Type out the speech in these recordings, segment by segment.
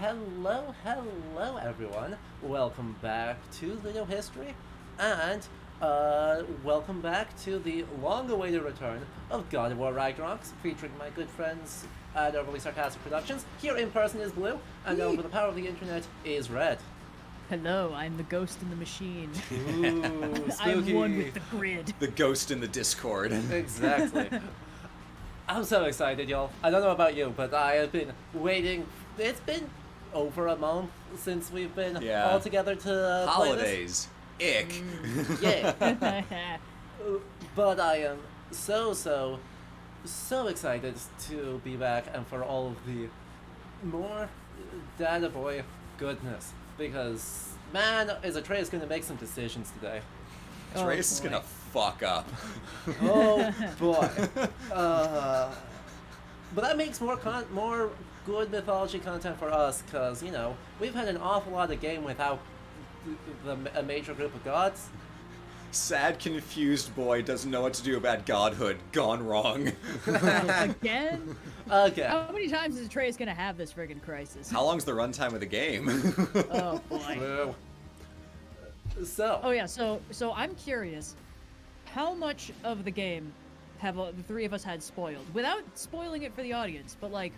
hello, hello everyone. Welcome back to Ludohistory, and uh, welcome back to the long-awaited return of God of War Ragnarok, featuring my good friends at Overly Sarcastic Productions. Here in person is Blue, and over the power of the internet is Red. Hello, I'm the ghost in the machine. Ooh, I'm one with the grid. The ghost in the Discord. Exactly. I'm so excited, y'all. I don't know about you, but I have been waiting. It's been over a month since we've been Yeah. all together to uh, play this. Holidays. Ick. Yeah. but I am so, so, so excited to be back and for all of the more Dad of Boy goodness. Because, man, is Atreus going to make some decisions today. Oh, Trace is gonna fuck up. Oh, boy. Uh, but that makes more con- more good mythology content for us, because, you know, we've had an awful lot of game without the, the, a major group of gods. Sad, confused boy doesn't know what to do about godhood. Gone wrong. Again? Okay. How many times is Atreus gonna have this friggin' crisis? How long's the runtime of the game? Oh boy. Boo. So, Oh yeah, so so I'm curious, how much of the game have uh, the three of us had spoiled without spoiling it for the audience? But like,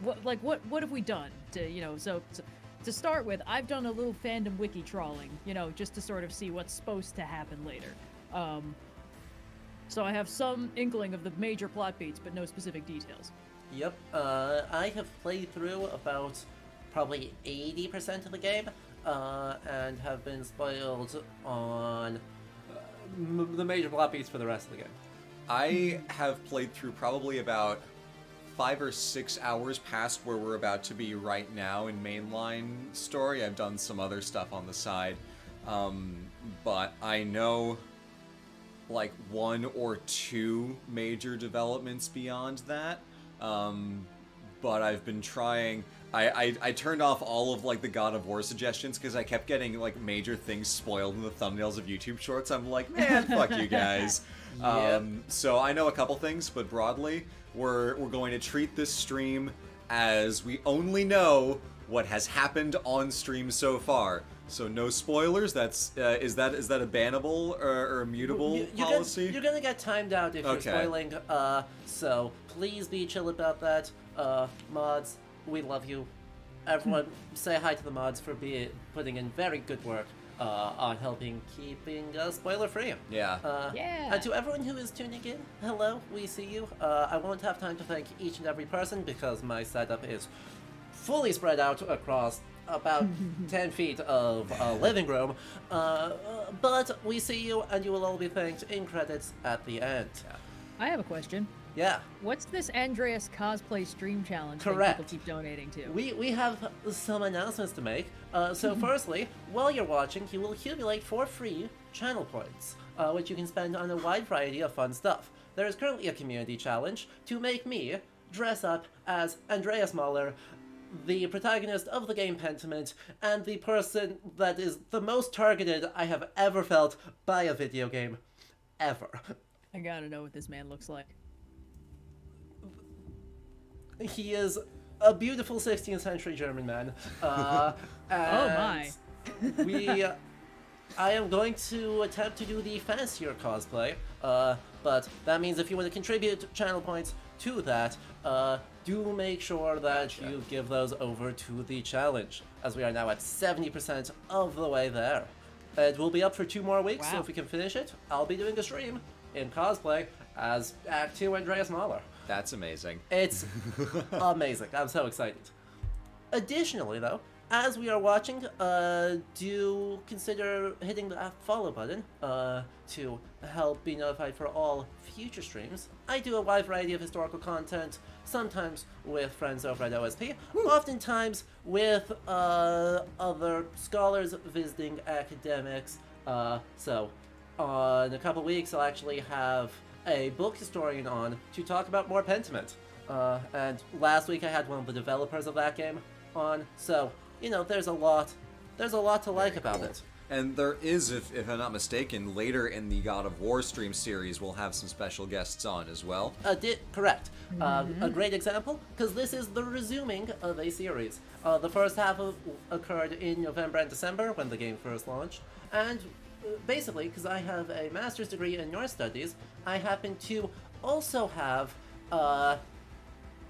what like what what have we done to you know? So, so to start with, I've done a little fandom wiki trawling, you know, just to sort of see what's supposed to happen later. Um, so I have some inkling of the major plot beats, but no specific details. Yep. Uh, I have played through about probably 80% of the game uh, and have been spoiled on uh, the major plot beats for the rest of the game. I have played through probably about five or six hours past where we're about to be right now in mainline story. I've done some other stuff on the side, um, but I know like one or two major developments beyond that. Um, but I've been trying. I, I, I turned off all of like the God of War suggestions because I kept getting like major things spoiled in the thumbnails of YouTube shorts. I'm like, man, fuck you guys. Yep. Um, so I know a couple things, but broadly, we're we're going to treat this stream as we only know what has happened on stream so far. So no spoilers. That's uh, is that is that a bannable or, or mutable You- you're policy? You're gonna get timed out if Okay. you're spoiling, uh, so please be chill about that. Uh, mods, we love you. Everyone, say hi to the mods for be, putting in very good work uh, on helping keeping uh, spoiler free. yeah. Uh, Yeah. And to everyone who is tuning in, hello, we see you. Uh, I won't have time to thank each and every person because my setup is fully spread out across about 10 feet of uh, living room. Uh, uh, but we see you, and you will all be thanked in credits at the end. I have a question. Yeah. What's this Andreas cosplay stream challenge Correct. that people keep donating to? We, we have some announcements to make. Uh, so, firstly, while you're watching, you will accumulate for free channel points, uh, which you can spend on a wide variety of fun stuff. There is currently a community challenge to make me dress up as Andreas Maler, the protagonist of the game Pentiment, and the person that is the most targeted I have ever felt by a video game. Ever. I gotta know what this man looks like. He is a beautiful 16th century German man. Uh, Oh my. and we, I am going to attempt to do the fancier cosplay, uh, but that means if you want to contribute channel points to that, uh, do make sure that you give those over to the challenge, as we are now at 70% of the way there. It will be up for two more weeks, so if we can finish it, I'll be doing a stream in cosplay as Act 2 Andreas Maler. That's amazing. It's amazing. I'm so excited. Additionally, though, as we are watching, uh, do consider hitting that follow button uh, to help be notified for all future streams. I do a wide variety of historical content, sometimes with friends over at OSP, oftentimes with uh, other scholars visiting academics. Uh, so, in a couple weeks, I'll actually have a book historian on to talk about more Pentiment. Uh, and last week I had one of the developers of that game on, so you know there's a lot, there's a lot to like about cool. it. And there is, if, if I'm not mistaken, later in the God of War stream series, we'll have some special guests on as well. Uh, di- correct. Uh, a great example, because this is the resuming of a series. Uh, the first half of, occurred in November and December when the game first launched, and uh, basically, because I have a master's degree in Norse studies, I happen to also have uh,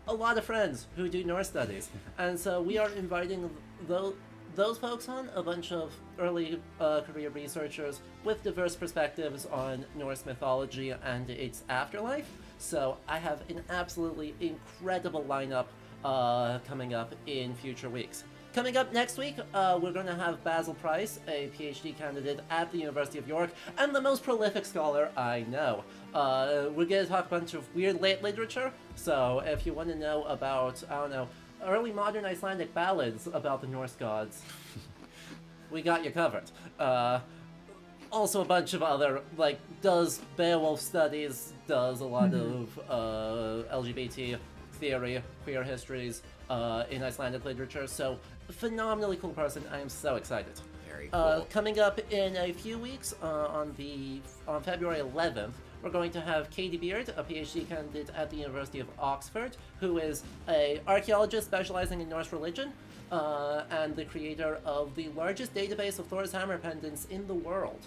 a lot of friends who do Norse studies, and so we are inviting those those folks on a bunch of early uh, career researchers with diverse perspectives on Norse mythology and its afterlife. So I have an absolutely incredible lineup uh, coming up in future weeks. Coming up next week, uh, we're going to have Basil Price, a PhD candidate at the University of York, and the most prolific scholar I know. Uh, we're going to talk a bunch of weird late literature, so if you want to know about, I don't know, early modern Icelandic ballads about the Norse gods, we got you covered. Uh, also, a bunch of other, like, does Beowulf studies, does a lot of uh, LGBT theory, queer histories uh, in Icelandic literature, so phenomenally cool person. I am so excited. Very Uh, cool. coming up in a few weeks, uh, on the on February 11th, we're going to have Katie Beard, a PhD candidate at the University of Oxford, who is a archaeologist specializing in Norse religion, uh, and the creator of the largest database of Thor's hammer pendants in the world.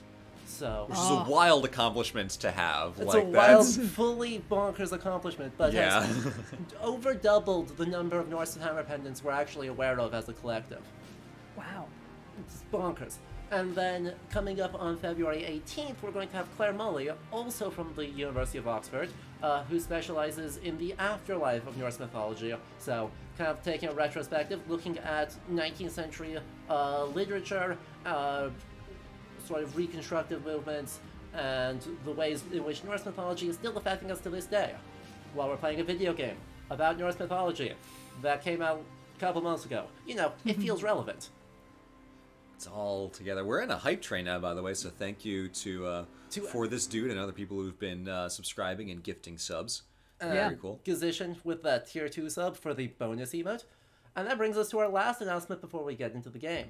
So Which is a wild accomplishment to have. it's like a wild, that's fully bonkers accomplishment, but yeah. has over doubled the number of Norse hammer pendants we're actually aware of as a collective. Wow. It's bonkers. And then coming up on February 18th, we're going to have Claire Mully, also from the University of Oxford, uh, who specializes in the afterlife of Norse mythology. So, kind of taking a retrospective, looking at 19th century uh, literature, uh, sort of reconstructive movements, and the ways in which Norse mythology is still affecting us to this day. While we're playing a video game about Norse mythology that came out a couple months ago. You know, it feels relevant. It's all together. We're in a hype train now, by the way. So thank you to, uh, To- for this dude and other people who've been uh, subscribing and gifting subs. Uh, Yeah. Very cool. Gazishan with that tier 2 sub for the bonus emote. And that brings us to our last announcement before we get into the game.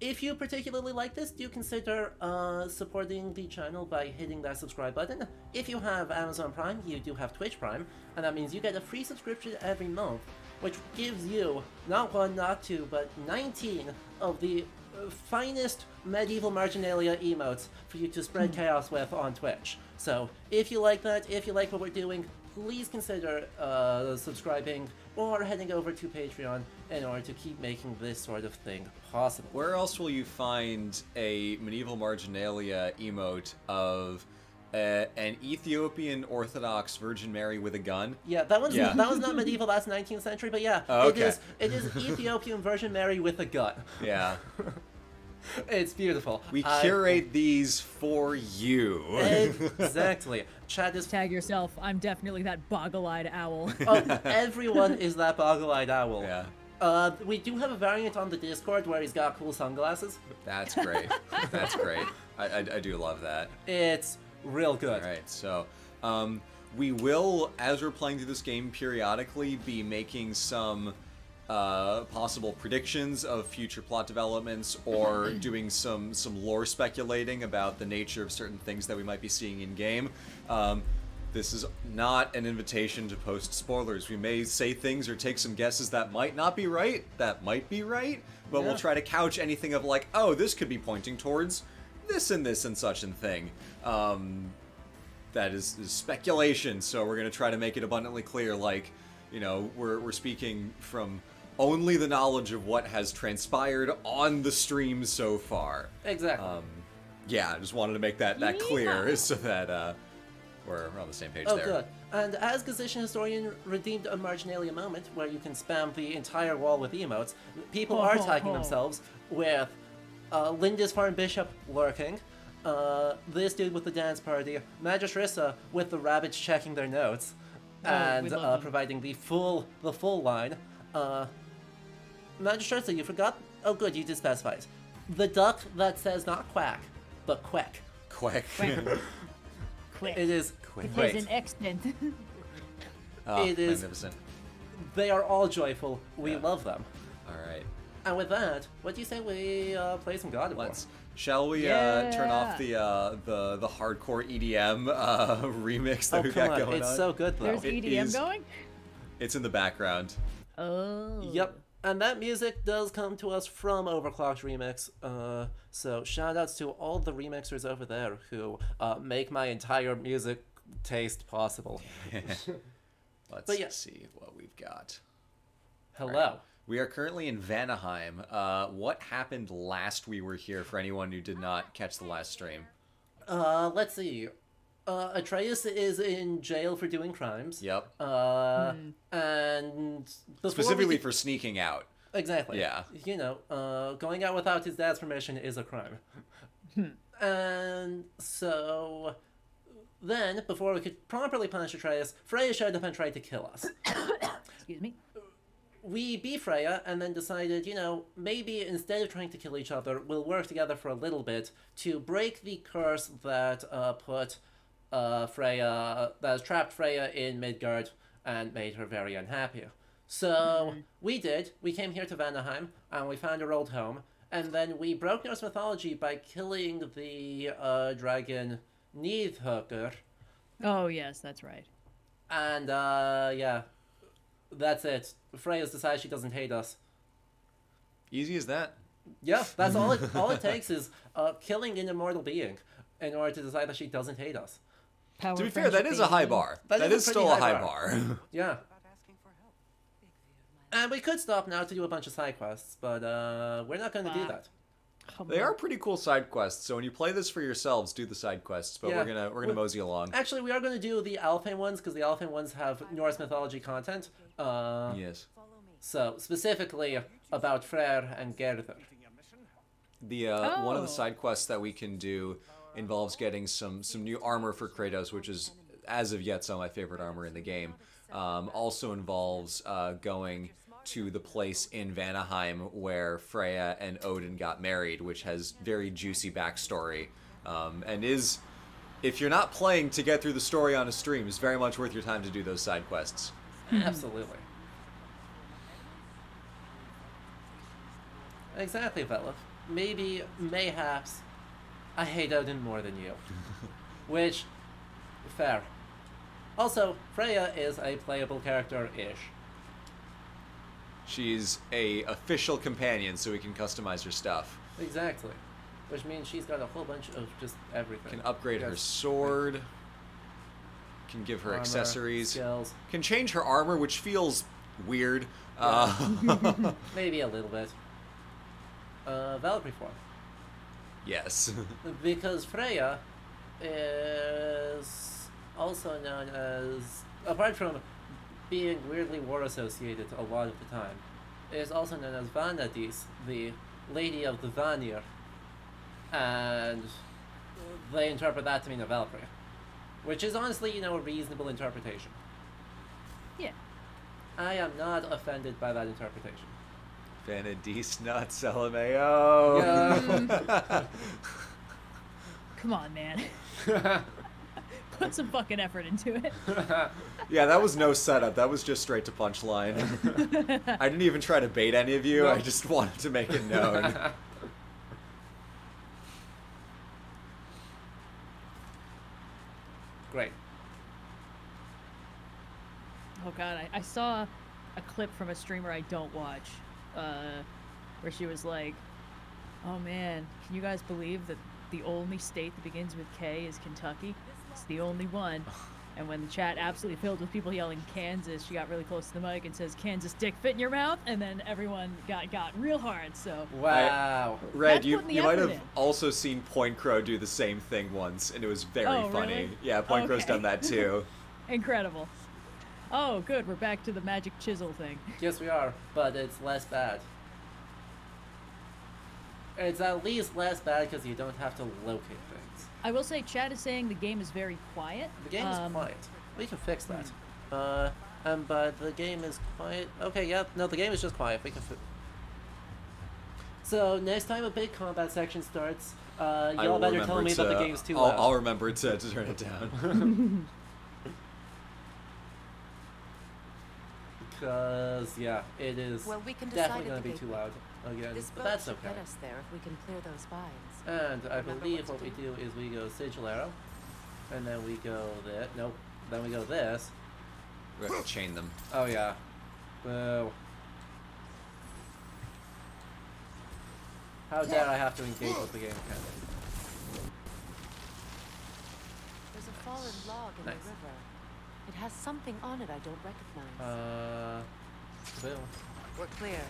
If you particularly like this, do consider uh, supporting the channel by hitting that subscribe button. If you have Amazon Prime, you do have Twitch Prime, and that means you get a free subscription every month, which gives you not one, not two, but 19 of the uh, finest medieval marginalia emotes for you to spread chaos with on Twitch. So if you like that, if you like what we're doing, please consider uh, subscribing or heading over to Patreon in order to keep making this sort of thing possible. Where else will you find a medieval marginalia emote of uh, an Ethiopian Orthodox Virgin Mary with a gun? Yeah, that one's Yeah. that was not medieval. That's 19th century. But yeah, Oh, it okay. is it is Ethiopian Virgin Mary with a gun. Yeah. It's beautiful. We I- curate these for you. exactly. Chad is. Tag yourself. I'm definitely that boggle-eyed owl. Oh, everyone is that boggle-eyed owl. yeah. Uh, we do have a variant on the Discord where he's got cool sunglasses. That's great. That's great. I, I, I do love that. It's real good. All right, so um, we will, as we're playing through this game, periodically be making some uh, possible predictions of future plot developments or doing some some lore speculating about the nature of certain things that we might be seeing in game. Um, this is not an invitation to post spoilers. We may say things or take some guesses that might not be right, that might be right, but we'll try to couch anything of like, oh, this could be pointing towards this and this and such and thing. Um, that is, is speculation, so we're going to try to make it abundantly clear, like, you know, we're, we're speaking from only the knowledge of what has transpired on the stream so far. Exactly. Um, yeah, I just wanted to make that, that clear Yeehaw. so that uh, we're, we're on the same page Oh, there. good. And as Gazishan Historian redeemed a marginalia moment where you can spam the entire wall with emotes, people are Ho, ho, tagging ho. themselves with uh, Lindisfarne Bishop lurking, uh, this dude with the dance party, Magistrissa with the rabbits checking their notes, Oh, and uh, providing the full the full line. Uh, Magistrissa, you forgot. Oh, good, you did specify it. The duck that says not quack, but quack. Quick. Quick. It is Quick. great. An extent. oh, It is- magnificent. They are all joyful. We Yeah. love them. All right. And with that, what do you say we uh, play some God of War? Let's. Shall we uh, turn off the uh, the the hardcore EDM uh, remix that Oh we've come got on, going it's on? so good though. There's It EDM is- going? It's in the background. Oh. Yep. And that music does come to us from Overclocked Remix. Uh, so shout outs to all the remixers over there who uh, make my entire music taste possible. Let's But yeah. see what we've got. Hello. We are currently in Vanaheim. Uh, what happened last we were here for anyone who did not catch the last stream? Uh, let's see. Uh, Atreus is in jail for doing crimes. Yep. Uh, and Specifically could- for sneaking out. Exactly. Yeah. You know, uh, going out without his dad's permission is a crime. and so then, before we could properly punish Atreus, Freya showed up and tried to kill us. Excuse me. we beat Freya and then decided, you know, maybe instead of trying to kill each other, we'll work together for a little bit to break the curse that uh, put uh, Freya, that has trapped Freya in Midgard and made her very unhappy. So we did. We came here to Vanaheim and we found our old home, and then we broke Norse mythology by killing the uh, dragon Nidhögr. Oh, yes, that's right. And uh, yeah, that's it. Freya's decided she doesn't hate us. Easy as that. Yeah, that's all it all it takes is uh, killing an immortal being in order to decide that she doesn't hate us. Power To be fair, that is a high bar. That that is is, pretty still a high high bar. bar. Yeah. About asking for help. Big view of my And we could stop now to do a bunch of side quests, but uh, we're not going to do that. Come they are pretty cool side quests. So when you play this for yourselves, do the side quests. But Yeah. we're gonna we're gonna Well- mosey along. Actually, we are going to do the Alfheim ones because the Alfheim ones have Norse mythology content. Uh, Yes. So specifically about Freyr and Gerður. The uh, one of Oh. the side quests that we can do involves getting some some new armor for Kratos, which is as of yet some of my favorite armor in the game. Um, also involves uh, going to the place in Vanaheim where Freya and Odin got married, which has very juicy backstory, um, and is if you're not playing to get through the story on a stream, is very much worth your time to do those side quests. Absolutely. Exactly, Vela. Maybe, mayhaps, I hate Odin more than you. Which, fair. Also, Freya is a playable character-ish. She's a official companion, so we can customize her stuff. Exactly. Which means she's got a whole bunch of just everything. Can upgrade her sword. Can give her Armor, accessories. skills, Can change her armor, which feels weird. Uh, maybe a little bit. Uh, Valkyrie form. yes. because Freya is also known as, apart from being weirdly war associated a lot of the time, is also known as Vanadis, the Lady of the Vanir, and they interpret that to mean a Valkyrie, which is honestly, you know, a reasonable interpretation. Yeah. I am not offended by that interpretation. Vanadis not LMAO. Yeah. Come on, man. Put some fucking effort into it. yeah, that was no setup. That was just straight to punchline. I didn't even try to bait any of you. I just wanted to make it known. Great. Oh god, I, I saw a clip from a streamer I don't watch, uh, where she was like, "Oh man, can you guys believe that the only state that begins with K is Kentucky? It's the only one." And when the chat absolutely filled with people yelling Kansas, she got really close to the mic and says, "Kansas dick fit in your mouth," and then everyone got got real hard. So Wow. Red, you, you might have in. also seen Point Crow do the same thing once, and it was very Oh, funny. really? Yeah, Point Crow's done that too. incredible. Oh, good, we're back to the magic chisel thing. Yes, we are, but it's less bad. It's at least less bad because you don't have to locate things. I will say, Chad is saying the game is very quiet. The game is Um, quiet. We can fix that. Uh, um, but the game is quiet. Okay, yeah, no, the game is just quiet. We can. Fi- so next time a big combat section starts, uh, y'all will better tell me to, that the game's too I'll, loud. I'll remember to, to turn it down. Because, yeah, it is Well, we can decide definitely at going to the be too loud again. This but that's should okay. get us there if we can clear those vines. And I believe what what we do is we go sigil arrow, and then we go this. Nope. Then we go this. We have to chain them. Oh yeah. Boo. How dare I have to engage with the game mechanic? There's a fallen log in Nice. the river. It has something on it I don't recognize. Uh. Boo. We're clear.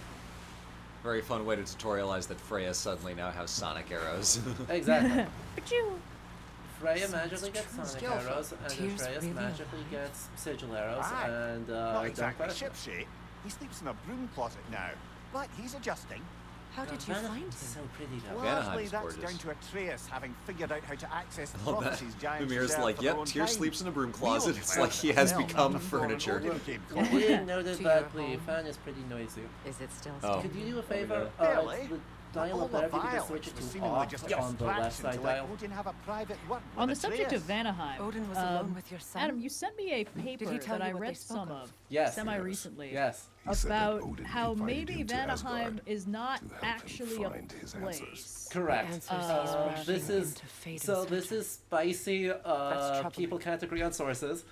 Very fun way to tutorialize that Freya suddenly now has sonic arrows. Exactly. Achoo! Freya Sounds magically gets sonic Skillful. arrows, and Tears Atreus really magically alive. gets sigil arrows, Aye. and uh, Not exactly question it. shipshape. He sleeps in a broom closet now, but he's adjusting. How did you find him? So pretty though. Vanaheim's Largely, that's gorgeous. down to Atreus having figured out how to access the I love that. prophecies giants Lumire's like, for their yep, Tyr sleeps in a broom closet. It's like he has become furniture. we game You did notice To that your the fan is pretty noisy. Is it still Oh. Could you do a favor? go. Uh, Really? the dial up the there, if you switch it to seemingly off just on the left side dial. Odin have a private word On the subject of Atreus. Vanaheim, Odin was um, alone with your son? Adam, you sent me a paper he tell that I read some of? of Yes. semi recently Yes. He said that about how maybe him Vanaheim is not to help him actually a find his place. Correct. answers Uh, he's this is so. This is spicy. Uh, people can't agree on sources.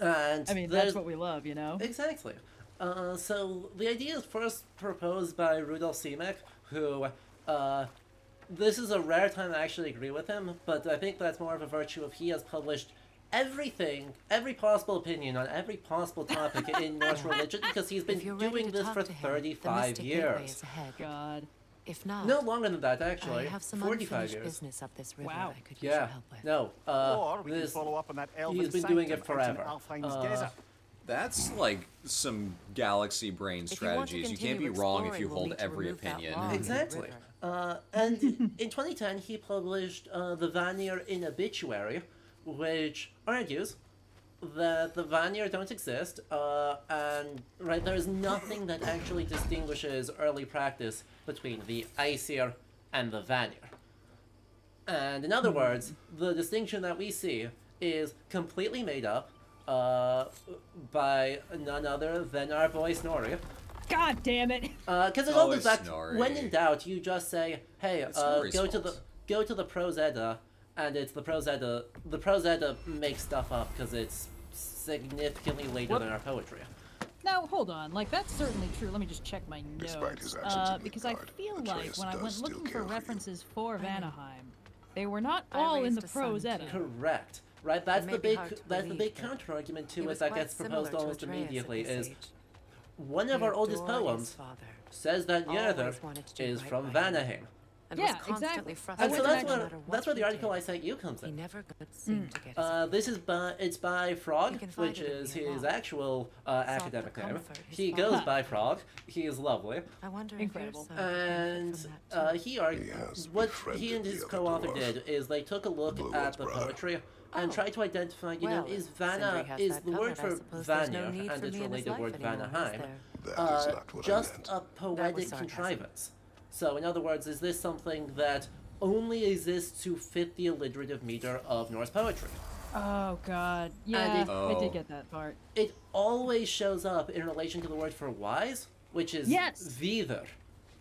And I mean, that's what we love, you know? Exactly. Uh, so the idea is first proposed by Rudolf Simek, who, uh, this is a rare time I actually agree with him, but I think that's more of a virtue of he has published everything, every possible opinion on every possible topic in Norse religion because he's been if you're ready doing this for him, 35 years. God. If not, No longer than that, actually. I have some 45 years. business up this river Wow. I could use your Yeah. help with. No. Uh, or we this, can follow up on that elven he's been doing it sanctum out in forever. Uh. That's like some galaxy brain If you strategies. You can't be wrong if you hold every opinion. Exactly. Uh, and in 2010, he published uh, The Vanir in Obituary, which argues that the Vanir don't exist, uh, and right there is nothing that actually distinguishes early practice between the Aesir and the Vanir. And in other words, the distinction that we see is completely made up uh, by none other than our boy Snorri. God damn it! Because it's all the Always fact Snorri. when in doubt, you just say, "Hey, uh, Snorri's go to the go to the Prose Edda," and it's the Prose Edda. The Prose Edda makes stuff up because it's significantly later What? than our poetry. Now, hold on. Like, that's certainly true. Let me just check my notes. Despite his actions uh, in because I Midgard, feel like when I went looking for for you. references for I. Vanaheim, they were not I all in the a son, prose too. edda. Correct. Right. That's the big. That's the big but counter argument to it that gets proposed almost immediately. Is age. one of our oldest poems father, says that Always Njörður wanted to do is from by him. Vanaheim. And Yeah, was constantly exactly. I And frustrated so that's to no where what that's where the article did. I sent you comes in. He never could seem to get his Uh, this is by it's by Frog, You can find which is his log. actual uh, academic name. He goes had. by Frog. He is lovely, I wonder Incredible. if your son could and uh, he argued He has what he and his co-author did is they took a look Blue at the brother. poetry and Oh. tried to identify. You well, know, is if Vanna is the word I for suppose there's no and for its me in his related word anymore, is Vanaheim. That is Uh, not what just I meant. a poetic sarcasm. contrivance. So, in other words, is this something that only exists to fit the alliterative meter of Norse poetry? Oh god. Yeah, it- I Oh. did get that part. It always shows up in relation to the word for wise, which is Yes. vidr.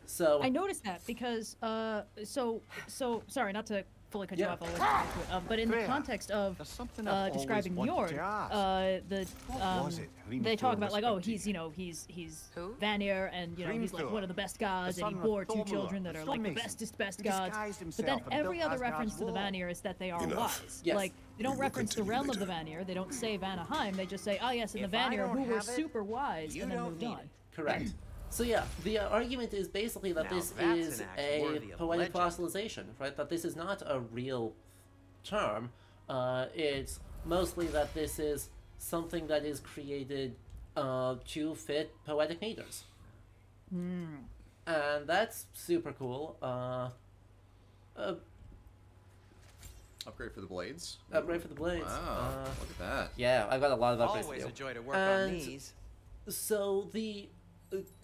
So, I noticed that because uh so so sorry not to fully cut Yeah. you off I'll let you it, uh, but in the context of uh, describing wanted Njord, uh, the um, they talk about like oh he's you? you know he's he's Who? Vanir and you know he's like one of the best gods the and he bore two children that are like the bestest best gods. But then every other reference to the wall. Vanir is that they are Enough. wise. Yes. Like they don't reference the continue realm of the later. Vanir. They don't say Vanaheim. They just say oh yes, and the If I Vanir don't who were it, super wise you and then moved on. it. correct. So yeah, the uh, argument is basically that Now this is a worthy of poetic fossilization, right? That this is not a real term. Uh, it's mostly that this is something that is created uh, to fit poetic meters. And that's super cool. Uh, uh, Upgrade for the blades. upgrade for the blades. Wow, Uh, look at that. yeah, I've got a lot of upgrades to Always do. a joy to work And- on these. So the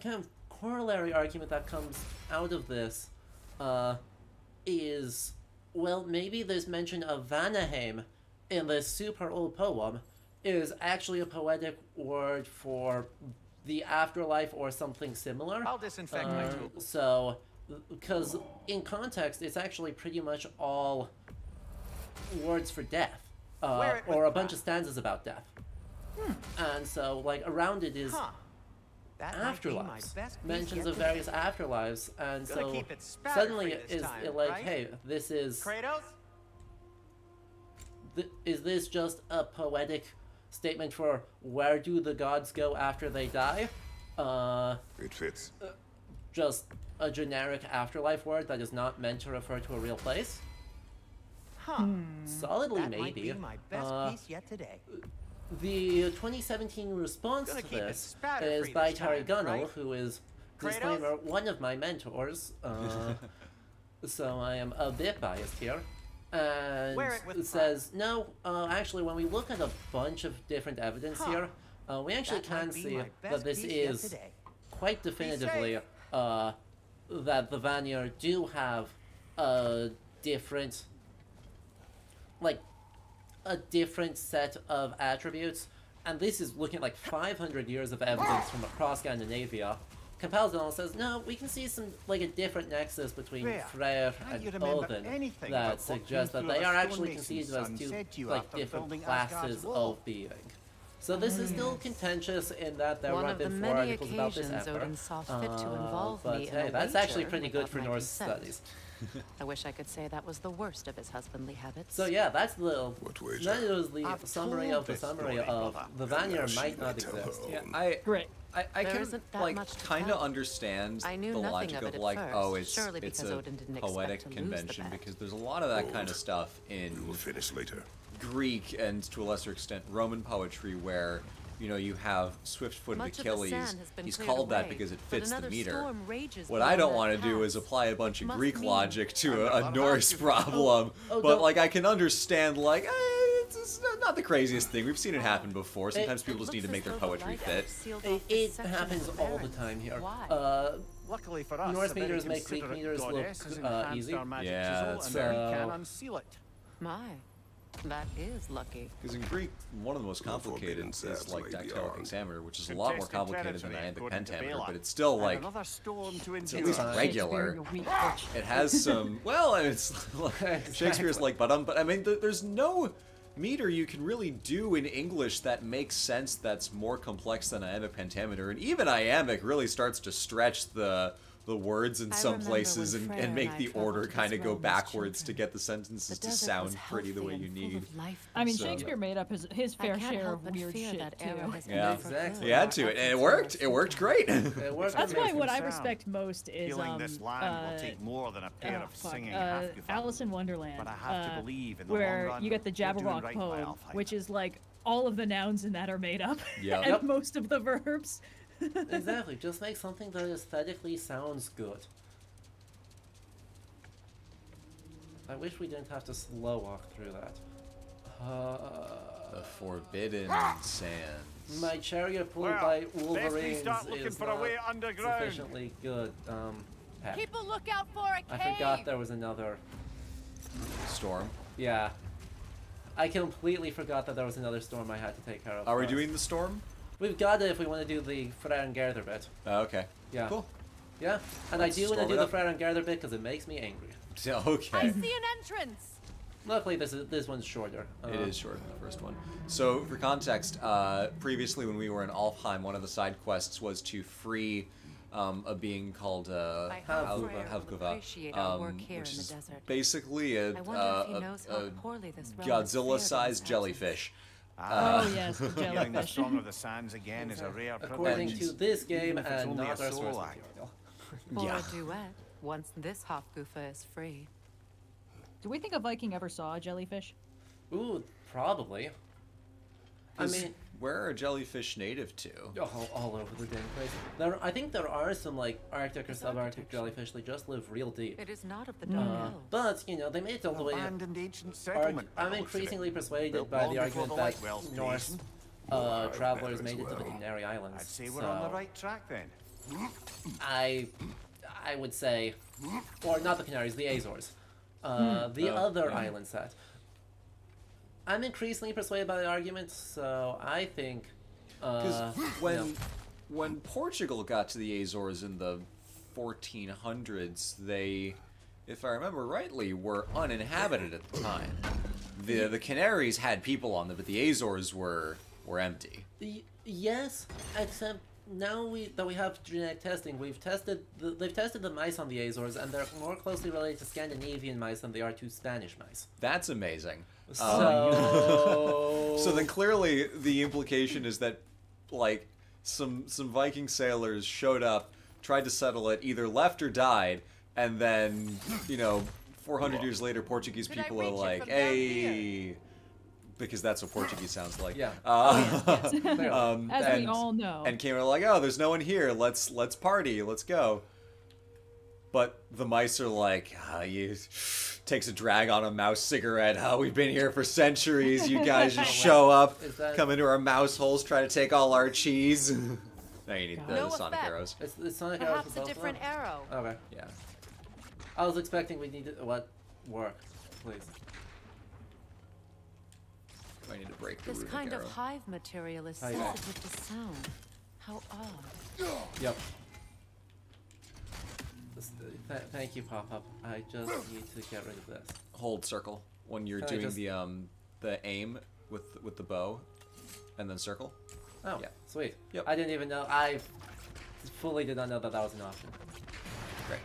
kind of corollary argument that comes out of this uh, is, well, maybe this mention of Vanaheim in this super old poem, is actually a poetic word for the afterlife or something similar. I'll disinfect my Uh, tool. so, because in context, it's actually pretty much all words for death, uh, Wear it with or a bunch of stanzas about death. And so, like around it is Huh. That might be afterlives, mentions of today. various afterlives, and Gonna so keep it suddenly free is time, it like, right? hey, this is Kratos? th- is this just a poetic statement for where do the gods go after they die? Uh, It fits. just a generic afterlife word that is not meant to refer to a real place? Huh. Solidly, That maybe. might be my best Uh, piece yet today. The 2017 response to this is by time, Gunnell, right? who is, disclaimer, one of my mentors. Uh, so I am a bit biased here. And Wear it with it says, no, uh, actually, when we look at a bunch of different evidence Huh. here, uh, we actually That can see that this is quite definitively uh, that the Vanir do have a different, like, a different set of attributes, and this is looking at like 500 years of evidence from across Scandinavia. Compels says, no, we can see some, like, a different nexus between Freya, Freyr and Odin that suggests that they are actually conceived as two, said to you like, different classes of being. So this is still contentious in that there One have been four many articles about this occasions effort. Odin saw fit to Uh, involve but me in hey, that's actually pretty good for Norse studies. I wish I could say that was the worst of his husbandly habits. So yeah, that's the What wager? that is the I've summary of the summary story, of brother. the Now Vanir she might not exist. Yeah. I Great. I, I There can isn't like kind of tell. understand I knew the nothing logic of of, it at like oh it's surely it's because a Odin didn't expect poetic to lose the convention because there's a lot of that kind of stuff in We will finish later. Greek and to a lesser extent Roman poetry where you know you have swift-footed Much of the Achilles. sand has been He's cleared called that because it fits the meter. What I don't want to do is apply a bunch of Greek mean- logic to a, a Norse problem, oh, but like I can understand like eh, it's, it's not- not the craziest thing. We've seen it happen before. Sometimes It people just need to make their though the poetry fit. It, it happens all the time here. Why? Uh, Luckily for us, Norse meters make Greek meters look, uh, easy. Yeah, that's and now can so- unseal it. My, that is lucky. Because in Greek, one of the most complicated forbidden is sounds like dactylic beyond. hexameter, which is a lot more complicated than territory, iambic pentameter, but it's still like another storm to at least regular. Shakespeare, you weak bitch. It has some. Well, it's like Shakespeare's like, but um, but I mean, th- there's no meter you can really do in English that makes sense. That's more complex than iambic pentameter, and even iambic really starts to stretch the the words in I some places and, and and make I the order kind of go realm as backwards to get the sentences The to sound pretty the way you and full need. of I mean, So- Shakespeare made up his his fair share of weird shit that too. era Yeah. Exactly. He had to, and it worked. It worked great. it worked That's why me. what I respect most is um, this land uh, will take more than a pair oh, of fuck, singing uh, half Alice in Wonderland. But I have to uh, believe in the where long run, you get the Jabberwock poem, which is like all of the nouns in that are made up, Yep. and most of the verbs. Exactly. Just make something that aesthetically sounds good. I wish we didn't have to slow walk through that. Uh, The Forbidden Sands. my chariot pulled Well, by best wolverines start looking is for a not way underground. sufficiently good. Um, heck. Keep a lookout for a cave. I forgot there was another. Storm. Yeah. I completely forgot that there was another storm I had to take care of. Are we doing the storm? We've got it if we want to do the Freyr and Gerður bit. Oh, okay. Yeah. Cool. Yeah. And Let's I do want to do it the up. Freyr and Gerður bit because it makes me angry. I Okay. see an entrance. Luckily, this is this one's shorter. It Uh, is shorter than the first one. So, for context, uh, previously when we were in Alfheim, one of the side quests was to free um, a being called uh, I hope Hal- Freya will Hafgufa, appreciate our work um, which is basically a, I wonder uh, a- a poorly this realm has fared in Godzilla-sized his jellyfish. Ah, oh yes, the Feeling the jellyfish. song of the sands again is a rare According privilege. to this game even if it's and only a not our source solo material. For Yeah. a duet, once this Hafgufa is free. Do we think a Viking ever saw a jellyfish? Ooh, probably. I mean, where are jellyfish native to? all, all over the damn place. There, I think there are some like Arctic or subarctic jellyfish. They just live real deep. It is not of the dark Uh, elves. but you know, they made it all the way. abandoned ancient settlement. by I'm the looks of it. increasingly persuaded Built by the argument the that Lightwell's Norse uh, travelers better as made it to the. Canary Islands. I'd say we're so on the right track then. I, I would say, or not the Canaries, the Azores, uh, the Oh, other yeah. island set. I'm increasingly persuaded by the argument, so I think. Because Uh, when no. when Portugal got to the Azores in the 1400s, they, if I remember rightly, were uninhabited at the time. the The Canaries had people on them, but the Azores were were empty. Y- yes, except now we that we have genetic testing, we've tested the, they've tested the mice on the Azores, and they're more closely related to Scandinavian mice than they are to Spanish mice. That's amazing. So, So then clearly the implication is that like some some Viking sailors showed up, tried to settle it, either left or died, and then, you know, 400 years later Portuguese Could people are like, from "Hey, because that's what Portuguese sounds like. Yeah. Uh, Clearly. um, As and, we all know. And came out like, oh, there's no one here. Let's let's party. Let's go. But the mice are like, ah, you takes a drag on a mouse cigarette. Oh, we've been here for centuries. You guys just show up, that- come into our mouse holes, try to take all our cheese. now you need the No sonic effect. arrows. it's, it's Sonic Perhaps for a different them? arrow. Okay. Yeah. I was expecting we needed what work, please. I need to break the This kind arrow. of hive material is Okay. sensitive to sound. How odd. Yep. This- th- thank you, Pop Up. I just need to get rid of this. Hold circle when you're Can doing just- the um the aim with with the bow, and then circle. Oh, Yeah. sweet. Yep. I didn't even know. I fully did not know that that was an option. Great.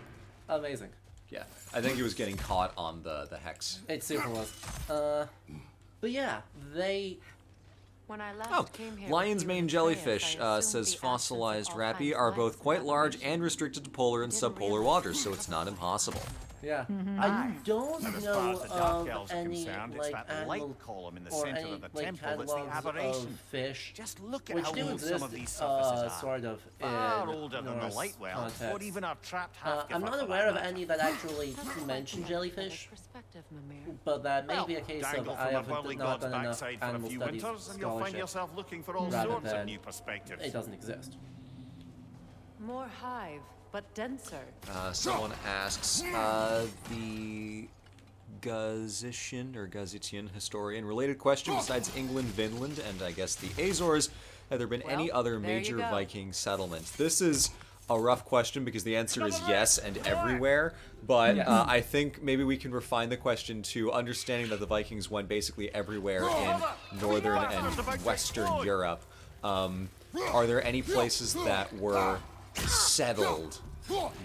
Amazing. Yeah, I think he was getting caught on the the hex. It super was. Uh, but yeah, they. When I last Oh, came here lion's mane jellyfish, uh, says the absence of fossilized rapi are both quite large and restricted to polar and subpolar waters, so it's not impossible. Yeah. Mhm. I don't And as know far the Dark of Elves are any concerned, like that animal light column in the or center any of the like temple that's the catalogs of aberration. fish, Just look at which how do old exist, some of these surfaces uh, are. sort of Far older than the Norse light well, or even our trapped Uh, half I'm not aware of any that actually mention jellyfish, but that may Well, be a case of I have not god's done enough for a animal few studies winters, and you'll find scholarship. yourself looking for all rather sorts of than new perspectives. It doesn't exist. More hive, but denser. Uh, someone asks, uh, the Gazitian or Gazitian historian, related question besides England, Vinland, and I guess the Azores, have there been any other major. Viking settlements? This is a rough question because the answer is yes and everywhere, but Yes. uh, I think maybe we can refine the question to understanding that the Vikings went basically everywhere in northern and western Europe. Um, are there any places that were settled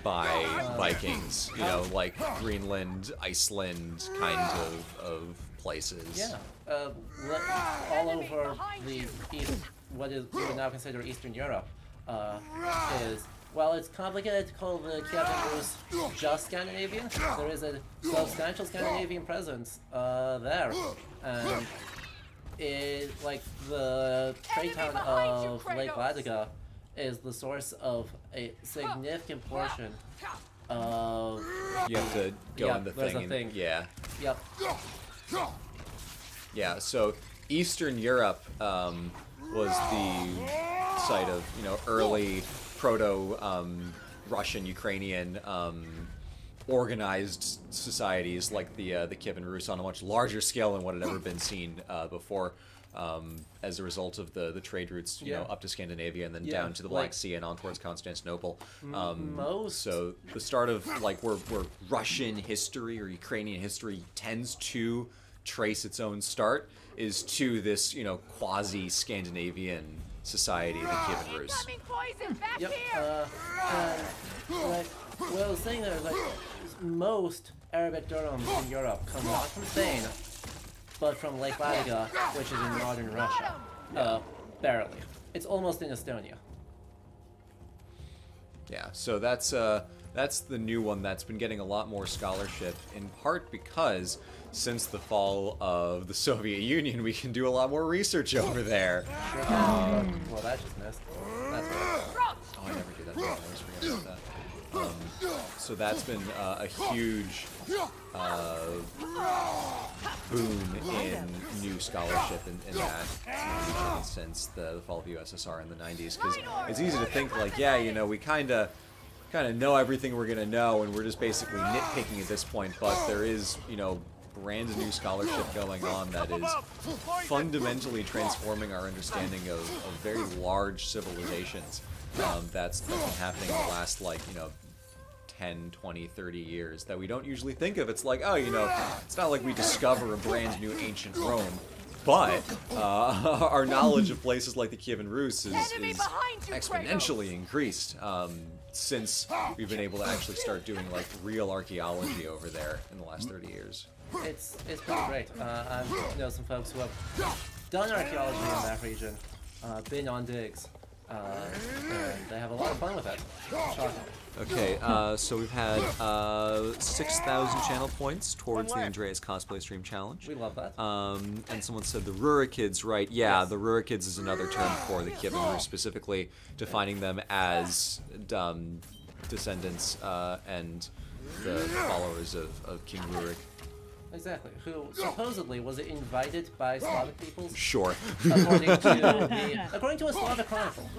by Vikings? You know, like Greenland, Iceland kind of, of places. Yeah, uh, all over the east, what is we would now consider Eastern Europe, uh, is well, it's complicated to call the Kievan Rus just Scandinavian. There is a substantial Scandinavian presence uh, there, and it like the trade town of Lake Kratos! Ladoga is the source of a significant portion of You have to go Yeah, in the there's thing. a and- thing. Yeah. yep Yeah, so Eastern Europe um, was the site of you know early proto um, Russian Ukrainian um, organized societies like the uh, the Kievan Rus on a much larger scale than what had ever been seen uh, before. Um, as a result of the, the trade routes, you know, up to Scandinavia and then Yeah, down to the Black like- Sea and on towards Constantinople. Um, most- So the start of like where, where Russian history or Ukrainian history tends to trace its own start is to this, you know, quasi Scandinavian society, the Kievan Rus. Incoming poison! Back Yep. Uh, and like what I was saying there is like most Arabic dirhams in Europe come not from Spain, but from Lake Ladoga, which is in modern Russia. Uh, barely. It's almost in Estonia. Yeah, so that's uh, that's the new one that's been getting a lot more scholarship, in part because since the fall of the Soviet Union, we can do a lot more research over there. Sure can, but- well, that just missed. That's right. Oh, I never do that. I always forget about that. Um, so that's been uh, a huge uh, boom in new scholarship in, in that since the, the fall of the USSR in the 90s. Because it's easy to think like, yeah, you know, we kind of kind of know everything we're gonna know, and we're just basically nitpicking at this point. But there is, you know, brand new scholarship going on that is fundamentally transforming our understanding of, of very large civilizations. Um, that's, that's been happening in the last, like, you know, 10, 20, 30 years that we don't usually think of. It's like, oh, you know, it's not like we discover a brand new ancient Rome. But uh, our knowledge of places like the Kievan Rus is, is exponentially increased um, since we've been able to actually start doing like real archaeology over there in the last 30 years. It's it's pretty great. Uh, I know some folks who have done archaeology in that region, uh, been on digs, uh, and they have a lot of fun with it. Shocking. Okay, uh, so we've had uh, 6,000 channel points towards the. Andreas Cosplay Stream Challenge. We love that. Um, and someone said the Rurikids, right? Yeah, Yes. the Rurikids is another term for the Kievan Rus, specifically defining them as um, descendants uh, and the followers of, of King Rurik. Exactly. Who supposedly was it invited by Slavic peoples, Sure. according to the, according to a Slavic chronicle.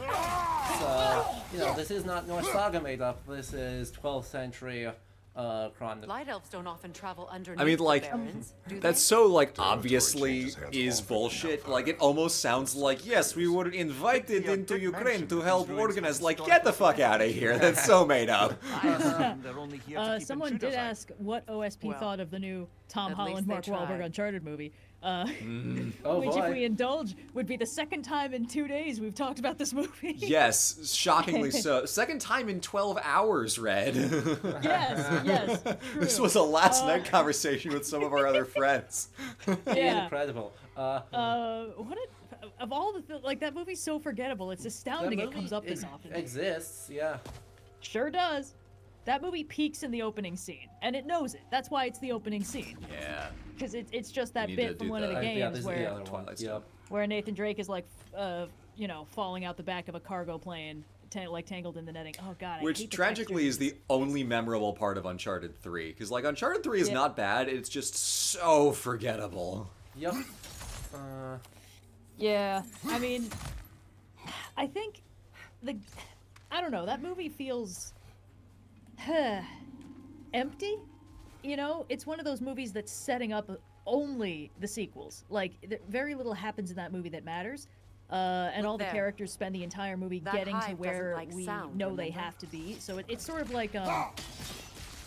So you know, this is not Norse saga made up. This is 12th century uh, chronicle. Light elves don't often travel underneath I mean, the like, barons, That's so, like, obviously is bullshit. Like, it almost sounds like, yes, we were invited into Ukraine to help organize. Like, get the fuck out of here. That's so made up. I assume they're only here to Uh, someone did ask what OSP Well, thought of the new Tom Holland, least Mark Wahlberg. Uncharted movie. Uh, Oh which, if we indulge, would be the second time in two days we've talked about this movie. Yes, shockingly so. Second time in 12 hours, Red. yes, yes. this was a last Uh, night conversation with some of our other friends. Yeah. Incredible. Uh, Uh, what a, of all the th- like that movie's so forgettable. It's that astounding it comes up this often. Exists, yeah. Sure does. That movie peaks in the opening scene, and it knows it. That's why it's the opening scene, Yeah. Because it, it's just that bit from do one of the- the Uh, games yeah, this is the where other one. Twilight Yep. Where Nathan Drake is like, uh, you know, falling out the back of a cargo plane, ta- like tangled in the netting. Oh God, I Which hate the tragically is the only memorable part of Uncharted 3. Because, like, Uncharted 3 is Yeah. not bad, it's just so forgettable. Yep. Uh, Yeah, I mean, I think the, I don't know, that movie feels huh, empty. You know, it's one of those movies that's setting up only the sequels. Like, th- very little happens in that movie that matters. Uh, and Look all the characters spend the entire movie That getting to where like we sound, know they have to be. So it, it's sort of like, um,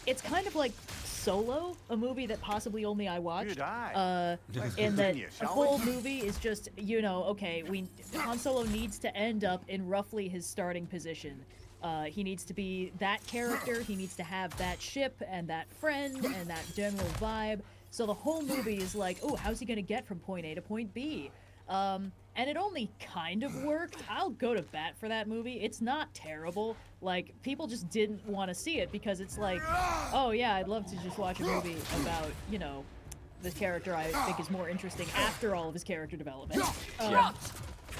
it's kind of like Solo, a movie that possibly only I watched. Good eye. Uh, Let's in that continue, the whole movie is just you know okay we Han Solo needs to end up in roughly his starting position. Uh, he needs to be that character. He needs to have that ship and that friend and that general vibe. So the whole movie is like, oh, how's he gonna get from point A to point B? Um, and it only kind of worked. I'll go to bat for that movie. It's not terrible. Like people just didn't want to see it because it's like, oh yeah, I'd love to just watch a movie about you know this character I think is more interesting after all of his character development. Um,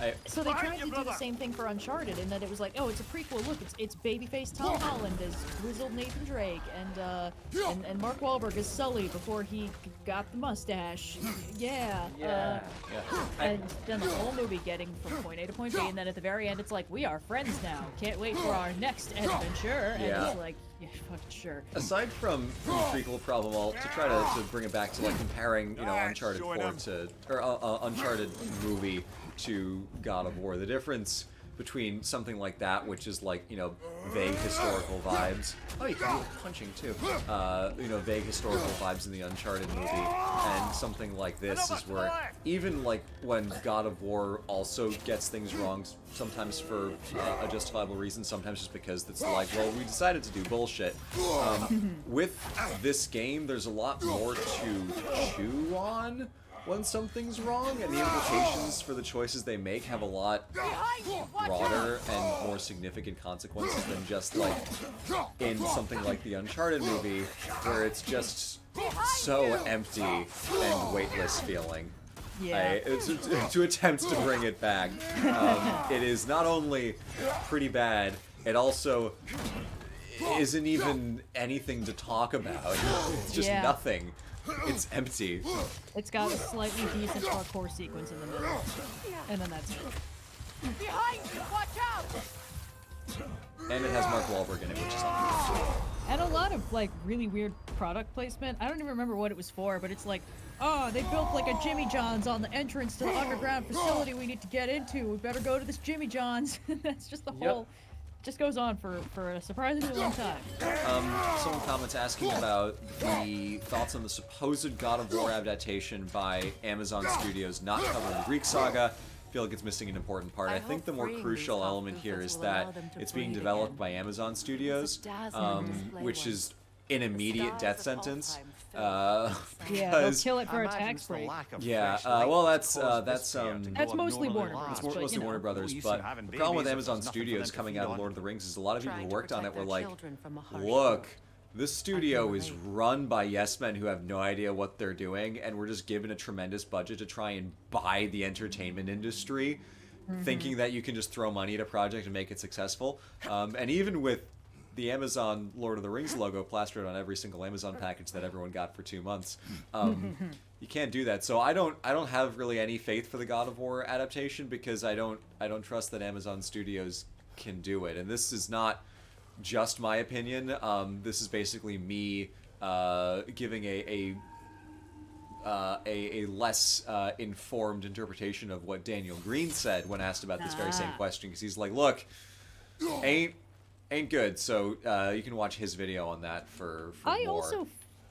I, so they tried you, to do the same thing for Uncharted, in that it was like, oh, it's a prequel. Look, it's it's babyface Tom Holland as grizzled Nathan Drake, and uh, and, and Mark Wahlberg as Sully before he got the mustache. Yeah. yeah. Uh, yeah. and then the whole movie getting from point A to point B, and then at the very end, it's like, we are friends now. Can't wait for our next adventure. And Yeah. it's like, yeah, fucking sure. Aside from the prequel problem, I'll to try to, to bring it back to like comparing, you know, Uncharted showing 4 him. to or uh, uh, Uncharted movie to God of War. The difference between something like that, which is like you know vague historical vibes. Oh, you can do punching too. Uh, you know, vague historical vibes in the Uncharted movie, and something like this is where even like when God of War also gets things wrong, sometimes for uh, a justifiable reason, sometimes just because it's like, well, we decided to do bullshit. Um, with this game, there's a lot more to chew on when something's wrong, and the implications for the choices they make have a lot Behind you! Watch out! broader and more significant consequences than just like in something like the Uncharted movie, where it's just so empty and weightless feeling. Yeah. I, to, to- to attempt to bring it back, um, it is not only pretty bad, it also isn't even anything to talk about. It's just Yeah. nothing. It's empty. It's got a slightly decent parkour sequence in the middle, and then that's it. Behind you! Watch out! And it has Mark Wahlberg in it, which is not And a lot of like really weird product placement. I don't even remember what it was for, but it's like, oh, they built like a Jimmy John's on the entrance to the underground facility we need to get into. We better go to this Jimmy John's. That's just the Yep. whole. Just goes on for for a surprisingly long time. Um, someone comments asking about the thoughts on the supposed God of War adaptation by Amazon Studios not covering the Greek saga. I feel like it's missing an important part. I I, think the more crucial element here Valkyries is will allow that it's being developed again. by Amazon Studios, um, which is an immediate death of sentence. Alfheim fell Uh, Yeah, they'll kill it for a tax break. Yeah, uh, well, that's that's, uh, that's, um, That's mostly Warner large. it's more, but, mostly know. Warner Brothers, We're used to but the problem with Amazon there's nothing for Studios coming out of. Lord of the Rings is a lot of people who worked on it were like, children from a harsh look, this studio is run by yes men who have no idea what they're doing, and we're just given a tremendous budget to try and buy the entertainment industry, thinking that you can just throw money at a project and make it successful. Um, and even with the Amazon Lord of the Rings logo plastered on every single Amazon package that everyone got for two months. Um, you can't do that. So I don't I don't have really any faith for the God of War adaptation because I don't I don't trust that Amazon Studios can do it. And this is not just my opinion. Um, this is basically me uh, giving a a, uh, a, a less uh, informed interpretation of what Daniel Green said when asked about this very same Ah. question. Because he's like, "Look, ain't ain't good." So uh, you can watch his video on that for, for I more. also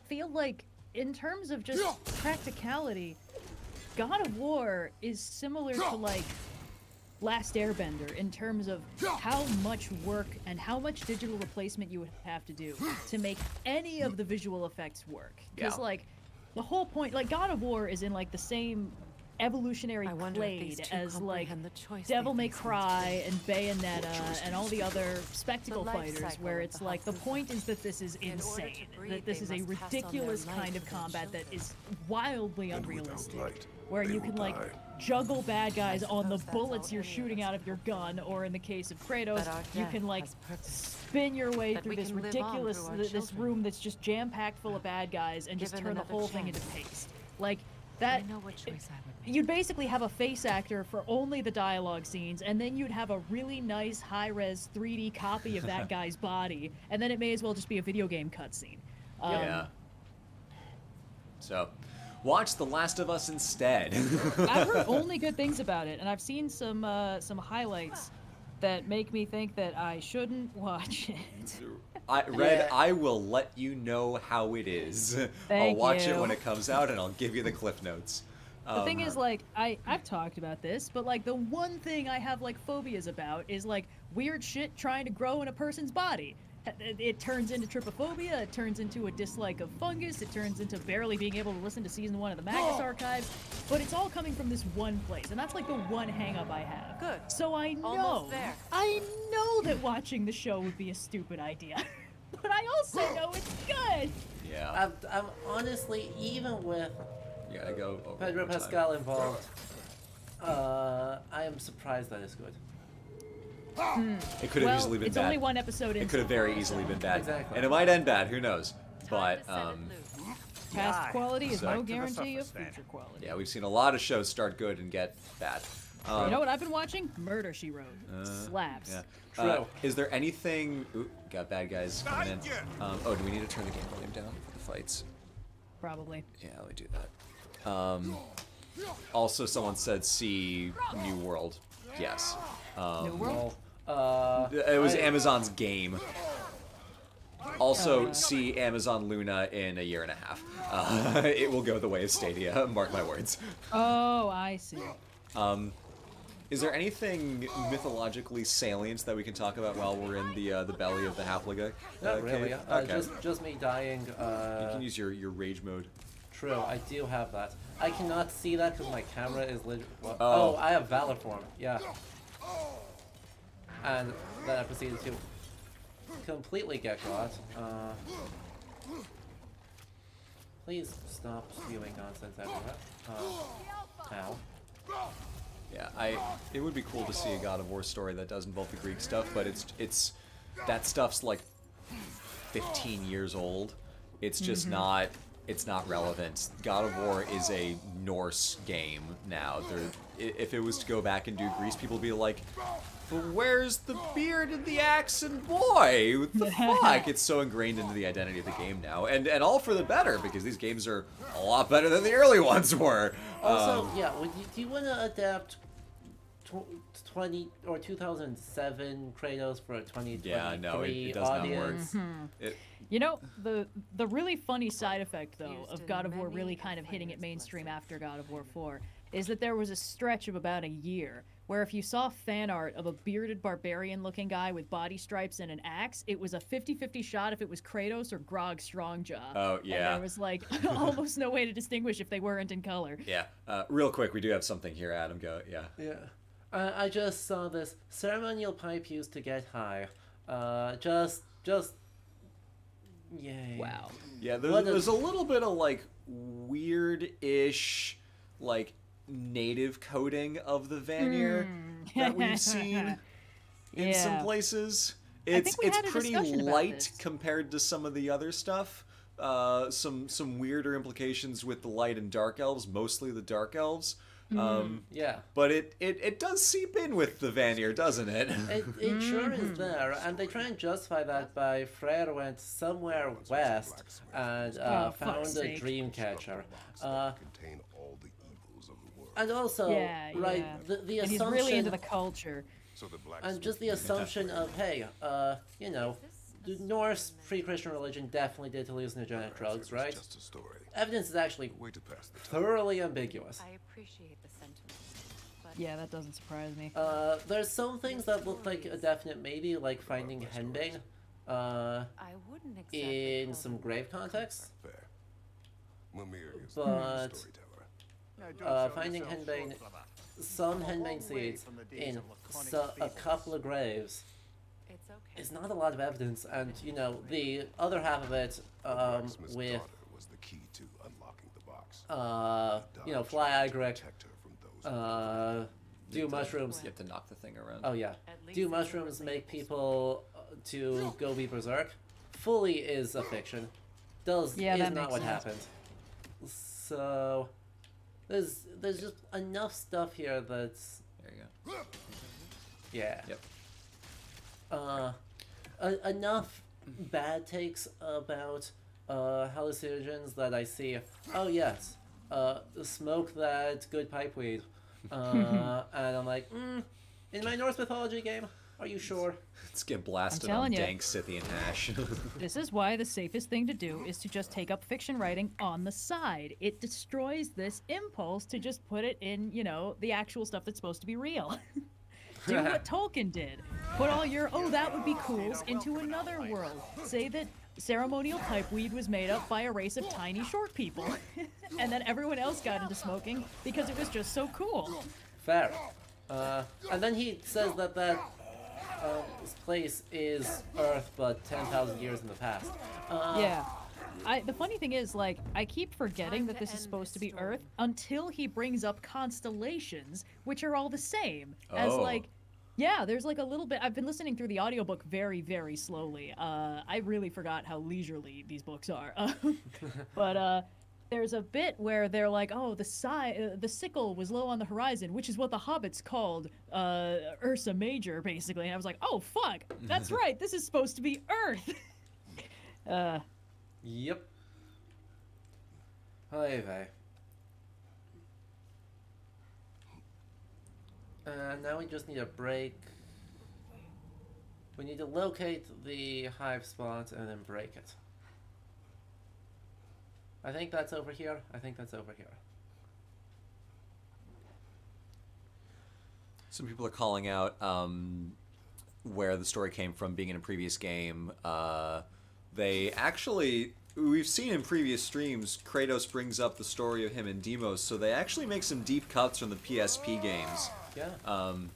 feel like, in terms of just practicality, God of War is similar to like Last Airbender in terms of how much work and how much digital replacement you would have to do to make any of the visual effects work. Because Yeah. like the whole point, like God of War is in like the same evolutionary I wonder clade as like the Devil May Cry and Bayonetta and all the other spectacle life fighters where it's the like the point is that this is In insane. breathe, That this is a must pass on their ridiculous kind of combat that is wildly unrealistic. light, Where you can like die. juggle bad guys on the bullets you're shooting out of your gun, or in the case of Kratos, you can like spin your way That through this can live on ridiculous through th- this room that's just jam packed full of bad guys and just turn the another whole thing into paste. Like that. I know what choice I would make. You'd basically have a face actor for only the dialogue scenes, and then you'd have a really nice high res 3D copy of that guy's body, and then it may as well just be a video game cutscene. Um, yeah. So, watch The Last of Us instead. I've heard only good things about it, and I've seen some uh, some highlights that make me think that I shouldn't watch it. I, Red, Yeah. I will let you know how it is. I'll watch it when it comes out, and I'll give you the cliff notes. The thing Um, is, like, I I've talked about this, but like the one thing I have like phobias about is like weird shit trying to grow in a person's body. It, it turns into trypophobia. It turns into a dislike of fungus. It turns into barely being able to listen to season one of the Magnus Archives. But it's all coming from this one place, and that's like the one hang up I have. Good. So I know, Almost there. I know that watching the show would be a stupid idea, but I also know it's good. yeah, I'm, I'm honestly, even with you gotta go. over Pedro one time. Pascal involved, uh, I am surprised that it's good. It could have well, easily been it's bad. only one episode. It could have very easily been bad, Exactly. and it might end bad. Who knows? But to set it um. Past quality is So- no Back to the guarantee of future quality. yeah, we've seen a lot of shows start good and get bad. Um, You know what I've been watching? Murder She Wrote. uh, Slaps. Yeah. True. Uh, is there anything? Ooh, got bad guys coming in. Um, oh, do we need to turn the game volume down for the fights? Probably. Yeah, we do that. Um, also, someone said see New World. Yes. Um, New World? Uh, It was I- Amazon's game. Also, Oh. see Amazon Luna in a year and a half. Uh, it will go the way of Stadia. Mark my words. Oh, I see. Um, is there anything mythologically salient that we can talk about while we're in the uh, the belly of the Hafgufa? Not uh, really. cave? Uh, okay. Just just me dying. you Uh, can use your, your rage mode. true, I do have that. I cannot see that because my camera is lit. Well, Oh. oh. I have Valor form. Yeah. And then I proceeded to completely get got. Uh, please stop spewing nonsense everywhere. Uh, ow. Yeah, I. It would be cool to see a God of War story that does involve the Greek stuff, but it's it's that stuff's like 15 years old. It's just not. It's not relevant. God of War is a Norse game now. If it was to go back and do Greece, people would be like, But where's the beard and the axe and boy? What the fuck? It's so ingrained into the identity of the game now, and and all for the better because these games are a lot better than the early ones were. Also, Um, yeah, would you, do you want to adapt 20 or 2007 Kratos for a 2023 yeah, no, it, it does not work. audience? It, You know, the the really funny side effect though of God of War really kind of hitting it mainstream after God of War 4 is that there was a stretch of about a year where if you saw fan art of a bearded barbarian looking guy with body stripes and an axe, it was a 50-50 shot if it was Kratos or Grog Strongjaw. Oh, And yeah. there was like almost no way to distinguish if they weren't in color. yeah. Uh, real quick, we do have something here, Adam. Go. Yeah. Yeah. Uh, I just saw this ceremonial pipe used to get high. Uh, just, just. Yay. Wow. Yeah, there's, a- there's a little bit of like weird-ish, like native coding of the Vanir that we've seen in some Yeah. places. I It's think we it's had a pretty light compared to some of the other stuff. Uh, some some weirder implications with the light and dark elves, mostly the dark elves. Mm. Um, Yeah. but it, it it does seep in with the Vanir, doesn't it? It, it sure is there, and they try and justify that by Freyr went somewhere west and uh, Oh, found a sake. dream catcher. Uh, contain all the evils of the world. And also, Yeah, right, yeah. the, the and he's really into the culture. So the black and just the assumption of, hey, uh, you know, the Norse pre-Christian religion definitely did hallucinogenic drugs, right? Just a story. Evidence is actually Way to pass the thoroughly ambiguous. I appreciate the sentiment, Yeah, that doesn't surprise me. Uh, there's some things that look like a definite maybe, like finding Henbane, uh, exactly in some grave weapons. context. Fair. But- the storyteller. Uh, finding Henbane, some Henbane seeds in so, a couple of graves It's okay. is not a lot of evidence, and you know the other half of it um, with was the key to unlocking the box. uh, you know Fly Agaric, protect her from those who uh, do mushrooms. You have to knock the thing around. Oh yeah, do mushrooms make people uh, to go be berserk? Fully is a fiction. Does Yeah, is not what sense. happened. So there's there's just enough stuff here that's There you go. yeah. Yep. Uh, enough bad takes about uh, hallucinogens that I see. Oh yes, uh, smoke that good pipe weed, uh, and I'm like, mm, in my Norse mythology game, are you sure? Let's get blasted on ya. dank Scythian hash. This is why the safest thing to do is to just take up fiction writing on the side. It destroys this impulse to just put it in, you know, the actual stuff that's supposed to be real. do what Tolkien did. Put all your, oh, that would be cools into another world. Say that ceremonial pipeweed was made up by a race of tiny short people. and then everyone else got into smoking because it was just so cool. Fair. Uh, and then he says that that uh, this place is Earth, but ten thousand years in the past. Uh, Yeah. I, the funny thing is, like, I keep forgetting that this is end supposed to be story. Earth until he brings up constellations, which are all the same. Oh. As, like, yeah, there's like a little bit. I've been listening through the audiobook very, very slowly. Uh, I really forgot how leisurely these books are. but, uh, there's a bit where they're like, "Oh, the si- uh, the sickle was low on the horizon, which is what the hobbits called uh, Ursa Major, basically." And I was like, "Oh, fuck, that's right. This is supposed to be Earth." uh, Yep. Hi, vey. Uh, now we just need a break. We need to locate the hive spot and then break it. I think that's over here. I think that's over here. Some people are calling out um, where the story came from being in a previous game. Uh, they actually, we've seen in previous streams, Kratos brings up the story of him and Deimos, so they actually make some deep cuts from the PSP games. Yeah. Um,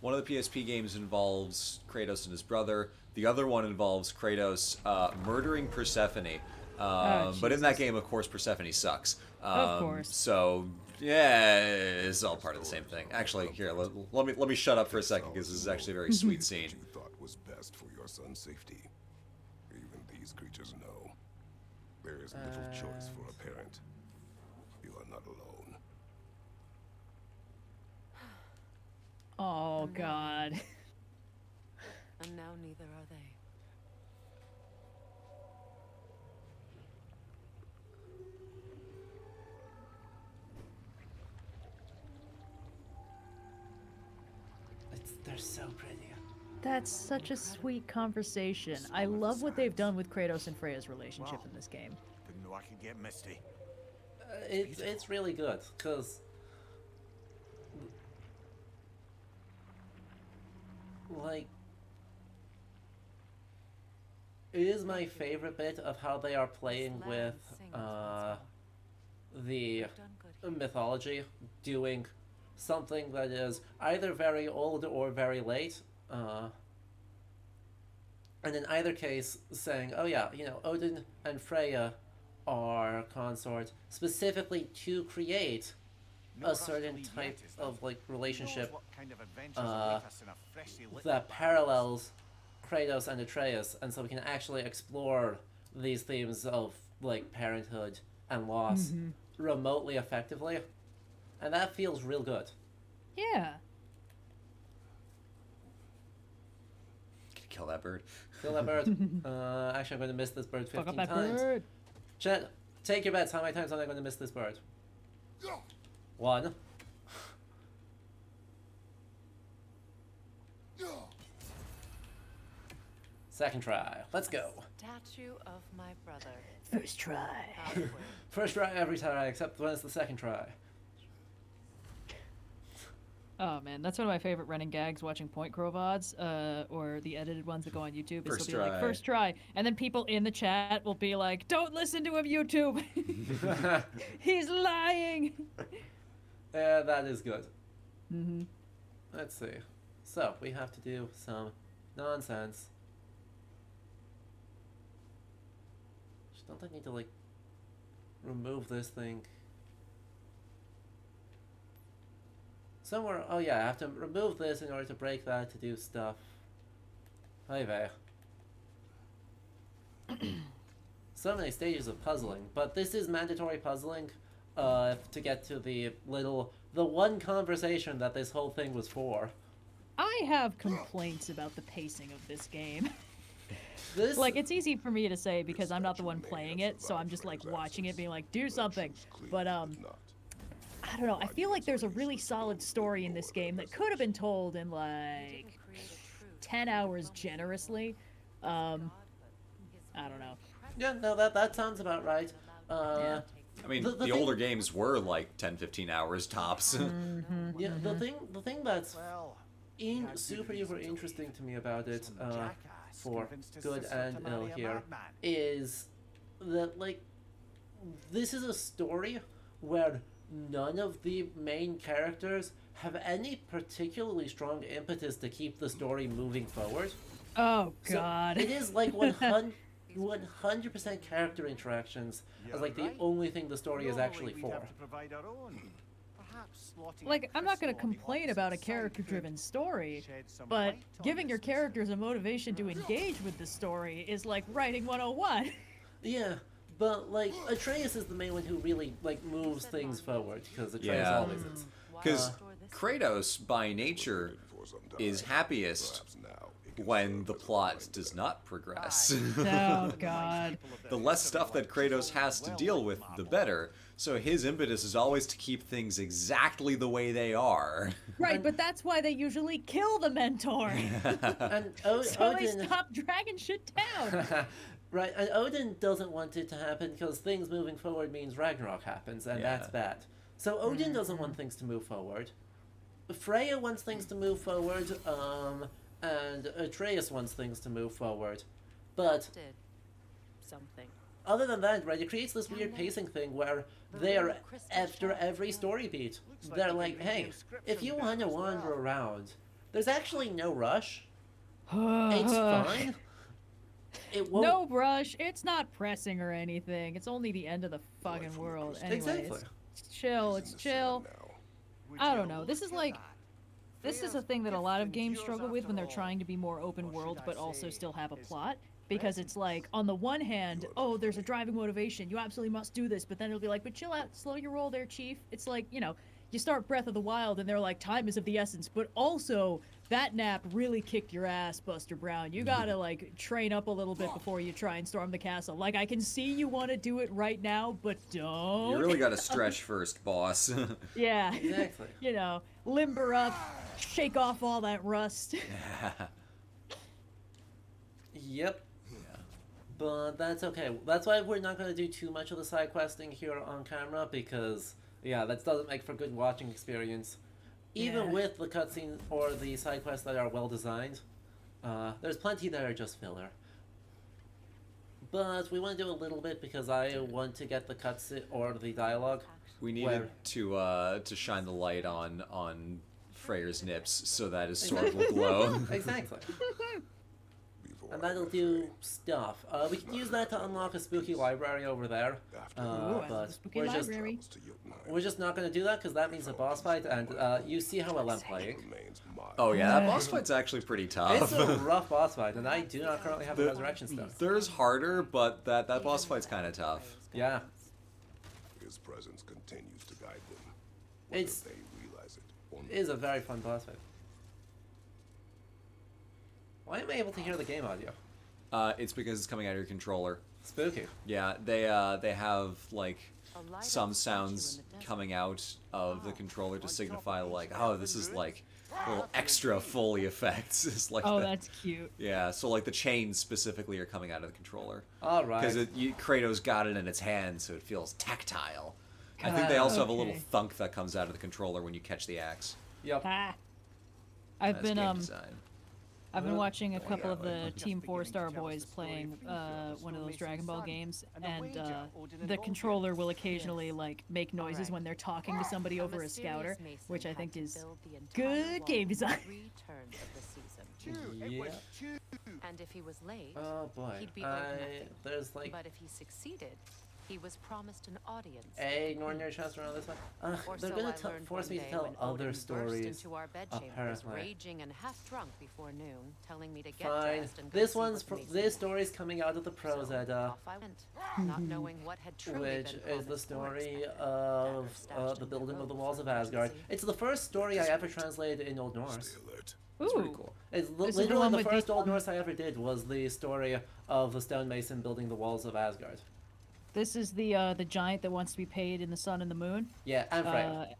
one of the PSP games involves Kratos and his brother. The other one involves Kratos uh, murdering Persephone. Um, but in that game, of course, Persephone sucks. Um, Of course. So yeah, it's all part of the same thing. Actually, here let, let me let me shut up for a second because this is actually a very sweet scene. you thought was best for your son's safety. Even these creatures know. There is little choice for a parent. You are not alone. Oh god. And now neither are they. They're so pretty. That's such a sweet conversation. I love what they've done with Kratos and Freya's relationship in this game. Didn't know I could get misty. Uh, it's it's really good because like it is my favorite bit of how they are playing with uh, the mythology, doing something that is either very old or very late. Uh, and in either case, saying, oh yeah, you know, Odin and Freya are consort specifically to create a certain type yet, is there? of like relationship kind of uh, await us in a freshly lit that parallels Kratos and Atreus, and so we can actually explore these themes of like parenthood and loss remotely effectively, and that feels real good. Yeah. Kill that bird. Kill that bird. uh, actually, I'm going to miss this bird Fuck 15 up that times. bird. Chet, take your bets. How many times am I going to miss this bird? One. Second try. Let's go. Statue of my brother. First try. First try every time, except when it's the second try. Oh man, that's one of my favorite running gags watching PointCrow VODs, uh, or the edited ones that go on YouTube. Is First be try. like, first try. And then people in the chat will be like, Don't listen to him, YouTube. He's lying. Yeah, that is good. Mm-hmm. Let's see. So, we have to do some nonsense. Don't I need to, like, remove this thing? Somewhere, oh yeah, I have to remove this in order to break that to do stuff. Hi there. so many stages of puzzling, but this is mandatory puzzling uh, to get to the little, the one conversation that this whole thing was for. I have complaints about the pacing of this game. This, like, it's easy for me to say because I'm not the one playing it, so I'm just like watching it, being like, do something. But, um, I don't know. I feel like there's a really solid story in this game that could have been told in like Didn't create a truth. 10 hours generously. Um, I don't know. yeah, no, that that sounds about right. Uh, Yeah. I mean, The- the, the thing- older games were like 10, 15 hours tops. mm-hmm, yeah, the thing, the thing that's Well, in had super duper interesting to me about it, uh, for good and ill marry a here, madman. is that like this is a story where none of the main characters have any particularly strong impetus to keep the story moving forward. Oh, So God. it is like 100 100% character interactions as You're like the only thing the story is actually we'd for. have to provide our own. Perhaps slotting a like, I'm not going to crystal on the complain about a character driven story, but giving your characters a motivation to hmm. engage with the story is like writing 101. Yeah, but like Atreus is the main one who really like moves things forward because Atreus Yeah. always is. Why Because restore Kratos, by nature, is happiest when the plot does not progress. oh, God. the less stuff that Kratos has to deal with, the better. So his impetus is always to keep things exactly the way they are. Right, but that's why they usually kill the mentor. And o- so they Odin, stop dragging shit down. Right? And Odin doesn't want it to happen because things moving forward means Ragnarok happens, and that's bad. So Odin doesn't want things to move forward. Freya wants things to move forward, um, and Atreus wants things to move forward. But did something. other than that, right, it creates this weird pacing thing where they're after every story beat, they're like, hey, if you want to wander around, there's actually no rush. It's fine. It won't. No brush. It's not pressing or anything. It's only the end of the fucking world. Anyways, Exactly. it's chill. It's chill. I don't know. This is like- This is a thing that a lot of games struggle with when they're trying to be more open world, but also still have a plot. Because it's like, on the one hand, oh, there's a driving motivation. You absolutely must do this. But then it'll be like, but chill out, slow your roll there, chief. It's like, you know, you start Breath of the Wild and they're like time is of the essence, but also that nap really kicked your ass, Buster Brown. You gotta mm-hmm. like train up a little bit before you try and storm the castle. Like I can see you want to do it right now, but don't. You really got to stretch first, boss. Yeah. Exactly. you know, limber up, shake off all that rust. Yep. But that's okay. That's why we're not going to do too much of the side questing here on camera because, yeah, that doesn't make for good watching experience. Even Yeah. with the cutscenes or the side quests that are well designed, uh, there's plenty that are just filler. But we want to do a little bit because I want to get the cutscene or the dialogue. we needed Where? to uh, to shine the light on on Freyr's nips so that his sword will glow. Exactly. Before And that'll do stuff. Uh, we can use that to unlock a spooky library over there. Uh, Ooh, I love but we're just library. travels to Jotunheim, we're just not gonna do that because that means a boss fight, and uh, you see how well I'm playing. oh yeah, that boss fight's actually pretty tough. It's a rough boss fight, and I do not currently have the The- resurrection stuff. There's harder, but that that boss fight's kind of tough. Yeah, His presence continues to guide them. It's- they realize it it is a very fun boss fight. Why am I able to hear the game audio? Uh, it's because it's coming out of your controller. Spooky. Yeah, they uh, they have like some up statue in sounds coming out of the controller to signify like, oh, this is like little extra Foley effects. It's like Oh, the- that's cute. yeah. So like the chains specifically are coming out of the controller All right. because Kratos got it in its hand, so it feels tactile. I think they also have a little Okay. thunk that comes out of the controller when you catch the axe. Yep. Ah. I've That's been game um design. I've been watching a couple of the Team Four Star boys playing uh, one of those Dragon Ball games, and the uh, the controller will occasionally like make noises when they're talking to somebody over a scouter, which I think is build the entire good wall game in design. Three turns of the season. Chew, it was Yeah. And if he was late, Oh boy. he'd be owed I there's like but if he succeeded, he was promised an audience. a with the ordinary queen. chance around this one. Uh, they're so gonna I force me to tell other Odin stories. into our bedchambers, apparently. raging and half drunk before noon, telling me to get Fine. and This see one's what the this wanted. story's coming out of the prose So, edda. went, not knowing what had truly which been is the story of uh, the building of the walls of Asgard. It's the first story I ever translated in Old Norse. It's pretty cool. It's This literally the, the, first Old Norse I ever did was the story of the stonemason building the walls of Asgard. This is the uh, the giant that wants to be paid in the sun and the moon. Yeah, and Freya. Uh,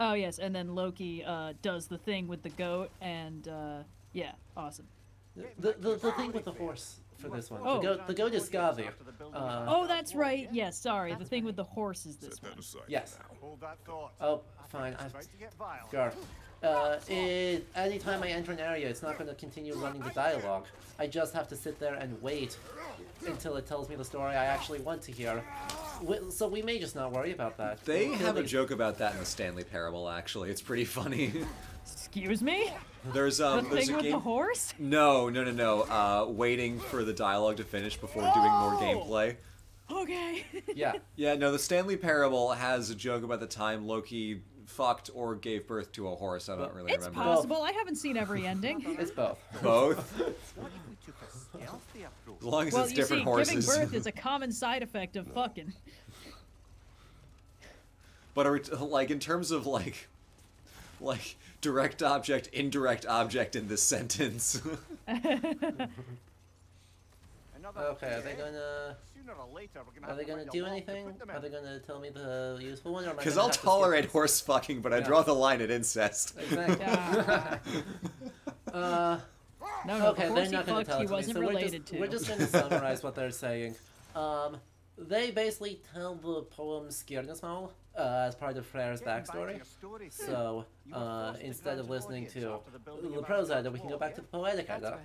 oh yes, and then Loki uh, does the thing with the goat, and uh, yeah, awesome. the, the, the thing with the horse for this one. Oh. The goat, the goat is Skadi. Uh, Oh, that's right. Yes, sorry. The thing with the horse is this one. Yes. now. Hold that thought. Oh, fine. I, about to get vile. Gar. Uh, it, anytime I enter an area, it's not going to continue running the dialogue. I just have to sit there and wait until it tells me the story I actually want to hear. Wi- So we may just not worry about that. They We'll have a joke about that in the Stanley Parable. Actually, it's pretty funny. Excuse me. there's The um, there's thing a with game. the horse. No, no, no, no. Uh, waiting for the dialogue to finish before doing more gameplay. Okay. Yeah. Yeah, no, the Stanley Parable has a joke about the time Loki fucked or gave birth to a horse. I don't really it's remember. possible. I haven't seen every ending. It's both. Both. What if we took a stealthy? As long as well, it's you different see, horses. giving birth is a common side effect of fucking. But are we t- like in terms of like, like direct object, indirect object in this sentence? Another Okay, are they gonna Sooner or later, we're gonna are they gonna do wall to anything? Are they gonna tell me the useful one, or am I Because I'll have to tolerate horse fucking, but I draw the line at incest. Exactly. uh, No, no. okay, the they're not gonna tell he it to me, wasn't so we're just, to. we're just gonna summarize what they're saying. Um, they basically tell the poem Skirnismal uh, as part of Freyr's Getting back to backstory. story, So, uh, instead of listening to the building the of prose Asgard's Edda, we can go back to the poetic That's Edda.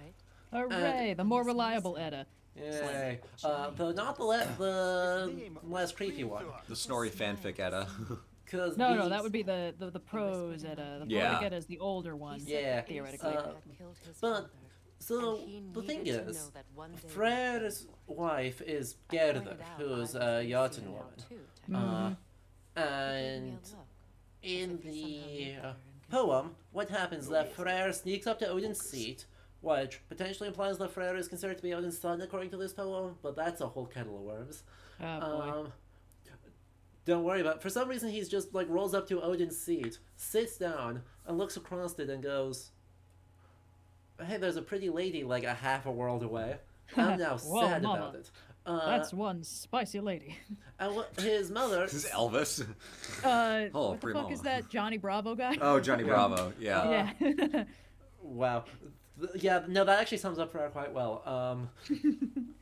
right. Hooray! The more reliable Edda. Yay. Uh, though not the, le- the less creepy one. The Snorri fanfic Edda. Cause No, no, these- that would be the the, the prose Edda. The Yeah. poetic Edda is the older one. Yeah, theoretically. Uh, had killed his but- So, the thing is, know that one day would Freyr's wife is I Gerda, who's a Jotun woman. too. Uh, He gave me a and in if he somehow the knew uh, her and could poem, what happens is that Freyr sneaks up to Odin's seat, which potentially implies that Freyr is considered to be Odin's son according to this poem, but that's a whole kettle of worms. Oh boy. Um, don't worry about. It. For some reason, he's just like rolls up to Odin's seat, sits down, and looks across it and goes, "Hey, there's a pretty lady like a half a world away. I'm now Whoa, sad mama. about it." Uh, That's one spicy lady. and what, his mother. This is Elvis. Uh, Oh, what the fuck mama. is that Johnny Bravo guy? Oh, Johnny Bravo. Yeah. yeah. Wow. Yeah, no, that actually sums up for her quite well. Um,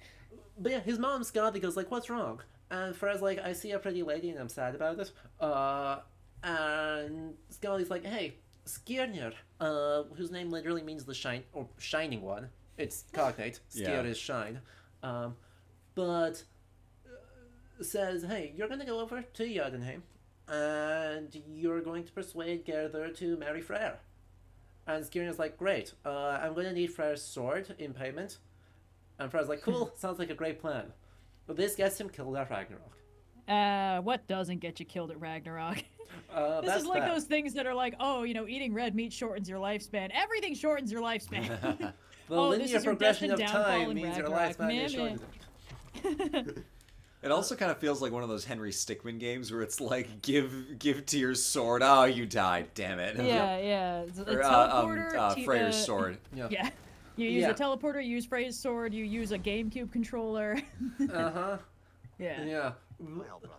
but yeah, his mom Skadi goes like, "What's wrong?" And Freyr's like, "I see a pretty lady and I'm sad about it." Uh, and Skadi's like, "Hey, Skirnir, uh, whose name literally means the shine or shining one. It's cognate. Skir Yeah. is shine. Um, but uh, says, "Hey, you're gonna go over to Jotunheim, and you're going to persuade Gerður to marry Freyr." And Skirnir's like, "Great. Uh, I'm gonna need Freyr's sword in payment." And Freyr's like, "Cool. sounds like a great plan." But this gets him killed at Ragnarok. Uh, what doesn't get you killed at Ragnarok? Uh, This that's is like that. those things that are like, oh, you know, eating red meat shortens your lifespan. Everything shortens your lifespan. The oh, this linear is your progression of time in means your Ragnarok. lifespan is Meh, meh. shortened. It also kind of feels like one of those Henry Stickmin games where it's like, give give to your sword. Oh, you died. Damn it. yeah, yeah. It's a Or, uh, um, teleporter. uh, te- Freyr's sword. Yeah. Yeah. You use Yeah. a teleporter, you use Frey's sword, you use a GameCube controller. Uh huh. yeah. Yeah.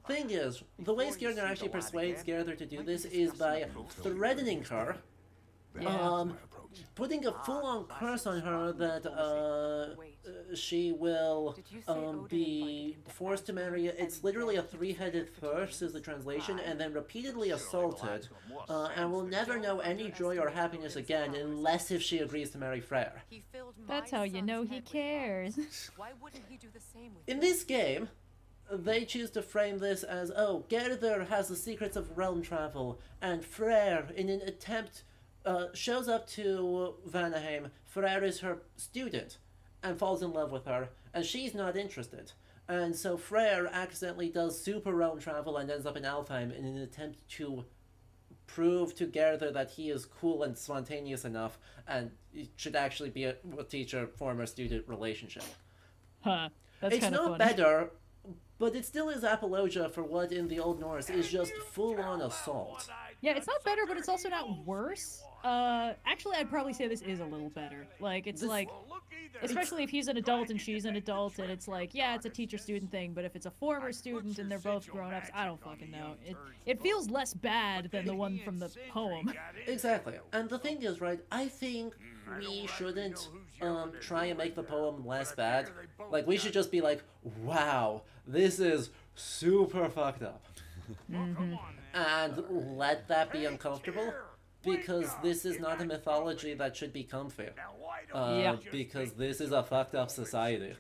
Thing is, the way Skirnir actually persuades Gerður to do this is by threatening her, Yeah. um, putting a full-on curse on her that uh, uh, she will Did you say um, be invited him to forced to marry. It's literally a three-headed to thirst is the translation, and then repeatedly assaulted, uh, and will never know any joy or happiness again unless if she agrees to marry Freyr. He filled my That's how you know he cares. Why wouldn't he do the same with In this game, they choose to frame this as oh, Gerður has the secrets of realm travel, and Freyr, in an attempt, uh, shows up to Vanaheim. Freyr is her student and falls in love with her, and she's not interested. And so Freyr accidentally does super realm travel and ends up in Alfheim in an attempt to prove to Gerður that he is cool and spontaneous enough and should actually be a, a teacher former student relationship Huh. That's it's kind of no funny. better, but it still is apologia for what in the Old Norse is just full on assault. Yeah, it's not better, but it's also not worse. Uh, actually, I'd probably say this is a little better. Like, it's This- like, especially if he's an adult and she's an adult, and it's like, yeah, it's a teacher-student thing. But if it's a former student and they're both grown-ups, I don't fucking know. It it feels less bad than the one from the poem. Exactly. And the thing is, right, I think we shouldn't um, try and make the poem less bad. Like, we should just be like, wow, this is super fucked up. And let that be uncomfortable. Because this is not a mythology that should be comfy. Uh, Yeah. Because this is a fucked up society.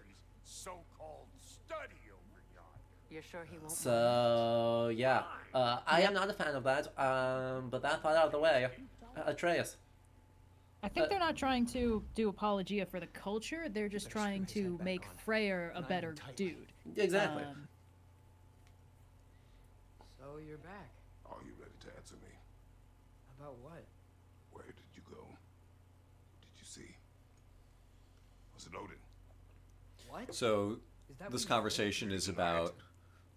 So-called study over yonder. You're sure he won't? mind? So yeah, uh, I am not a fan of that. Um, but that thought out of the way, uh, Atreus. I think Uh, they're not trying to do apologia for the culture. They're just trying to make Freyr a better dude. Exactly. Um, So you're back. Are you ready to answer me? About what? Where did you go? Who did you see? Was it Odin? What? So this conversation is about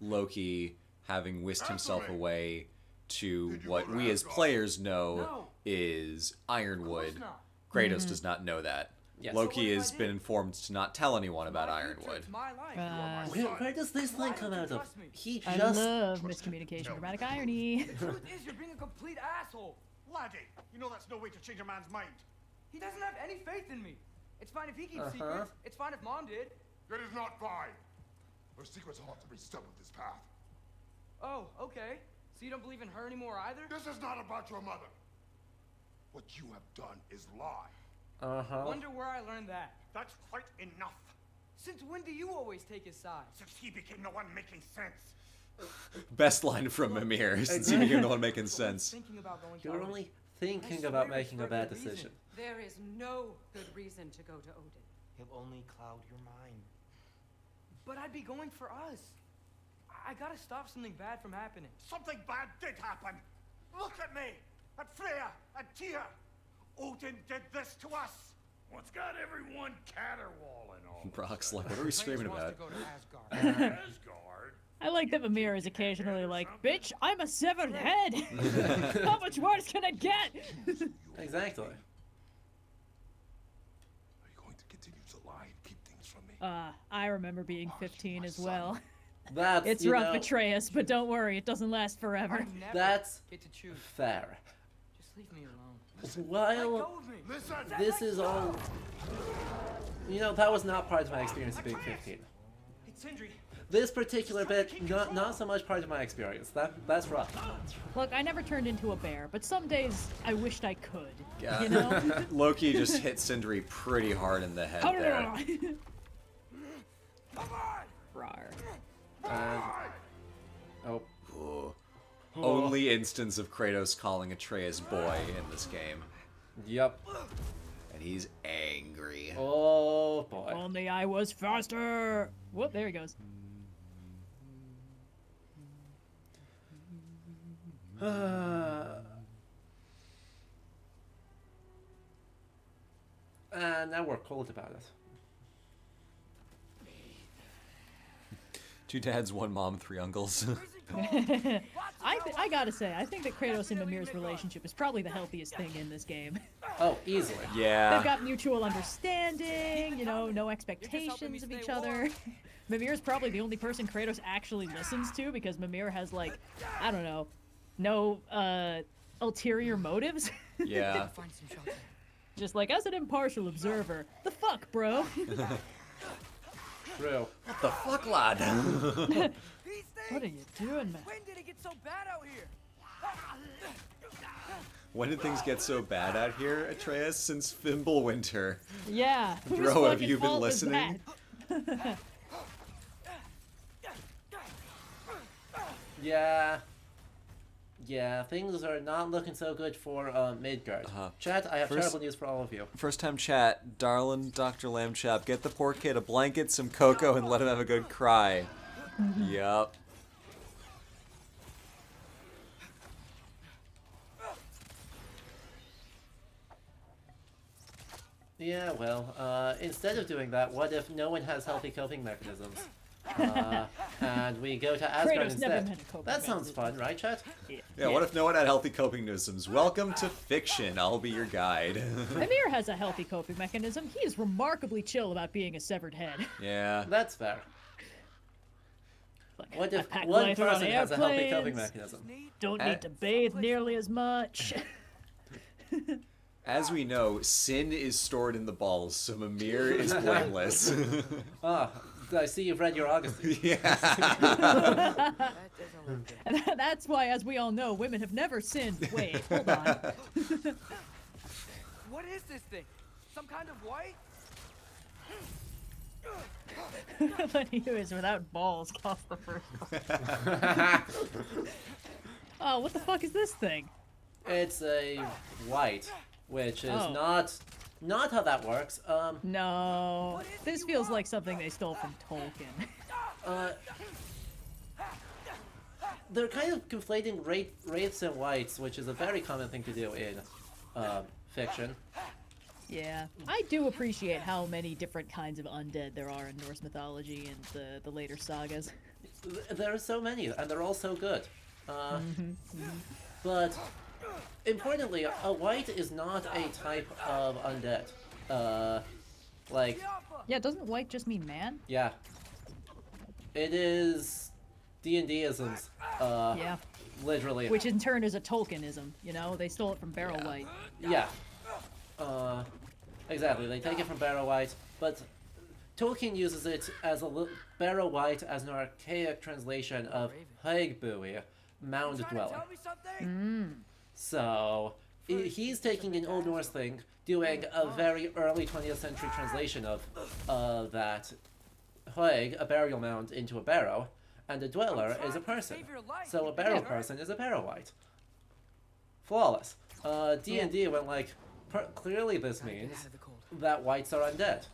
Loki having whisked himself away to what we as players know No. is Ironwood. course not. Kratos does not know that. Yes. Loki So has been informed to not tell anyone about My Ironwood. my life. Uh, where, where does this Why line come out of? trust me? He I just love miscommunication, dramatic irony. the truth is, you're being a complete asshole. Laddie, you know that's no way to change a man's mind. He doesn't have any faith in me. It's fine if he keeps Uh-huh. secrets. It's fine if mom did. It is not fine. Her secrets ought to be stubborn this path. Oh, okay. So you don't believe in her anymore either? This is not about your mother. What you have done is lie. uh huh. Wonder where I learned that. That's quite enough. Since when do you always take his side? Since he became the one making sense. Best line from Mimir since he became the one making sense. Thinking about going to You're only thinking about making a a bad reason. decision. There is no good reason to go to Odin. He'll only cloud your mind. But I'd be going for us. I, I gotta stop something bad from happening. Something bad did happen. Look at me, at Freya, at Tyr. Odin did this to us. What's got everyone caterwauling all? Brok's like, what are we screaming about? to go to Asgard. Asgard? I like that Mimir is occasionally like, "Bitch, I'm a severed head. How much worse can it get?" Exactly. Are you going to continue to lie and keep things from me? Uh, I remember being 15 as well. That's It's rough, know, Atreus, but don't worry, it doesn't last forever. That's get to choose. fair. Just leave me alone. While Go with me. Listen! this is all, you know, that was not part of my experience of being 15. Hey, Sindri. This particular bit, not not so much part of my experience. That that's rough. Look, I never turned into a bear, but some days I wished I could. Yeah. You know? Loki just hit Sindri pretty hard in the head oh, there. Rawr. And, oh, Ooh. Only instance of Kratos calling Atreus boy in this game. yep. And he's angry. Oh boy. Only I was faster. Whoop, there he goes. And uh, now we're cold about it. Two dads, one mom, three uncles. I, th- I gotta say, I think that Kratos and Mimir's relationship is probably the healthiest thing in this game. Oh, easily. Yeah. They've got mutual understanding, you know, no expectations of each other. Mimir's probably the only person Kratos actually listens to because Mimir has like, I don't know, no uh ulterior motives. Yeah. Find some shelter. Just like as an impartial observer, the fuck, bro. True. What the fuck, lad? What are you doing, man? When did it get so bad out here? when did things get so bad out here, Atreus? Since Fimbulwinter. Yeah. Bro, have you been listening? Yeah. Yeah, things are not looking so good for uh, Midgard. Uh-huh. Chat, I have First- terrible news for all of you. First time chat, darling Dr. Lambchop, get the poor kid a blanket, some cocoa, and let him have a good cry. yep. Yeah, well, uh, instead of doing that, what if no one has healthy coping mechanisms? Uh, and we go to Asgard Kratos instead. had a coping That sounds fun, right, chat? Yeah, what if no one had healthy coping mechanisms? Welcome to fiction. I'll be your guide. Mimir has a healthy coping mechanism. He is remarkably chill about being a severed head. yeah. That's fair. Like, What I if pack one lighter on person has a healthy coping mechanism? Don't need to bathe nearly as much. As we know, sin is stored in the balls, so Mimir is blameless. Ah, I see you've read your Augustine. yeah. That doesn't look good. And that's why, as we all know, women have never sinned. Wait, hold on. What is this thing? Some kind of wight? but he is without balls off the first Oh, what the fuck is this thing? It's a wight, which is Oh. not not how that works. Um, No. This feels like something they stole from Tolkien. uh, they're kind of conflating wraith, wraiths and wights, which is a very common thing to do in um, fiction. yeah. I do appreciate how many different kinds of undead there are in Norse mythology and the, the later sagas. There are so many, and they're all so good. Uh, But importantly, a wight is not a type of undead. Uh, like, Yeah, doesn't wight just mean man? yeah, it is D and D. Uh, Yeah. literally. Which in turn is a Tolkienism, you know? They stole it from Barrow Wight. Yeah. Uh, exactly. They take it from Barrow Wight, but Tolkien uses it as a Barrow Wight as an archaic translation of haugbúi, Mound Dweller. something? So he- he's taking an Old Norse thing, doing a very early 20th century translation of uh, that haug, a burial mound, into a barrow, and a dweller is a person. So a barrow person is a barrow wight. Flawless. Uh, D&D went like, per- clearly this means Have the cold. that wights are undead.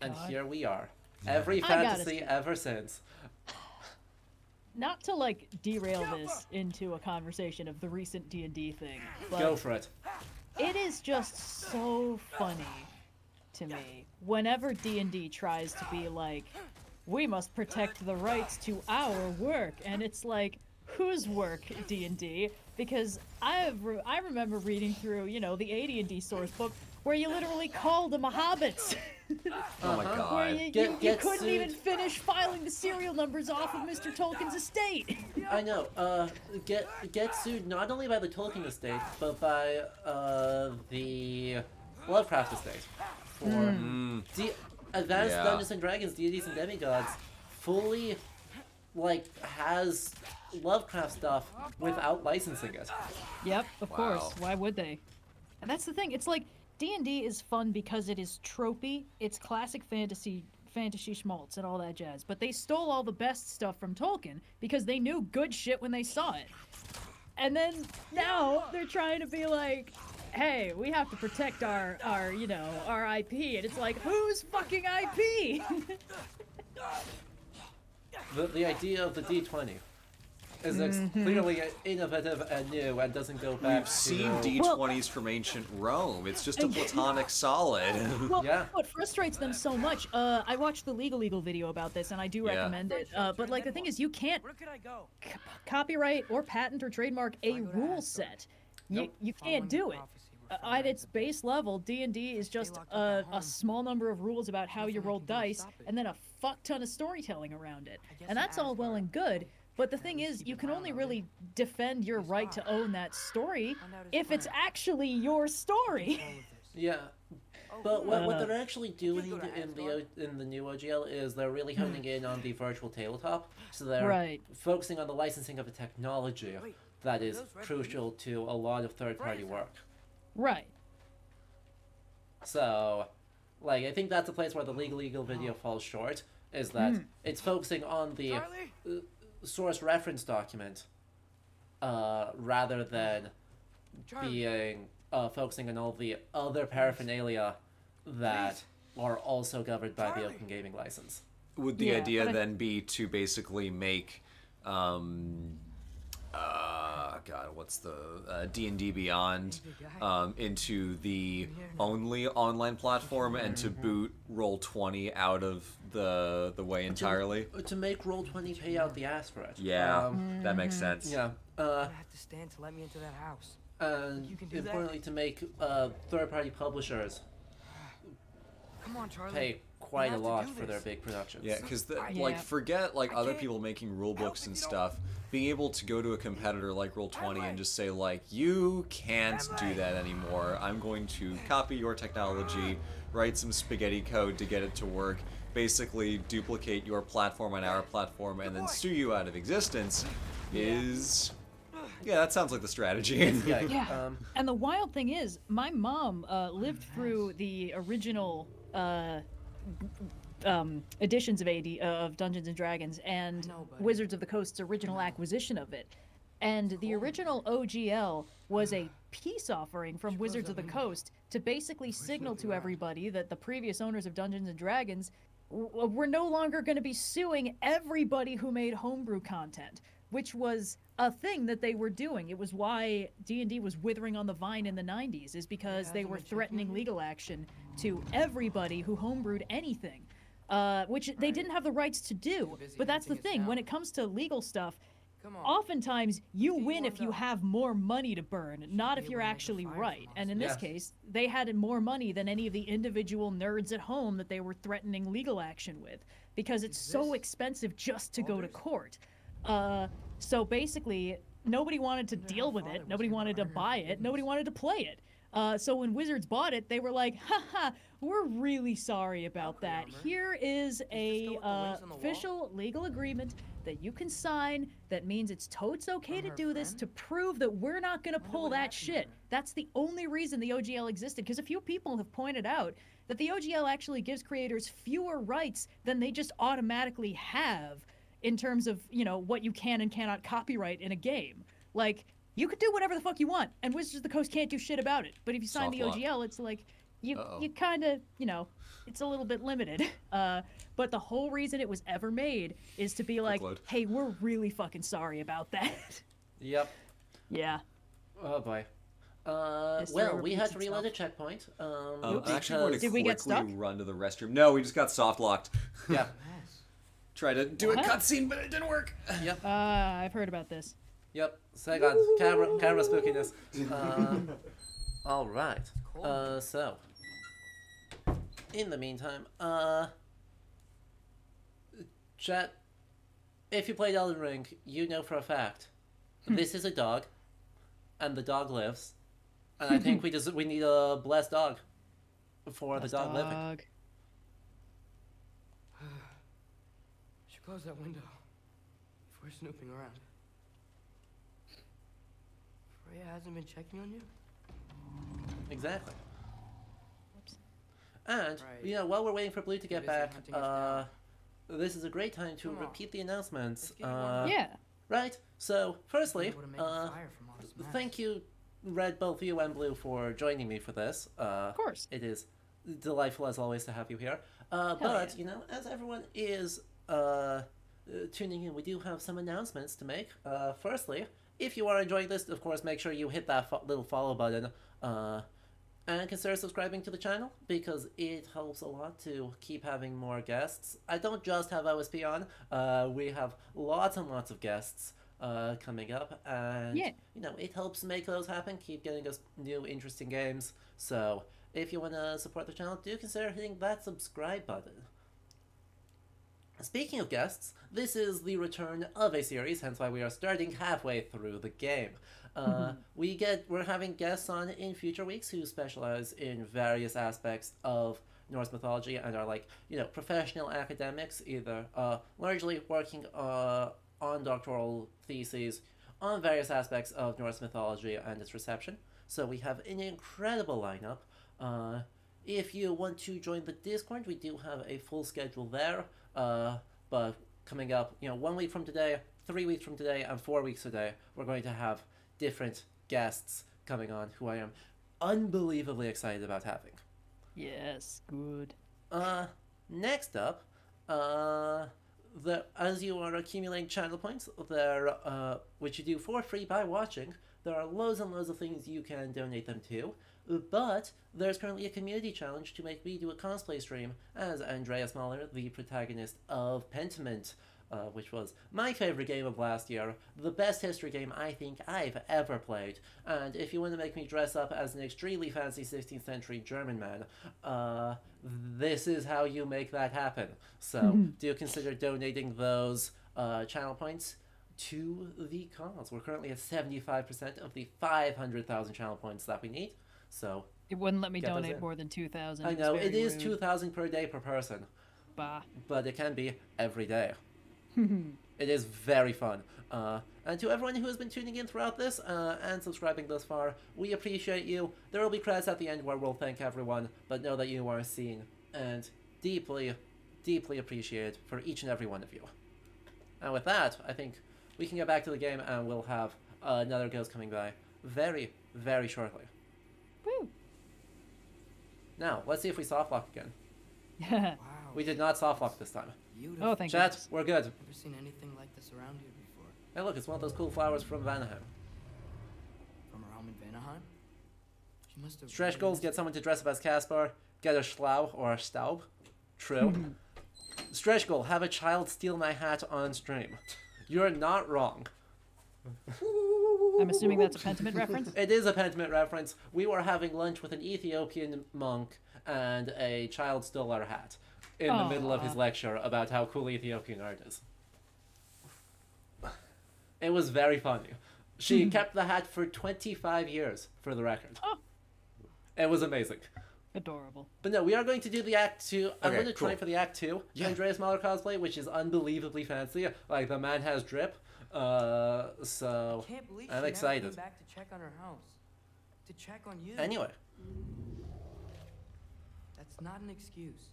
And God. here we are. Every fantasy ever since. Not to like derail this into a conversation of the recent D&D thing, but Go for it. it is just so funny to me whenever D&D tries to be like we must protect the rights to our work, and it's like, whose work, D and D? Because I re- I remember reading through, you know, the AD and D source book where you literally called them a hobbits. Oh my Uh-huh. where god. you, Get- you, you get couldn't sued. even finish filing the serial numbers off of Mr. Tolkien's estate. I know. Uh, get get sued not only by the Tolkien estate, but by uh the Lovecraft estate for Mm, D- Advanced Yeah. Dungeons and Dragons, deities and demigods, fully like has Lovecraft stuff without licensing it. Yep, of Wow. course. Why would they? And that's the thing. It's like D&D is fun because it is tropey. It's classic fantasy fantasy schmaltz and all that jazz. But they stole all the best stuff from Tolkien because they knew good shit when they saw it. And then now they're trying to be like, "Hey, we have to protect our our, you know, our IP." And it's like, "Whose fucking IP?" The the idea of the D20 is clearly innovative and new and doesn't go back We've seen Well- D20s from ancient Rome. It's just a platonic solid. Well, Yeah. what frustrates them so much, uh, I watched the Legal Eagle video about this, and I do Yeah. recommend it. Uh, but like the thing is, you can't Where could I go? c- copyright or patent or trademark a rule Asgard. set. You Nope. you Following can't do it. Uh, at its base level, D and D is just a, a small number of rules about how you roll can do to dice, and then a fuck ton of storytelling around it. And that's all well and good. But the thing is, you can only really defend your right to own that story Find out his if it's actually your story. All of this. Yeah, Oh, but what, what they're actually doing in the in the new OGL is they're really hmm. honing in on the virtual tabletop. So they're Right. focusing on the licensing of a technology Wait, that are is those red crucial to a lot of third-party work. right. So, like, I think that's a place where the Legal Eagle video falls short. Is that hmm. it's focusing on the Charlie? Uh, source reference document, uh, rather than Charlie. being uh, focusing on all the other paraphernalia that are also governed by the Open Gaming License. Would the Yeah, idea but I- then be to basically make, um, uh, God, what's the uh, D and D Beyond um, into the only online platform, and to boot Roll Twenty out of the the way entirely? To, to make Roll Twenty pay out the ass for it. Yeah, Um, that makes sense. yeah. Uh, I have to stand to let me into that house. and You can do that? importantly, to make uh, third-party publishers Come on, Charlie. pay quite a lot for their big productions. Yeah, because Yeah. like forget like I other can't people making rule books and you don't- stuff. Being able to go to a competitor like Roll20 and just say like, you can't do that anymore. I'm going to copy your technology, write some spaghetti code to get it to work, basically duplicate your platform on our platform, and then sue you out of existence. Is yeah, that sounds like the strategy. Yeah. Yeah. Um, And the wild thing is, my mom uh, lived through the original uh, um, editions of AD of Dungeons and Dragons and know. Wizards of the Coast's original acquisition of it. And the original OGL was a peace offering from Wizards of the Coast to basically signal to everybody that the previous owners of Dungeons and Dragons w- were no longer going to be suing everybody who made homebrew content, which was a thing that they were doing. It was why D&D was withering on the vine in the 90s is because they were threatening legal action to everybody who homebrewed anything. Uh, which they didn't have the rights to do. But that's the thing. When it comes to legal stuff, Come on. oftentimes you win if you have more money to burn, not if you're to make a actually right. And in this case, they had more money than any of the individual nerds at home that they were threatening legal action with because it's so expensive just to go to court. Uh, so basically, nobody wanted to deal with father it. Nobody wanted to buy it. Nobody wanted to play it. Uh, so when Wizards bought it, they were like, haha, we're really sorry about that. Here is a still with the uh, wings on the wall? official legal agreement that you can sign that means it's totes okay to do this to prove that we're not going to pull that shit. That's the only reason the OGL existed because a few people have pointed out that the OGL actually gives creators fewer rights than they just automatically have in terms of, you know, what you can and cannot copyright in a game. Like you could do whatever the fuck you want and Wizards of the Coast can't do shit about it. But if you sign Soft the lock. OGL, it's like you Uh-oh. you kind of, you know, it's a little bit limited. Uh, but the whole reason it was ever made is to be like, load. hey, we're really fucking sorry about that. yep. yeah. Oh boy. Uh, well, we had to reload a checkpoint. Um, Um, I'm actually going to because- Did we get stuck? run to the restroom. No, we just got soft locked. yeah. Try to do a cutscene, but it didn't work. Yep. Uh, I've heard about this. Yep. Second, camera, camera spookiness. Uh, all right. Uh, so, in the meantime, uh, chat. If you played Elden Ring, you know for a fact this is a dog, and the dog lives, and I think we just we need a blessed dog for the dog living. Dog. Should close that window. If we're snooping around. Freya hasn't been checking on you? Exactly. And Right. you know, while we're waiting for Blue to get Busy back, hunting us uh, this is a great time to Come on. repeat the announcements. Let's get it Uh. Yeah. Right. So, firstly, Able to make a uh, fire from all this mess. thank you, Red, both you and Blue, for joining me for this. Uh, Of course. It is delightful as always to have you here. Uh, but yeah. you know, as everyone is uh, uh, tuning in, we do have some announcements to make. Uh, firstly, if you are enjoying this, of course, make sure you hit that fo- little follow button. Uh, and consider subscribing to the channel because it helps a lot to keep having more guests. I don't just have OSP on, uh, we have lots and lots of guests uh, coming up, and Yeah. you know it helps make those happen. Keep getting us new interesting games. So if you want to support the channel, do consider hitting that subscribe button. Speaking of guests, this is the return of a series, hence why we are starting halfway through the game. Uh, we get we're having guests on in future weeks who specialize in various aspects of Norse mythology and are like you know professional academics, either uh, largely working uh, on doctoral theses on various aspects of Norse mythology and its reception. So we have an incredible lineup. Uh, if you want to join the Discord, we do have a full schedule there. Uh, but coming up, you know, one week from today, three weeks from today, and four weeks today, we're going to have different guests coming on who I am unbelievably excited about having. Yes. Good. Uh, next up, uh, the as you are accumulating channel points, there, uh, which you do for free by watching, there are loads and loads of things you can donate them to. But there's currently a community challenge to make me do a cosplay stream as Andreas Maler, the protagonist of Pentiment, uh, which was my favorite game of last year, the best history game I think I've ever played. And if you want to make me dress up as an extremely fancy 16th century German man, uh, this is how you make that happen. So do consider donating those uh, channel points to the cause. We're currently at 75% of the 500,000 channel points that we need. So It wouldn't let me donate more than two thousand. I know it is 2,000 per day per person Bah. but it can be every day. it is very fun. Uh, and to everyone who has been tuning in throughout this uh, and subscribing thus far, we appreciate you. There will be credits at the end where we'll thank everyone, but know that you are seen and deeply, deeply appreciated for each and every one of you. And with that, I think we can get back to the game and we'll have uh, another ghost coming by very, very shortly. Woo. Now, let's see if we softlock again. Yeah. Wow. We did not softlock this time. Beautiful. oh, thank Chat, goodness. we're good. Never seen anything like this around here before. Hey, look, it's one of those cool flowers from Vanaheim. From her home in Vanaheim? She must have. Stretch really goals get someone to dress up as Caspar, get a Schlau or a Staub. True. Stretch goal, have a child steal my hat on stream. You're not wrong. I'm assuming that's a Pentiment reference. It is a Pentiment reference. We were having lunch with an Ethiopian monk, and a child stole our hat in the middle of his lecture about how cool Ethiopian art is. It was very funny. She kept the hat for 25 years, for the record. Oh. It was amazing. Adorable. But no, we are going to do the act two. I'm Okay, going to try for the act two. Yeah. Andreas Maler cosplay, which is unbelievably fancy. Like the man has drip. Uh, so I'm excited. back to check on her house. To check on you. anyway, That's not an excuse.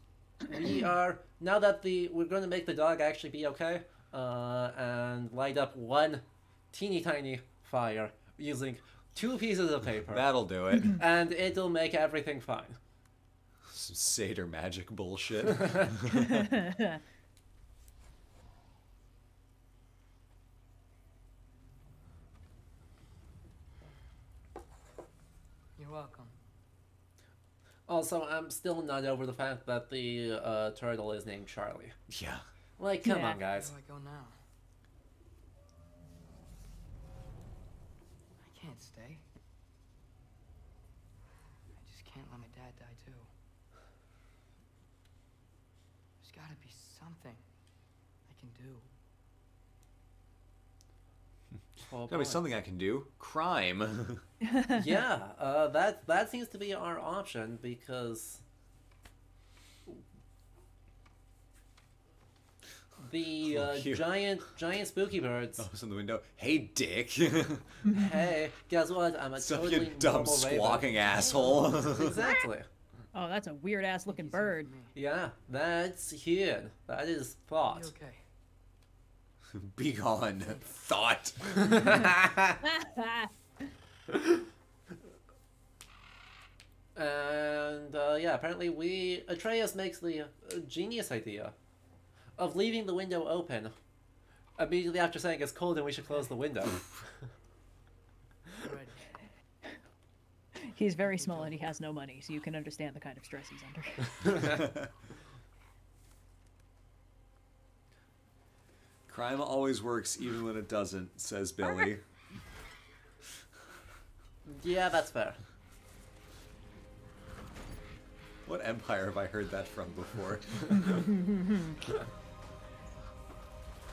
we are now that the we're going to make the dog actually be okay. Uh, and light up one teeny tiny fire using two pieces of paper, That'll do it. and it'll make everything fine. Some satyr magic bullshit. You're welcome. Also, I'm still not over the fact that the uh, turtle is named Charlie. yeah. Like, come Yeah. on, guys. Where do I go now? I can't stay. I just can't let my dad die too. There's gotta be something I can do. Oh, Gotta be something I can do. Crime. yeah, uh, that that seems to be our option because the uh, Here. giant giant spooky birds. oh, it's in the window. Hey, Dick. Hey, guess what? I'm a Sup, totally you dumb normal raven. squawking asshole. Exactly. Oh, that's a weird ass looking bird. Yeah, that's here. That is thought. You okay? Be gone, thought. And uh, yeah, apparently we Atreus makes the uh, genius idea of leaving the window open immediately after saying it's cold and we should close the window. He's very small and he has no money, so you can understand the kind of stress he's under. Crime always works even when it doesn't, says Billy. yeah, that's fair. What empire have I heard that from before?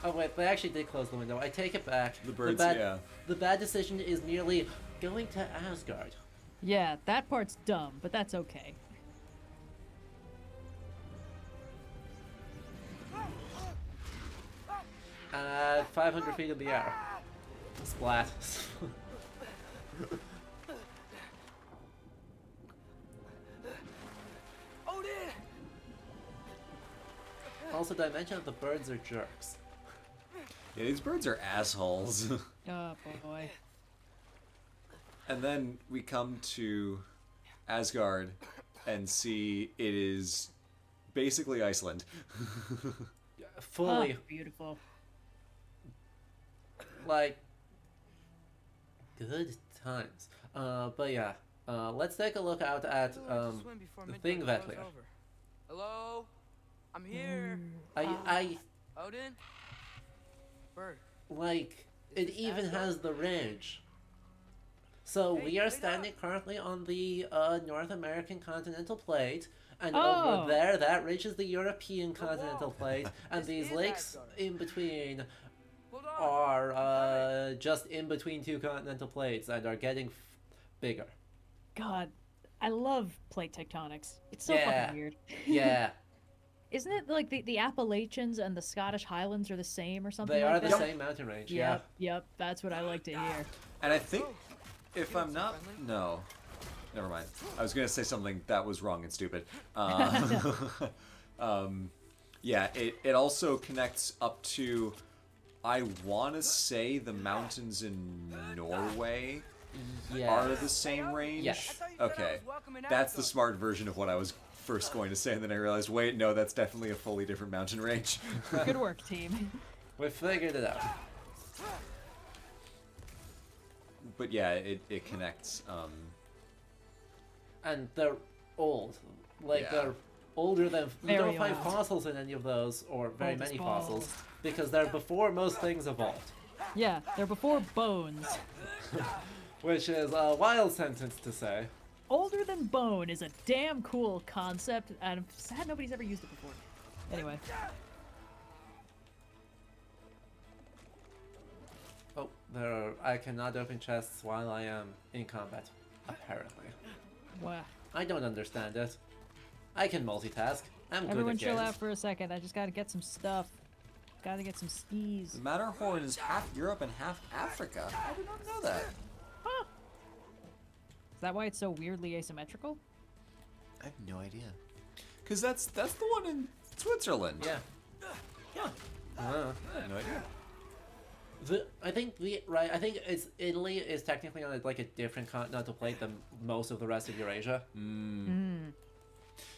Oh wait, they actually did close the window. I take it back. The birds, bad, yeah. The bad decision is merely going to Asgard. yeah, that part's dumb, but that's okay. Uh, At 500 feet in the air. Splat. Odin! also, did I mention that the birds are jerks? Yeah, these birds are assholes. Oh boy. and then we come to Asgard and see it is basically Iceland. Fully, Oh, beautiful. Like, good times. Uh, but yeah, uh, let's take a look out at I'd like to um, the midnight thing blows Vetlir. over. Hello? I'm here. I, I Odin? Bird. like it even has the range. So Hey, we are wait up. standing currently on the uh, North American continental plate, and Oh. over there that reaches the European continental plate, and these lakes Asgard. in between Hold on. Are uh, just in between two continental plates and are getting f- bigger. God, I love plate tectonics. It's so Yeah. fucking weird. Yeah, Isn't it like the, the Appalachians and the Scottish Highlands are the same or something they like are the that? same mountain range. Yep, yep, that's what I like to hear. And I think, if I'm not, no, never mind. I was gonna say something that was wrong and stupid. Uh, um, yeah, it it also connects up to, I want to say the mountains in Norway Yeah. are the same range. Yes. I thought you said I Okay, was welcome in that's the smart version of what I was first going to say, and then I realized, wait, no, that's definitely a fully different mountain range. Good work, team. We figured it out. but yeah, it it connects. Um, And they're old. Like Yeah. they're older than you Very don't find old. fossils in any of those or very Old as many balls. fossils because they're before most things evolved. Yeah, they're before bones. Which is a wild sentence to say. Older than bone is a damn cool concept, and I'm sad nobody's ever used it before. Anyway, Oh, there are, I cannot open chests while I am in combat. Apparently. wow. I don't understand it. I can multitask. I'm good Everyone at chill games. out for a second. I just gotta get some stuff. Gotta get some skis. the Matterhorn is half Europe and half Africa. I did not know that. Is that why it's so weirdly asymmetrical? I have no idea. Cause that's that's the one in Switzerland. Yeah. Yeah. Uh, I have no idea. the, I think the right. I think it's Italy is technically on a, like a different continental plate than most of the rest of Eurasia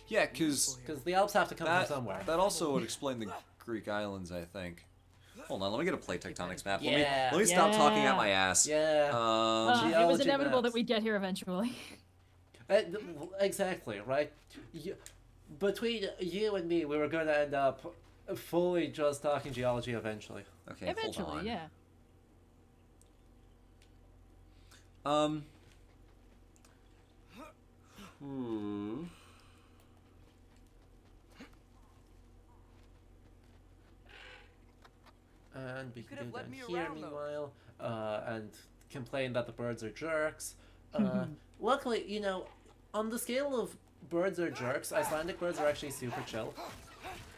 Yeah, cause because the Alps have to come that from somewhere. that also would explain the Greek islands, I think. Hold on, let me get a plate tectonics map. Yeah. Let me let me stop talking at my ass. Yeah. Um, Uh, it was inevitable maps. that we'd get here eventually. Uh, exactly right. You, between you and me, we were going to end up fully just talking geology eventually. Okay, Eventually, hold on. yeah. Um. Hmm. And we You can do down me here meanwhile, uh, and complain that the birds are jerks. Uh, luckily, you know, on the scale of birds are jerks, Icelandic birds are actually super chill.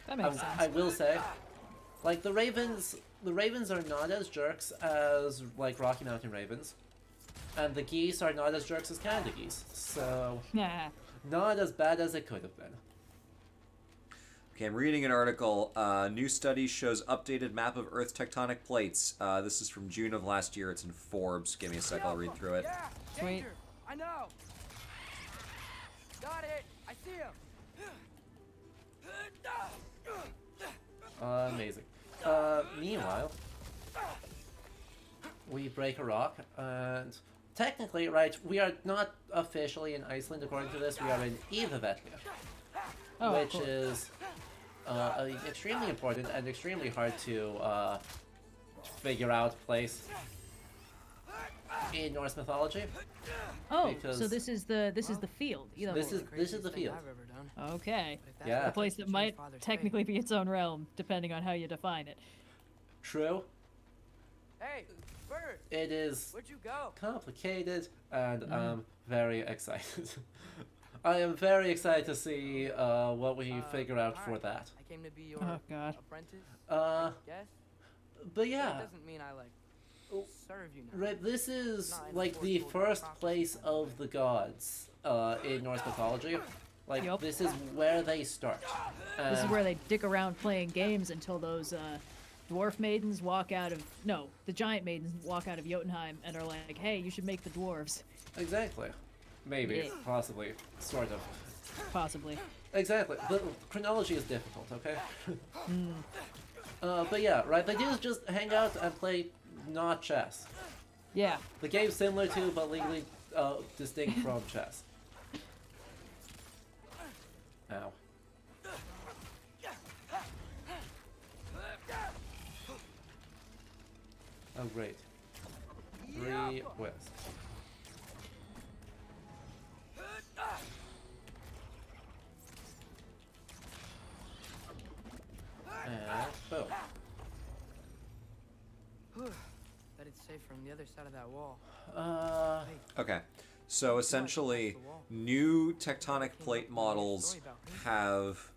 That makes Um, sense. I will say, like the ravens, the ravens are not as jerks as like Rocky Mountain ravens, and the geese are not as jerks as Canada geese. So Yeah. not as bad as it could have been. Okay, I'm reading an article. Uh, new study shows updated map of Earth tectonic plates. Uh, this is from June of last year. It's in Forbes. Give me a sec. I'll read through it. Yeah, Sweet. danger. I know. Got it. I see him. amazing. Uh, meanwhile, we break a rock, and technically, right, we are not officially in Iceland according to this. We are in Iðavellir, Oh, which cool. is uh, extremely important and extremely hard to uh, figure out place in Norse mythology. Oh, so this is the this is the field. Either This is this is the field. I've ever done. okay. But Yeah. A place that might Father's fate- technically be its own realm, depending on how you define it. True, Hey, Bird, it is where'd you go? complicated, and I'm very excited. I am very excited to see uh, what we Uh, figure out for that. I came to be your Oh God. apprentice. Uh, Yes. but That yeah, doesn't mean I like Oh, serve you now. right. This is like the first place of of the gods uh, in Norse mythology. Like Yup. this is where they start. This is where they dick around playing games until those uh, dwarf maidens walk out of no, the giant maidens walk out of Jotunheim and are like, "Hey, you should make the dwarves." exactly, maybe, Yeah. possibly, sort of. Possibly. Exactly. The chronology is difficult, okay? uh, but yeah, right, they do just hang out and play not chess. Yeah. The game's similar to, but legally uh, distinct from chess. Ow. Oh, great. Three west. And boom. Bet it's safe from the other side of that wall. Uh, Okay. So essentially, new tectonic plate models have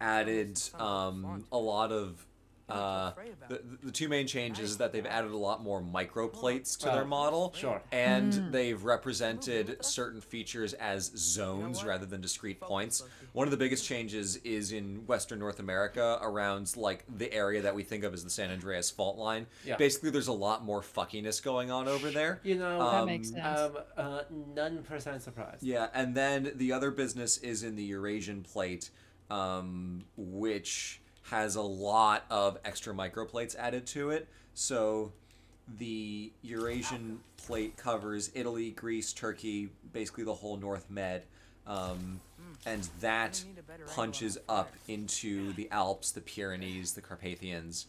added um, a lot of. Uh, the, the two main changes is that they've added a lot more microplates to Oh, their model, sure. and they've represented certain features as zones rather than discrete points. One of the biggest changes is in Western North America around like the area that we think of as the San Andreas Fault Line. Yeah. Basically, there's a lot more fuckiness going on over there. you know, That Um, makes sense. I'm uh, none percent surprised. Yeah, and then the other business is in the Eurasian plate, um, which has a lot of extra microplates added to it. So the Eurasian plate covers Italy, Greece, Turkey, basically the whole North Med. Um, and that need a better angle punches up into the Alps, the Pyrenees, the Carpathians,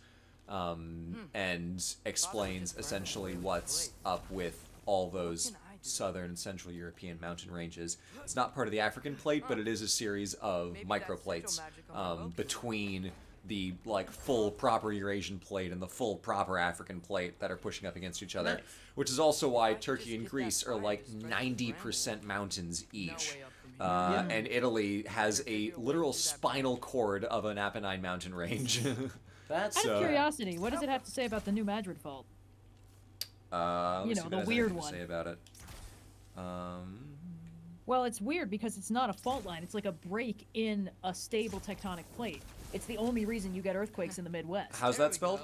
um, and explains essentially what's up with all those can I do? southern and central European mountain ranges. It's not part of the African plate, but it is a series of microplates sigil magic on the um, between the like full proper Eurasian plate and the full proper African plate that are pushing up against each other. Nice. Which is also why Why Turkey and Greece are like to spread the ninety brand percent mountains each. way up from here. Uh, Yeah. And Italy has a a literal to do that spinal cord of an Apennine mountain range. That's Out So- of curiosity, what does it have to say about the new Madrid fault? uh, You know, the weird anything to one. Say about it. Um, Well, it's weird because it's not a fault line. It's like a break in a stable tectonic plate. It's the only reason you get earthquakes in the Midwest. how's that spelled?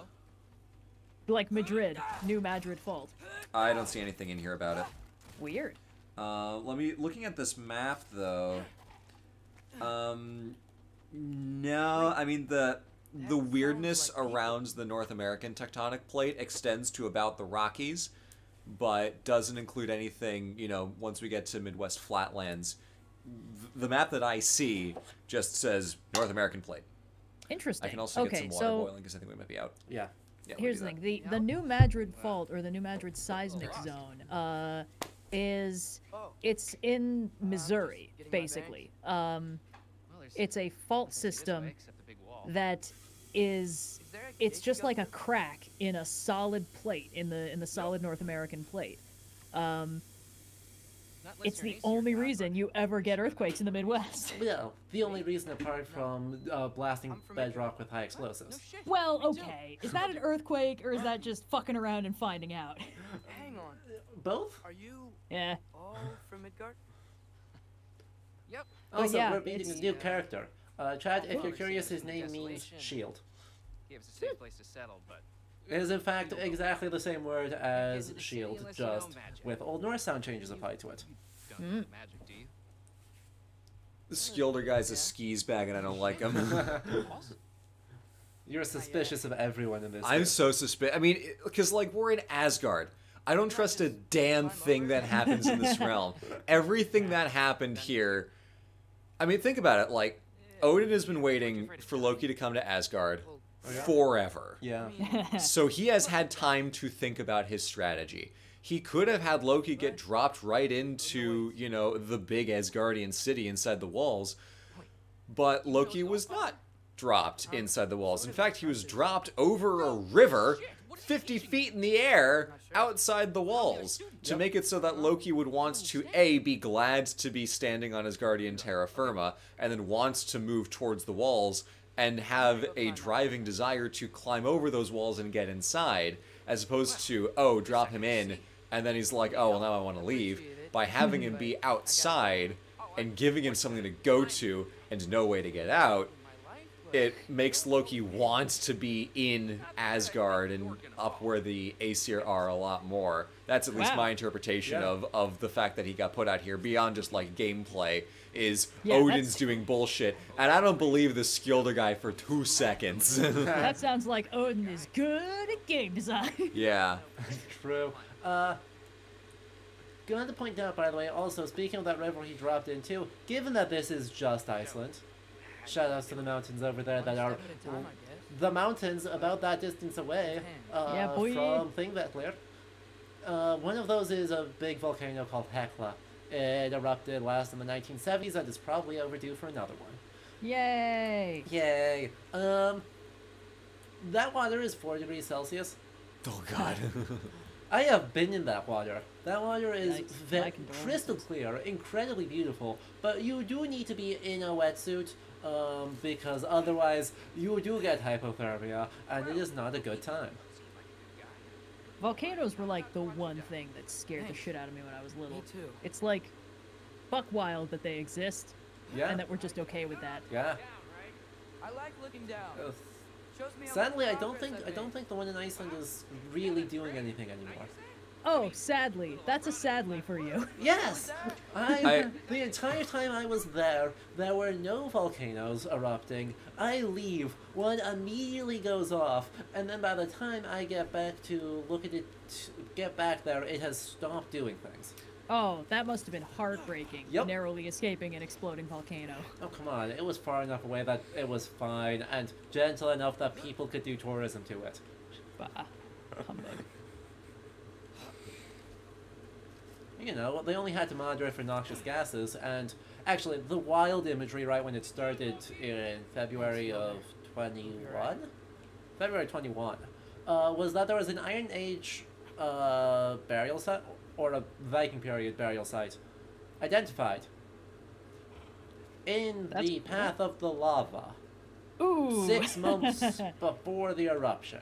Like Madrid, new Madrid fault. I don't see anything in here about it. Weird. Uh, let me looking at this map though. Um, no, I mean the the weirdness around the North American tectonic plate extends to about the Rockies, but doesn't include anything. You know, once we get to Midwest flatlands, the map that I see just says North American plate. Interesting. I can also okay, get some water so boiling because I think we might be out. Yeah. Yeah, here's the thing: the the New Madrid Fault or the New Madrid Seismic Zone uh, is it's in Missouri, basically. Um, it's a fault system that is it's just like a crack in a solid plate in the in the solid North American plate. Um, it's the only reason you ever get earthquakes in the Midwest. Yeah, the only reason apart from uh, blasting bedrock with high explosives. well, okay, is that an earthquake or is that just fucking around and finding out? Hang on. Both? Are you Yeah. all from Midgard? Yep. Also, yeah, we're meeting a new character. Uh, Chad, if you're curious, his name means shield. Gave us a safe place to settle, but It is in fact exactly the same word as Into the city shield, unless you know just with Old Norse sound changes applied to it. don't the magic. The Skilder guy's a skis bag and I don't like him. You're suspicious of everyone in this. I'm game. so suspicious. I mean, because like we're in Asgard. I don't trust a damn thing that happens in this realm. Everything that happened here. I mean, think about it. Like, Odin has been waiting for Loki to come to Asgard Oh, forever. Yeah. so he has had time to think about his strategy. He could have had Loki get dropped right into, you know, the big Asgardian city inside the walls, but Loki was not dropped inside the walls. In fact, he was dropped over a river 50 feet in the air outside the walls to make it so that Loki would want to A, be glad to be standing on Asgardian terra firma, and then wants to move towards the walls and have a driving desire to climb over those walls and get inside, as opposed to, oh, drop him in, and then he's like, oh, well, now I want to leave. By having him be outside and giving him something to go to and no way to get out, it makes Loki want to be in Asgard and up where the Aesir are a lot more. That's at least Wow. my interpretation Yeah. of, of the fact that he got put out here beyond just like gameplay is Yeah, Odin's doing bullshit and I don't believe the Skilder guy for two seconds. that sounds like Odin is good at game design. yeah. True. Uh, going to point out, by the way, also, speaking of that river he dropped into, given that this is just Iceland, shout outs to the mountains over there that are the mountains about that distance away uh, Yeah, boy. from Thingvellir. Uh, one of those is a big volcano called Hekla. It erupted last in the 1970s and is probably overdue for another one. Yay! Yay! Um, that water is 4 degrees Celsius. Oh god. I have been in that water. That water is Yikes. ve- crystal clear, incredibly beautiful, but you do need to be in a wetsuit um, because otherwise you do get hypothermia and it is not a good time. Volcanoes were like the one thing that scared the shit out of me when I was little. Me too. It's like buck wild that they exist Yeah. and that we're just okay with that. Yeah. I like looking down. Shows me sadly, I don't think I've I don't think the one in Iceland is really doing anything anymore. Oh, sadly. That's a sadly for you. Yes, I, I- the entire time I was there, there were no volcanoes erupting. I leave, one immediately goes off, and then by the time I get back to look at it, get back there, it has stopped doing things. Oh, that must have been heartbreaking. Yep. Narrowly escaping an exploding volcano. Oh come on, it was far enough away that it was fine and gentle enough that people could do tourism to it. Bah. Humbug. You know, they only had to monitor it for noxious gases, and actually, the wild imagery right when it started in February of 21? February 21, uh, was that there was an Iron Age uh, burial site, or a Viking period burial site, identified in That's the cool. path of the lava, Ooh. six months before the eruption.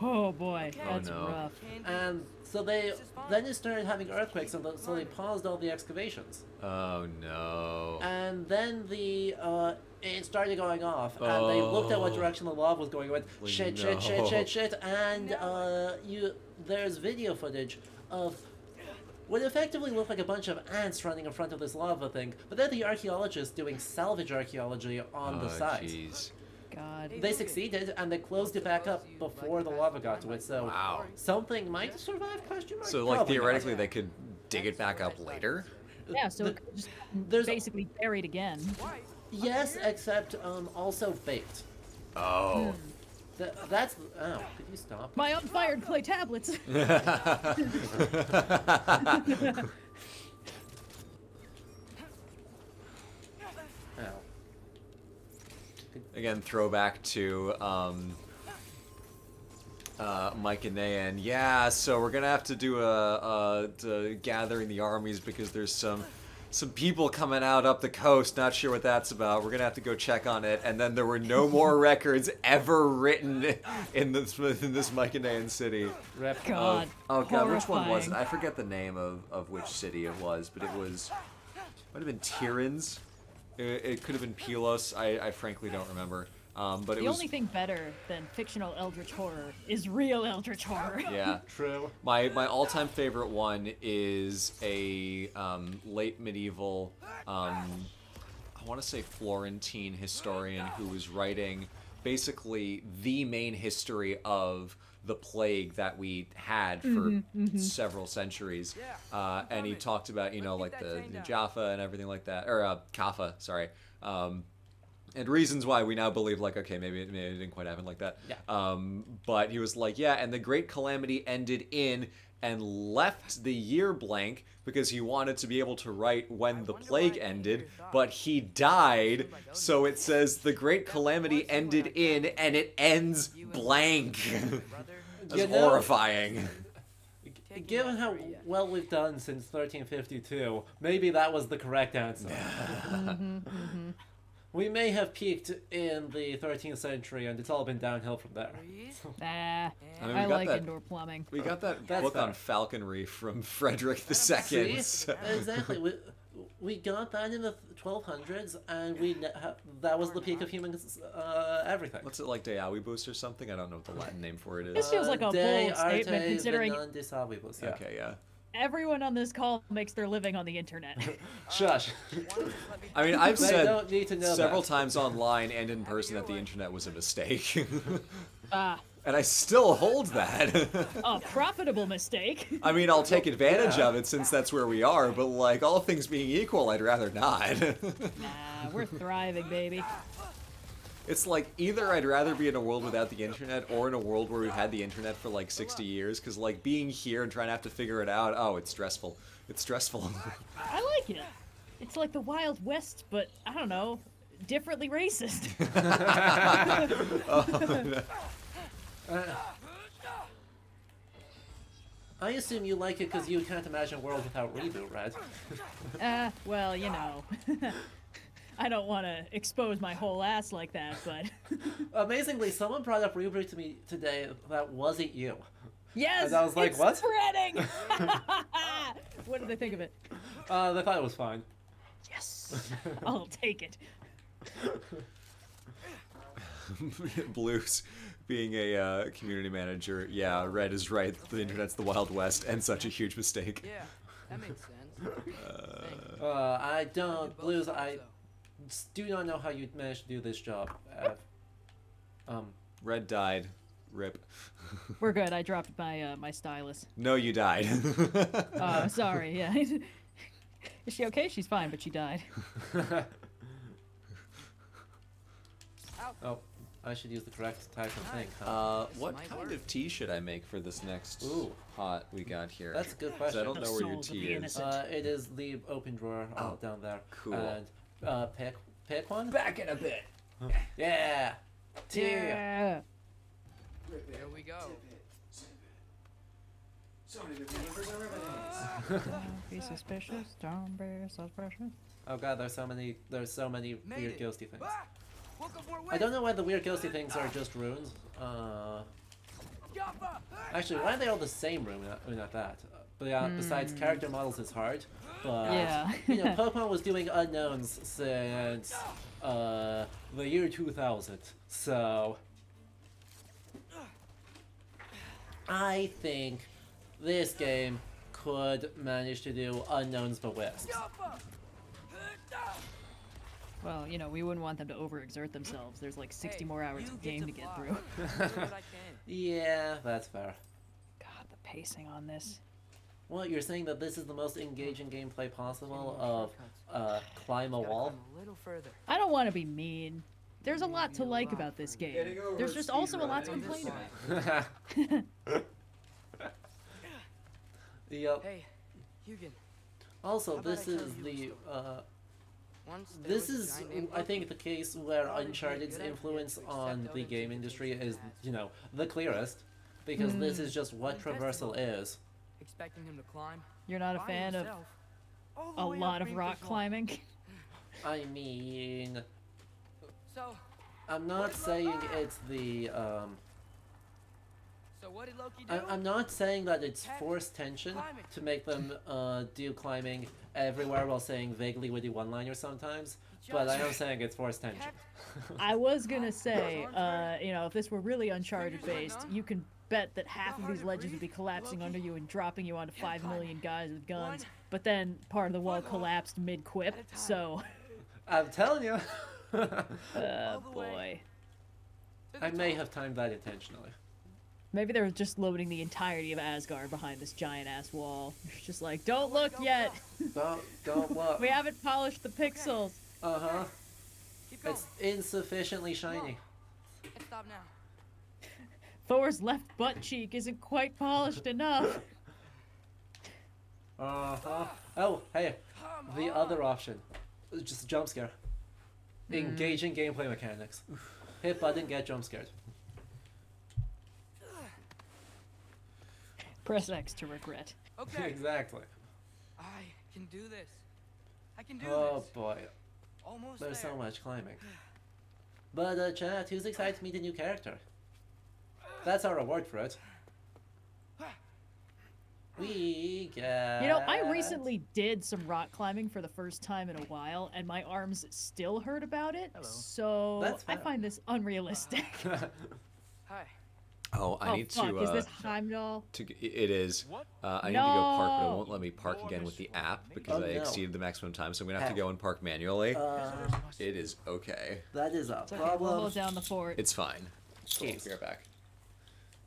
oh boy, Oh, that's no. rough. And so they then it started having earthquakes, and so they paused all the excavations. Oh no. And then the uh, it started going off, and they looked at what Oh. direction the lava was going. and Went Please shit, shit, shit, no. shit, shit, and uh, you there's video footage of what effectively looked like a bunch of ants running in front of this lava thing. But they're the archaeologists doing salvage archaeology on the Oh, site. jeez. God. They succeeded, and they closed it back up before the lava got to it. So Wow. something might survive? Question mark. So like Probably not. theoretically they could dig it back up later? Yeah, so The- it could just there's- basically buried again. Yes, except um, also baked. Oh. Th- that's oh, could you stop? My unfired clay tablets. Again, throwback to um, uh, Mycenaean. Yeah, so we're gonna have to do a, a, a gathering the armies because there's some some people coming out up the coast. Not sure what that's about. We're gonna have to go check on it. And then there were no more records ever written in this in this Mycenaean city. Rep. God. Oh god, which one was it? I forget the name of, of which city it was, but it was might have been Tiryns. It, it could have been Pylos. I, I frankly don't remember. Um, but it The was only thing better than fictional eldritch horror is real eldritch horror. yeah. True. My my all time favorite one is a um, late medieval. Um, I want to say Florentine historian who was writing basically the main history of the plague that we had for several centuries. Uh, and he talked about, you know, like the, the Jaffa and everything like that, or uh, Kaffa, sorry. Um, and reasons why we now believe, like, okay, maybe, maybe it didn't quite happen like that. Yeah. Um, but he was like, yeah, and the Great Calamity ended in and left the year blank because he wanted to be able to write when the plague ended, but he died, so it says the Great Calamity ended in and it ends blank. That's You know- horrifying. Given how well we've done since 1352, maybe that was the correct answer. Mm-hmm, mm-hmm. We may have peaked in the 13th century, and it's all been downhill from there. Nah, I I, mean, we got like that- indoor plumbing. We got that That's book on falconry from Frederick II. See? so- exactly. We, we got that in the 1200s, and we ne- ha- that was the peak of human uh, everything. What's it like, Deawi Boost or something? I don't know what the Latin name for it is. This feels like a Uh, De bold statement considering venandis yeah. Okay, yeah. everyone on this call makes their living on the internet. Shush. I mean, I've said need to know several that. times online and in person that the internet was a mistake. Ah, and I still hold that. a profitable mistake. I mean, I'll take advantage Yeah. of it since that's where we are, but like, all things being equal, I'd rather not. Nah, we're thriving, baby. it's like either I'd rather be in a world without the internet or in a world where we've had the internet for like 60 years, because like being here and trying to have to figure it out, oh, it's stressful. It's stressful. I like it. It's like the Wild West, but I don't know, differently racist. Oh, I assume you like it because you can't imagine a world without reboot, right? uh, well, you know. I don't want to expose my whole ass like that, but Amazingly, someone brought up reboot to me today that wasn't you. yes, And I was like, it's what? spreading. what did they think of it? Uh, they thought it was fine. Yes, I'll take it. Blues being a uh, community manager, yeah, Red is right. The internet's the Wild West and such a huge mistake. Yeah, that makes sense. Uh, I don't, Blues, I do not know how you managed to do this job. Uh, um, Red died. Rip. We're good. I dropped my uh, my stylus. no, you died. Oh, sorry. Yeah. Is she okay? She's fine, but she died. oh, I should use the correct type of thing, huh? uh, what kind work. of tea should I make for this next Ooh. pot we got here? That's a good question. I don't know where your tea is. Uh, it is the open drawer uh, Oh, down there. cool. And uh, pick, pick one. Back in a bit. Yeah. Tea. Yeah. Here we go. Be suspicious. Don't be suspicious. Oh god, there's so many. There's so many Made weird it. ghosty things. Ah! Woke up more I don't know why the weird ghosty things are just runes. Uh, actually, why are they all the same rune? Rune at that. But yeah, besides character models is hard. But Yeah. you know, Pokemon was doing Unowns since uh, the year 2000. So I think this game could manage to do Unowns but wisps. Jaffa! Well, you know, we wouldn't want them to overexert themselves. There's like 60 Hey, more hours of game to to get through. Do what I can. Yeah, that's fair. God, the pacing on this. Well, you're saying that this is the most engaging gameplay possible of uh, climb a wall? climb a little further. I don't want to be mean, There's a lot to like about this game. There's just also a lot to complain about. yep. Hey, Hugan. Also, this is the uh, Once there this is I think the case where Thought it'd be a Uncharted's influence on the game industry is you know the clearest because this is just what traversal is. Expecting him to climb. You're not a fan of himself, all the a lot of rock climbing. I mean, So, I'm not saying it's the um. So what did Loki do? I, I'm not saying that it's Heck, forced tension climbing. to make them uh, do climbing everywhere while saying vaguely witty one-liners sometimes, but I am saying it's forced tension. I was gonna say, uh, you know, if this were really Uncharted based, you can bet that half of these ledges would be collapsing under you and dropping you onto five million guys with guns. But then part of the wall collapsed mid quip, so I'm telling you, uh, boy. I may have timed that intentionally. Maybe they're just loading the entirety of Asgard behind this giant ass wall. It's just like, don't look yet. Don't don't look. We haven't polished the pixels. Uh huh. Keep going. It's insufficiently shiny. Stop now. Thor's left butt cheek isn't quite polished enough. Uh huh. Oh, hey, Come the on. other option, just a jump scare. Engaging gameplay mechanics. Hit button, get jump scared. Press X to regret. Okay, exactly. I can do this. I can do Oh this. boy, Almost there's there. so much climbing. But uh, chat, who's excited to meet a new character? That's our reward for it. We get. You know, I recently did some rock climbing for the first time in a while, and my arms still hurt about it. So I find this unrealistic. Hi. Oh, I oh need fuck! to. is Uh, this Heimdall? to it is. Uh, I need to go park, but it won't let me park again with the app because Oh, I no. exceeded the maximum time. So I'm gonna have to go and park manually. Uh, it is okay. that is a It's okay, we'll problem. hold down the fort. It's fine. Cool. Jeez. Be right back.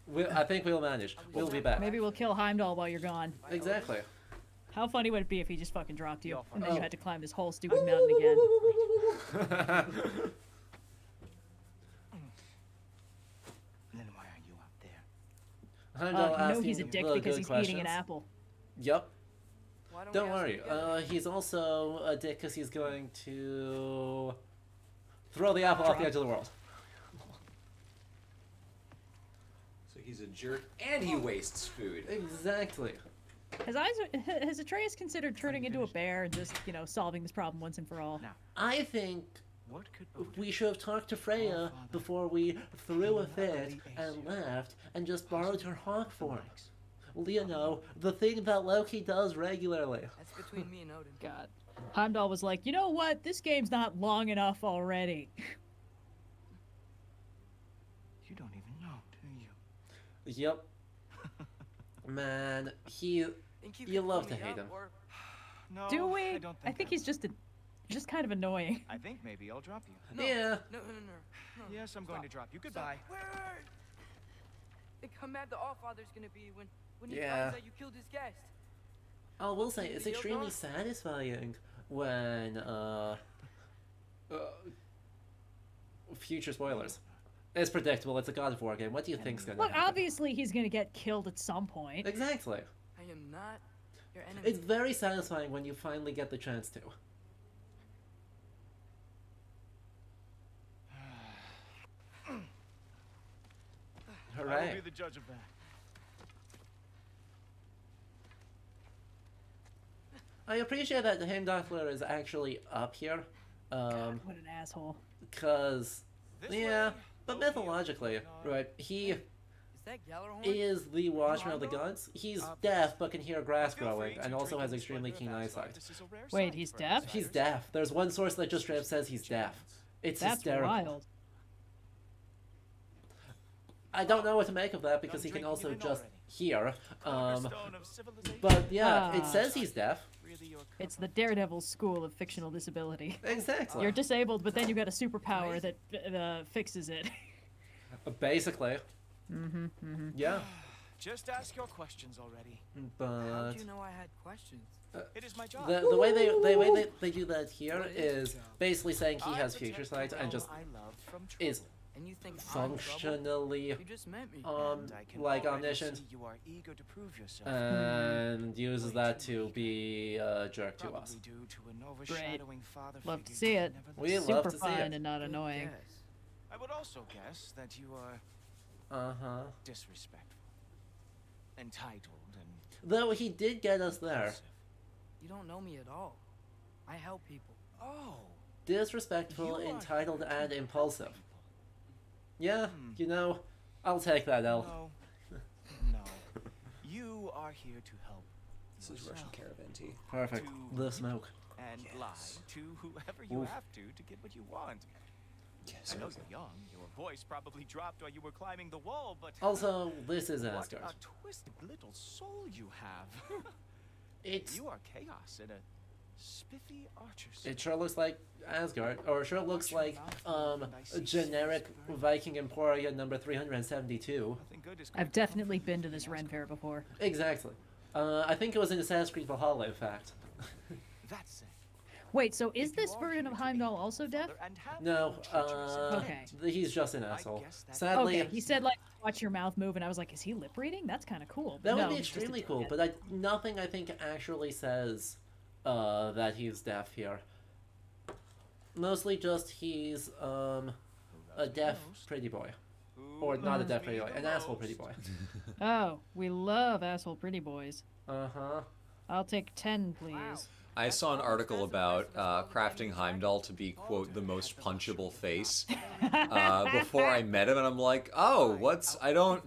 We'll, I think we'll manage. We'll be back. Maybe we'll kill Heimdall while you're gone. Exactly. How funny would it be if he just fucking dropped you, and then Oh. you had to climb this whole stupid mountain again? Then why are you up there? Heimdall Uh, you know he's a dick the because he's questions. eating an apple. Yep. Why don't, Don't worry. Uh, he's also a dick because he's going to throw the apple off the edge of the world. So he's a jerk and he wastes food. Exactly. Has Isaac, has Atreus considered turning into a bear and just, you know, solving this problem once and for all? Now, I think what could Odin we should have talked to Freya before we threw a fit and left and just borrowed her hawk form. Well, you know, the thing that Loki does regularly. That's between me and Odin. God. Heimdall was like, you know what? This game's not long enough already. You don't even know, do you? Yep. Man, he. Think You love to hate up, him. or- No, Do we? I don't think I think he's just a, just kind of annoying. I think maybe I'll drop you. No, Yeah. No, no, no, no. no. Yes, I'm going to drop you. Stop. Goodbye. Think how mad the Allfather's gonna be when when he Yeah. finds out you killed his guest. I will say it's extremely gone? satisfying when uh, uh future spoilers. It's predictable. It's a God of War game. What do you think's gonna Look, happen? obviously he's gonna get killed at some point. Exactly. I am not your enemy. It's very satisfying when you finally get the chance to. I will be the judge of that. I appreciate that the Heimdallr is actually up here. Um, What an asshole. cause yeah, way, but mythologically, right? He Is that the watchman of the gods. He's Uh, deaf but can hear grass growing, and also has extremely keen eyesight. This is a rare Wait, he's deaf? He's deaf. There's one source that just straight up says he's deaf. It's That's hysterical. wild. I don't know what to make of that because Done he can also just already. hear. Um, Cornerstone of civilization. but yeah, it Ah. says he's deaf. Really It's the Daredevil school of fictional disability. Exactly. You're disabled, but then you got a superpower that uh, fixes it. Basically. Mm-hmm, Yeah. Just ask your questions already. How But do you know I had questions? It is my job. the the way they the way they, they do that here What is is basically saying he I has future sight and just I love from is trouble. And you think functionally You just met me. um And I can like omniscient You are eager to prove yourself. and uses that to be a jerk to us. due to an overshadowing father Love to see it. We listened love Super to see it. fun and not annoying. I would also guess that you are Uh huh. disrespectful, entitled, and Though he did get us there. You don't know me at all. I help people. Oh, Disrespectful, entitled, and help impulsive. People. Yeah, Hmm. you know, I'll take that L. No, no. You are here to help. This is Russian yourself caravan tea. Perfect. To- The smoke. And lie to whoever you Oof. have to to get what you want. Yes. I know you're young. Your voice probably dropped while you were climbing the wall, but Also, this is what Asgard. a twisted little soul you have. It's you are chaos in a spiffy archer suit. it sure looks like Asgard, or it sure looks like um a generic Viking Emporia number three hundred and seventy-two. Nothing good is going I've definitely been to this Ren Fair before. Exactly. Uh, I think it was in Assassin's Creed Valhalla, in fact. That's it. Wait, so is this version of to Heimdall also deaf? and have No, no uh, Okay. he's just an asshole. guess that- Sadly, Okay, he said like watch your mouth move, and I was like, is he lip reading? That's kind of cool. that would no, be he's just a extremely cool, but I, nothing I think actually says uh, that he's deaf here. Mostly just he's um, a deaf pretty boy. Who Or not a deaf pretty boy, an asshole pretty boy. Oh, we love asshole pretty boys. Uh huh. I'll take ten, please. I saw an article about uh, crafting Heimdall to be, quote, the most punchable face uh, before I met him, and I'm like, oh, what's. I don't.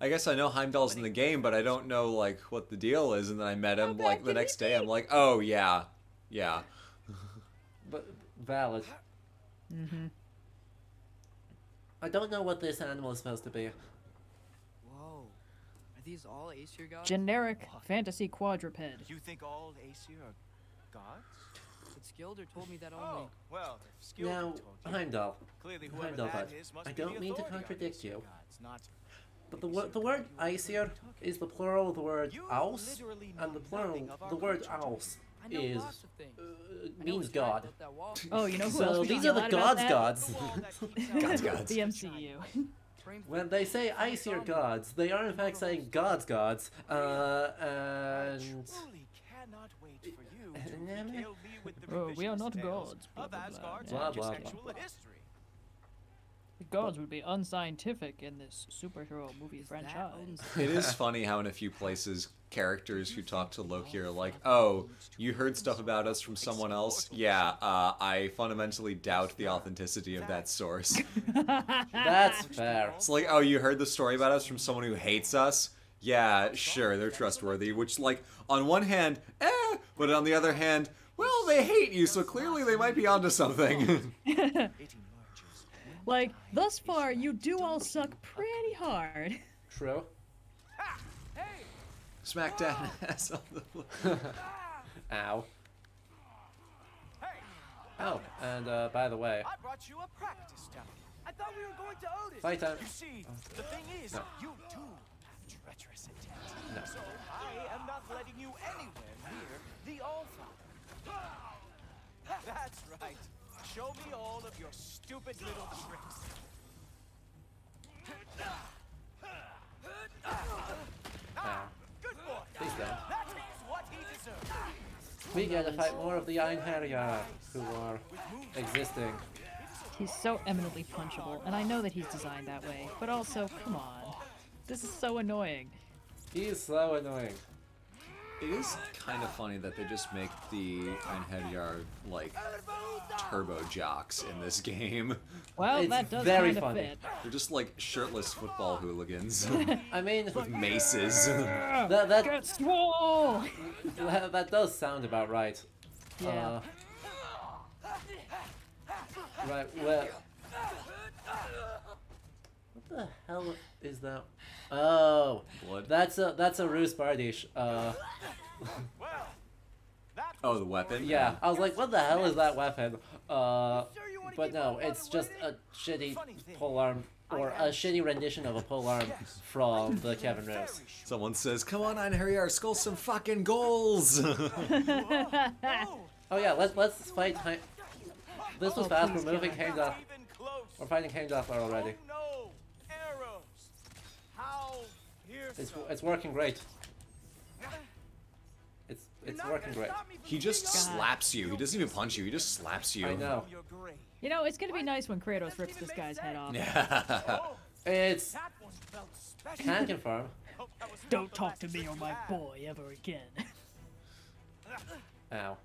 I guess I know Heimdall's in the game, but I don't know, like, what the deal is. And then I met him, like, the next day, I'm like, oh, yeah. Yeah. But valid. Mm-hmm. I don't know what this animal is supposed to be. Whoa. Are these all Aesir gods? Generic fantasy quadruped. You think all Aesir are gods? But Skilder told me that only. Oh, well, if Skilder Now, told you. Heimdall. Clearly, Heimdall, that must I don't mean to contradict you. gods, not But the word the word Aesir is the plural of the word You aus, and the plural of the word culture, do you? aus is lots of things. uh, means God. built that wall. Oh, you know who else? So we these are the gods' gods. The wall that keeps out Gods, gods. The. MCU. When they say from Aesir gods, they are in fact saying gods gods. Uh, and truly cannot wait for you to regale me with the Oh, we are not gods, blah, of blah, blah. Blah, blah, blah. Architectural history. The gods would be unscientific in this superhero movie Is franchise. It is funny how in a few places characters who talk to Loki are like, "Oh, you heard stuff about us from someone else? Yeah, uh, I fundamentally doubt the authenticity of that source." that's fair. It's like, "Oh, you heard the story about us from someone who hates us?" Yeah, sure, they're trustworthy. Which, like, on one hand, eh, but on the other hand, well, they hate you, so clearly they might be onto something. It emerges Like, thus far, you do all suck pretty hard. True. Hey! Smack that ass on the floor. Ow. Hey! Oh, and uh, by the way, I brought you a practice dummy. I thought we were going to Otis. fight time. You see, the thing is, No. you do have treacherous intent. No. So I am not letting you anywhere near the Allfather. That's right. Show me all of your stupid little tricks. Ow. Good boy. Please don't. That is what he deserves. We gotta fight more of the Einherjar who are existing. He's so eminently punchable, and I know that he's designed that way, but also, come on. This is so annoying. He's so annoying. It is kind of funny that they just make the Einherjar like turbo jocks in this game. Well, It's that does very kind of funny. fit. They're just like shirtless football hooligans I mean, with maces. that that, Get swole! that that does sound about right. Yeah. Uh, right. Well. What the hell is that? Oh, Blood. that's a that's a Rus bardiche. Uh, Well, Oh, the weapon. yeah. I was like, what the hell is that weapon? Uh, Sure you wanna but no, it's just a shitty Funny thing. polearm or a shitty rendition of a polearm from the Kievan Rus. Someone says, "Come on, Einherjar, score some fucking goals." Oh yeah, let's let's fight. Hi- this was Oh, fast. We're moving Not Heimdall. We're fighting Heimdall already. It's it's working great. It's it's working great. stop me from he just slaps you. He doesn't even punch you. He just slaps you. I know. You're great. You know, it's gonna be nice when Kratos rips this guy's head off. Yeah. Oh, It's that one felt special. can confirm. Hope oh, that Don't talk to me or my boy ever again. Ow.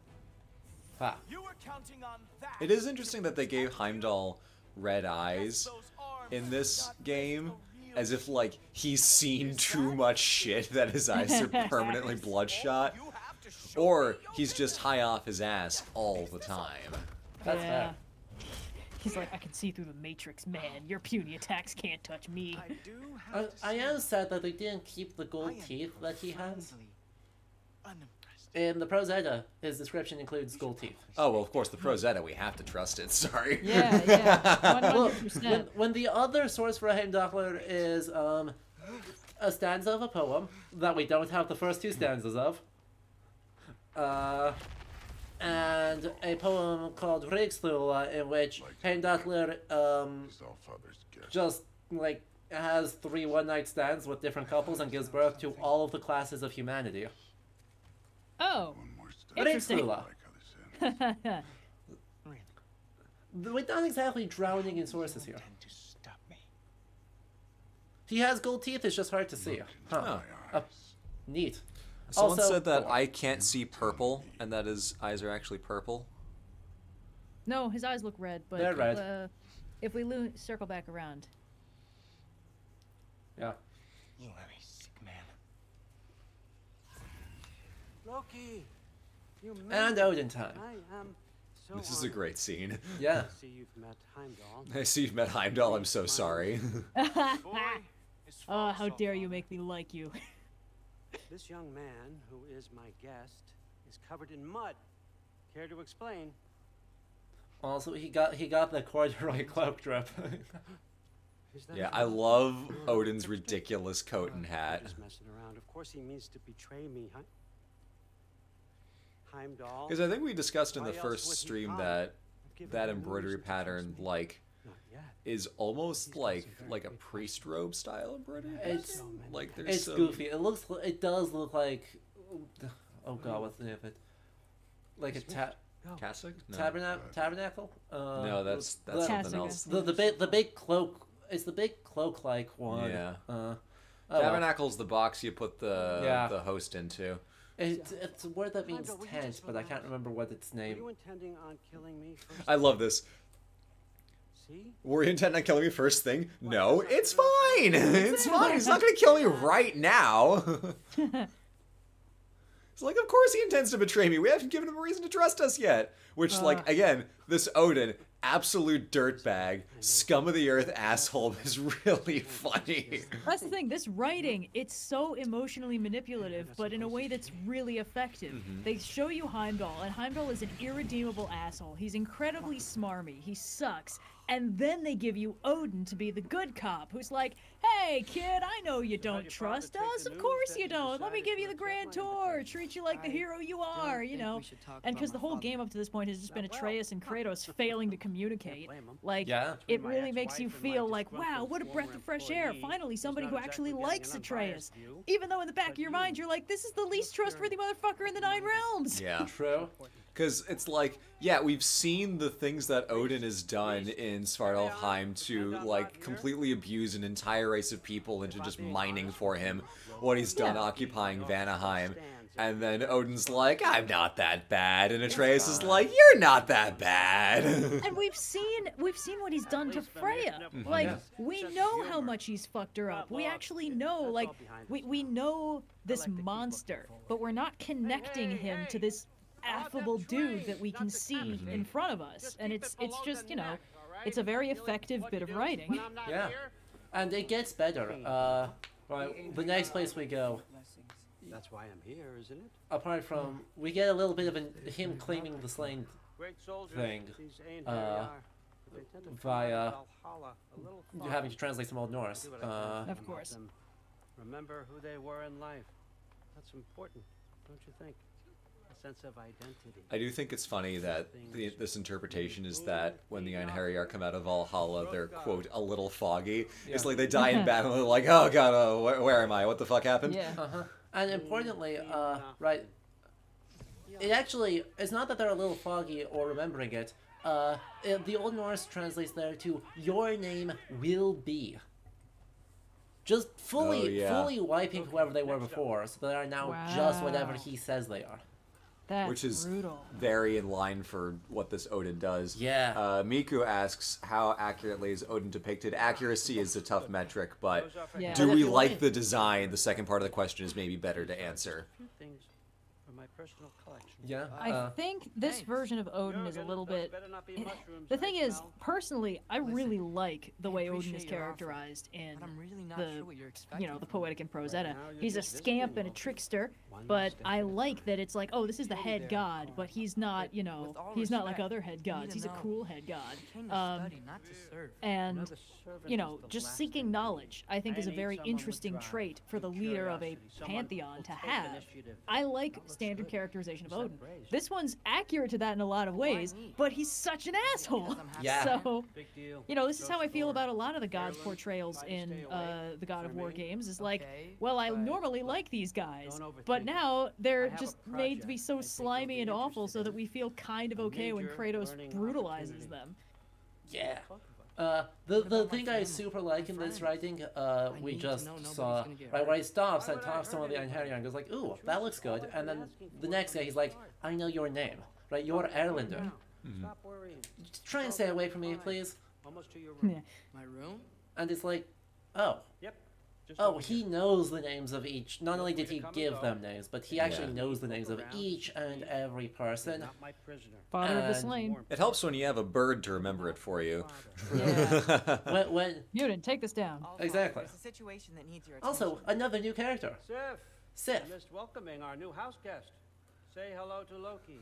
Ha. You were counting on that. It is interesting that they gave Heimdall red eyes in this game, as if like he's seen too much shit that his eyes are permanently bloodshot, You have to show or he's just high off his ass all the time. That's yeah. fair. He's like, I can see through the matrix, man. Your puny attacks can't touch me. I do I, to I am sad that they didn't keep the gold teeth that he has. Profoundly. In the Prose Edda, his description includes gold teeth. Oh well, of course the Prose Edda, we have to trust it. Sorry. Yeah, yeah. One Look, hundred when, percent. when the other source for Heimdallr is um, a stanza of a poem that we don't have the first two stanzas of, uh, and a poem called Rigsthula in which Heimdallr um, It's our father's gift. just like has three one night stands with different couples and gives birth to all of the classes of humanity. Oh, One more step. Interesting. Rigsthula. Like how they said. We're not exactly drowning in sources here. To stop me. He has gold teeth, it's just hard to see. Huh. Oh. Uh, neat. Someone Also- said that I can't see purple, and that his eyes are actually purple. no, his eyes look red, but They're red. Uh, if we lo- circle back around, Yeah. You are a sick man. Loki, you And it. Odin time. I am so This is a great scene. Yeah. to see you've met Heimdall. I see you've met Heimdall. I'm so sorry. Oh, how dare you make me like you? This young man, who is my guest, is covered in mud. Care to explain? Also, he got he got the corduroy cloak drip. Yeah, I love Odin's ridiculous coat and hat. Just messing around. Of course, he means to betray me. Heim- Heimdall. Because I think we discussed in the first stream that that embroidery moves to trust pattern, like, is almost He's like like a priest robe style embroidery. It's- pattern. like there's it's some... goofy. It looks. It does look like. Oh god, what's the name of it? Like a ta- cassock. No. tabernacle. Tabernacle. Uh, No, that's that's the, something else. the the big the big cloak. It's the big cloak like one. Yeah. Uh, oh well. The box you put the Yeah. the host into. It's it's a word that means Heimdall, will you tent, but I can't remember what its Were name. you intending on killing me first? I love this. See? Were you intending on killing me first thing? No, it's fine. It's fine. He's not gonna kill me right now. It's like, of course he intends to betray me. We haven't given him a reason to trust us yet. Which, like, again, this Odin, absolute dirtbag, scum of the earth asshole, is really funny. That's the thing. This writing, it's so emotionally manipulative, but in a way that's really effective. Mm-hmm. They show you Heimdall, and Heimdall is an irredeemable asshole. He's incredibly smarmy. He sucks. And then they give you Odin to be the good cop, who's like, "Hey, kid, I know you don't trust us. Of course you you don't. Let me give you the grand tour, treat you like the hero you are, you know." we should talk And because the whole game up to this point has just been Atreus and Kratos failing to communicate. Like, Yeah. it really makes you ex-wife and my feel like, wow, what a breath of fresh air. Finally, somebody who actually likes Atreus. Even though in the back of your mind, you're like, this is the least trustworthy motherfucker in the Nine Realms. Yeah. True. Because it's like, yeah, we've seen the things that Odin has done in Svartalfheim to, like, completely abuse an entire race of people into just mining for him. What he's done Yeah. occupying Vanaheim. And then Odin's like, I'm not that bad. And Atreus is like, You're not that bad. And we've seen we've seen what he's done to Freya. Mm-hmm. Like Yeah. we know how much he's fucked her up. We actually know like we, we know this monster, but we're not connecting him to this affable dude that we can see in front of us. And it's it's just, you know, it's a very effective bit of writing. Yeah. And it gets better. Uh, right, the next place we go, That's why I'm here, isn't it? apart from we get a little bit of an, him claiming the slain Thing. These Uh, are. They tend to come via out of Valhalla a little you having to translate some Old Norse. Do what I can Uh, Of course. Remember who they were in life. That's important, don't you think? A sense of identity. I do think it's funny that the, this interpretation is that when the Einherjar come out of Valhalla, they're quote a little foggy. It's like they die in battle, they're like, oh god, uh, where, where am I? What the fuck happened? Yeah. Uh-huh. And importantly, uh, right, it actually, it's not that they're a little foggy or remembering it. Uh, the Old Norse translates there to, your name will be. Just fully, Oh, yeah. fully wiping whoever they were before, so they are now just whatever he says they are. That's Which is brutal. very in line for what this Odin does. Yeah. Uh, Miku asks, how accurately is Odin depicted? Accuracy is a tough metric, but Yeah. do we if you like like- the design? The second part of the question is maybe better to answer. My personal collection. Yeah. I uh, think this version of Odin is a little bit. better not be mushrooms, The I thing is, smell. personally, I really like the way Odin is your offer, characterized in I'm really not the, sure what you're you know, the poetic and prose Right Edda. He's a scamp and a trickster, but I like that it's like, oh, this is the head there, god, but he's not, you know, with all he's not like other head gods. He's a cool head god. Um, study, not to serve. and you know just seeking knowledge i think is a very interesting trait for the leader of a pantheon to have i like looks standard good. characterization of Who's odin praise? this one's accurate to that in a lot of ways but he's such an asshole Because I'm happy Yeah. so Big deal. you know this is how i feel about a lot of the gods Maryland, portrayals in uh, the god of war me. games is like well i normally look, like these guys but now they're I have a just made to be so I think you'll slimy and awful so that we feel kind of okay when kratos brutalizes opportunity. them yeah. Talk about it. Uh, the the thing I super like in this writing, uh, we just saw gonna right where he stops and I talks to some of the hurt anyone? Einherjar and goes like, "Ooh, that looks good," and then the next from day he's like, "I know your name, right? You're Calm Erlander. down. Mhm. Stop worrying. Try and stay away from me, please." Almost to your room. Yeah. My room? And it's like, "Oh, Yep. Just oh, he here. knows the names of each. Not Feel only did he give go. them names, but he Yeah. actually knows the names of each and every person." not my prisoner. father of the And- slain It helps when you have a bird to remember it for you. Yeah. when, when Muninn, take this down. Exactly. A situation that needs your also another new character, Sif, Sif, I missed welcoming our new house guest. Say hello to Loki.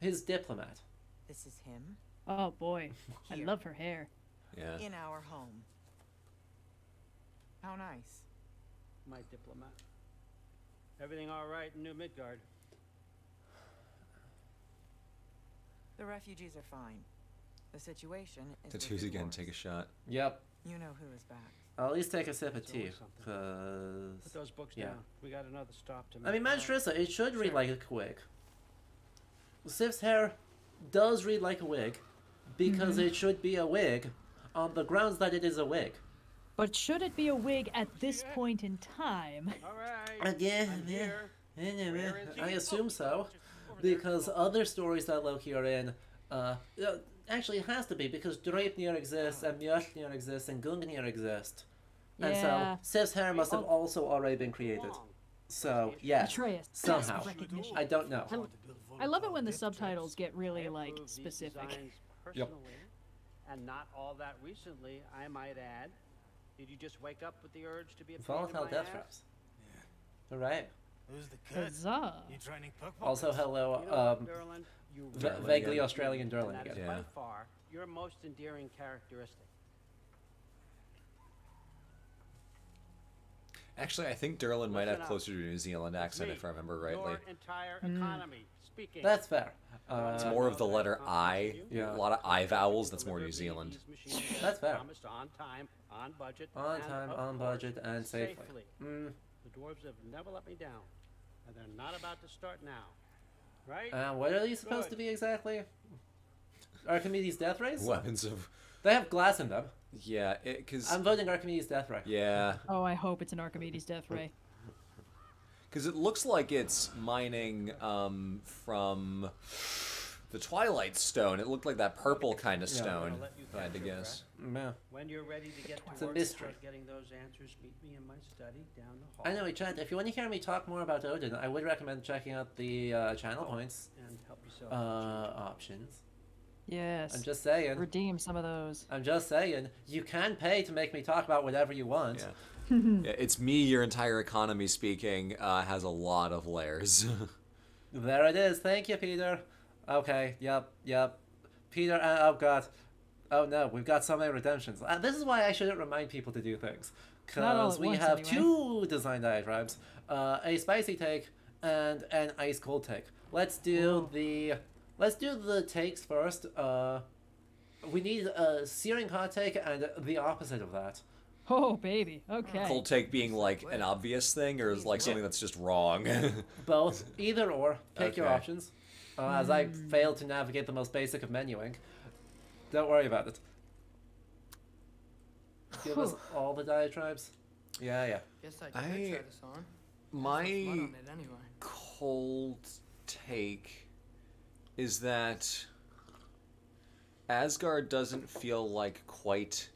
his diplomat. This is him Oh boy, I love her hair. yeah. in our home. How nice. My diplomat. Everything all right in New Midgard? The refugees are fine. The situation is. Tattoos again, take a shot. Yep. You know who is back. I'll at least take a sip of tea, cause. Put those books yeah. down. We got another stop to make. I mean, All right. Manstrissa, it should read like a wig. Sif's hair does read like a wig because mm-hmm. it should be a wig on the grounds that it is a wig. But should it be a wig at this point in time? All right. Again, I'm yeah. here. Anyway, Where is I assume Oh, so, oh, just over there. because other stories that Loki are in, uh, uh, actually it has to be because Draupnir exists and Mjolnir exists and Gungnir exist, and Yeah. so Sif's hair must have also already been created. So yeah, Atreus. somehow. I don't know. I love it when the subtitles get really like specific. Yep. Personally, and not all that recently, I might add. Did you just wake up with the urge to be a pain in Volatile my death ass? traps. Hooray. Who's the kid? Huzzah! You training pickpockets? Also, hello, You know um, Durlin? You vaguely are Australian cute, and Durlin that is. Yeah. by far your most endearing characteristic. Actually, I think Durlin might have closer to a New Zealand accent, Me, if I remember rightly. Your entire Mm. Economy speaking. That's fair. Uh, It's more of the letter I. Yeah. A lot of I vowels. That's more New Zealand. That's fair. Promised on time, on budget, On and time, on budget, and safely. safely. Mm, The dwarves have never let me down, and they're not about to start now. Right? uh, what are these supposed Good. to be exactly? Archimedes' death rays? Weapons of. They have glass in them. Yeah, because I'm voting Archimedes' death ray. yeah, Oh, I hope it's an Archimedes death ray. Because it looks like it's mining um, from the Twilight Stone. It looked like that purple kind of stone. I'll let you If I had to guess. Yeah. When you're ready to get to It's a work mystery. start getting those answers, meet me in my study down the hall. I know, Chad, if you want to hear me talk more about Odin, I would recommend checking out the uh, channel points And help yourself. uh, options. Yes. I'm just saying. Redeem some of those. I'm just saying. You can pay to make me talk about whatever you want. Yeah. Yeah, it's me. Your entire economy speaking uh, has a lot of layers. There it is. Thank you, Peter. Okay. Yep. Yep. Peter. Uh, oh God. Oh no, we've got so many redemptions. Uh, this is why I shouldn't remind people to do things. Because we once, have anyway. two design diagrams, uh, a spicy take and an ice cold take. Let's do the let's do the takes first. Uh, we need a searing hot take and the opposite of that. Oh baby. Okay. Cold take being like an obvious thing, or is like something that's just wrong. Both, either or. Pick your options. Uh, As I failed to navigate the most basic of menuing. Don't worry about it. Give us all the diatribes. Yeah, yeah. Guess I could I- try this on. My There's mud on it anyway. cold take is that Asgard doesn't feel like quite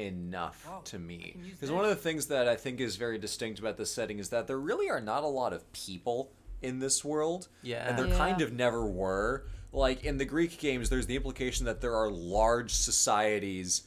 enough Oh, to me. Because one of the things that I think is very distinct about this setting is that there really are not a lot of people in this world. Yeah. And there Yeah. kind of never were. Like in the Greek games, there's the implication that there are large societies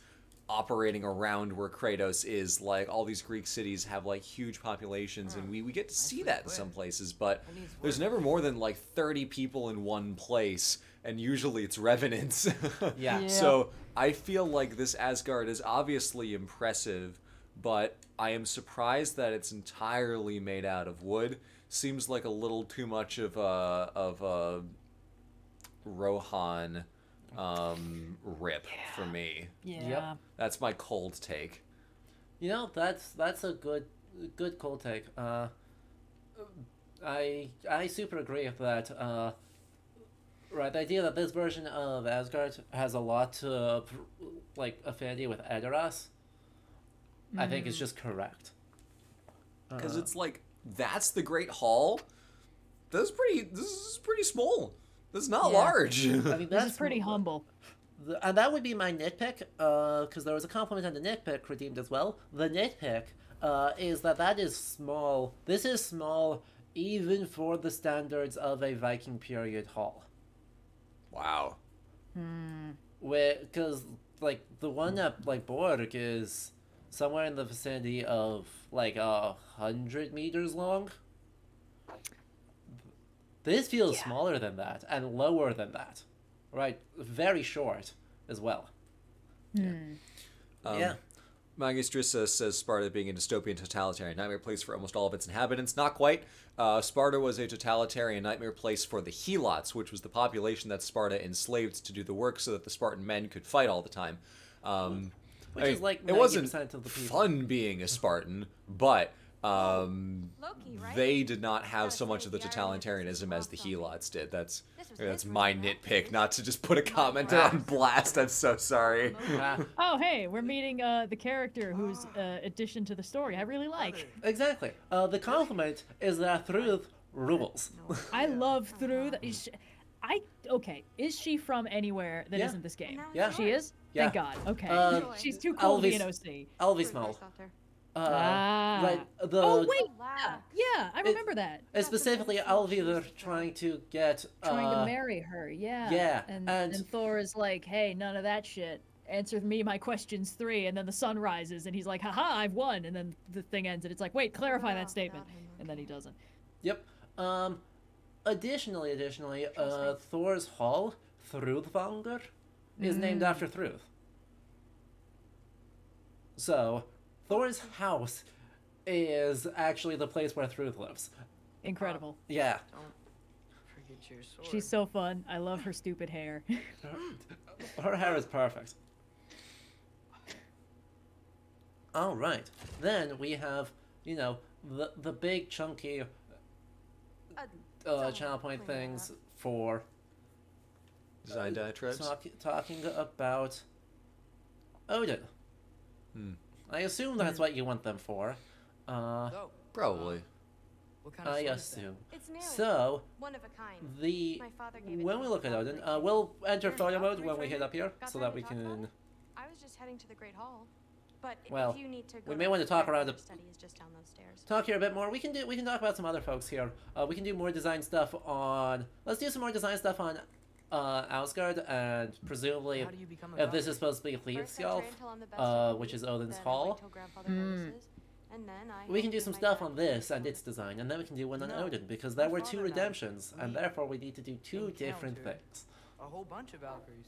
operating around where Kratos is. Like all these Greek cities have like huge populations, and we, we get to see pretty that in some places, but there's never more than like 30 people in one place, and usually it's revenants. Yeah. Yeah. So I feel like this Asgard is obviously impressive, but I am surprised that it's entirely made out of wood. Seems like a little too much of a of a Rohan um, rip for me. Yeah. That's my cold take. You know, that's that's a good good cold take. Uh, I I super agree with that. Uh, right, the idea that this version of Asgard has a lot to like affinity with Edoras, I think is just correct. Because Uh, it's like that's the Great Hall. That's pretty. This is pretty small. That's not Yeah. large. I mean, This that's is pretty humble. The, and that would be my nitpick, because there was a compliment on the nitpick redeemed as well. The nitpick uh, is that that is small. This is small even for the standards of a Viking period hall. Wow. Because, like, the one at, like, Borg is somewhere in the vicinity of, like, a hundred meters long. This feels smaller than that and lower than that. Right? Very short as well. Hmm. Um, Yeah. Magus Drissa says Sparta being a dystopian totalitarian nightmare place for almost all of its inhabitants. Not quite. Uh, Sparta was a totalitarian nightmare place for the Helots, which was the population that Sparta enslaved to do the work so that the Spartan men could fight all the time. Um, Which I is mean, like it wasn't 90% of the people. fun being a Spartan, but um, Loki, right? they did not have Gotta so much of the the Iron Fist is totalitarianism as the. Helots did. That's that's my version, nitpick, not to just put a commenter on blast. I'm so sorry. Ah, Oh hey, we're meeting uh, the character whose uh, addition to the story I really like. exactly. Uh, the compliment is that Thruth rules. I love through the. Is she, I okay. Is she from anywhere that Yeah. not this game? now Yeah. She is. Yeah. Thank God. Okay. Uh, She's too cool to be an Elvis- OC. Elvis Fruit Small. Doctor. Uh, Ah. Right. The, Oh wait. Yeah, yeah, I It- remember that. uh, specifically, Alvi, they're trying to get. Trying uh, to marry her. Yeah. yeah, And, and- and Thor is like, hey, none of that shit. Answer me my questions three, and then the sun rises, and he's like, haha, I've won, and then the thing ends, and it's like, wait, clarify Well, that statement, without and then he doesn't. Yep. Um, additionally, additionally, uh, Thor's hall, Thrudvangur, is named Mm. after Thruth. So, Thor's house is actually the place where Thruth lives. Incredible. Yeah. Don't forget your sword. She's so fun. I love her stupid hair. Her hair is perfect. All right. Then we have, you know, the the big chunky Uh, uh, channel point bring that things for Design diatribes. talk, talking about Odin. Hmm. I assume that's what you want them for. Uh, So, Probably. what kind of I sword is that? assume. It's So one of a kind. the My gave when to we look at Odin, uh, we'll enter You're photo mode when we hit up here, so that we can. I was just heading to the Great Hall. But Well, if you need to go we may want to talk around the study is just down those stairs. talk here a bit more. We can do we can talk about some other folks here. Uh, we can do more design stuff on. Let's do some more design stuff on uh, Asgard and presumably How do you become a if this is supposed to be First, I Hlidskjalf, train till I'm the best uh, which is Odin's then hall. wait till grandfather Mm. and then I We can do do some stuff dad. on this and its design, and then we can do one on No. Odin because there My were two father and I, redemptions, and we therefore we need to do two different things. A whole bunch of Valkyries.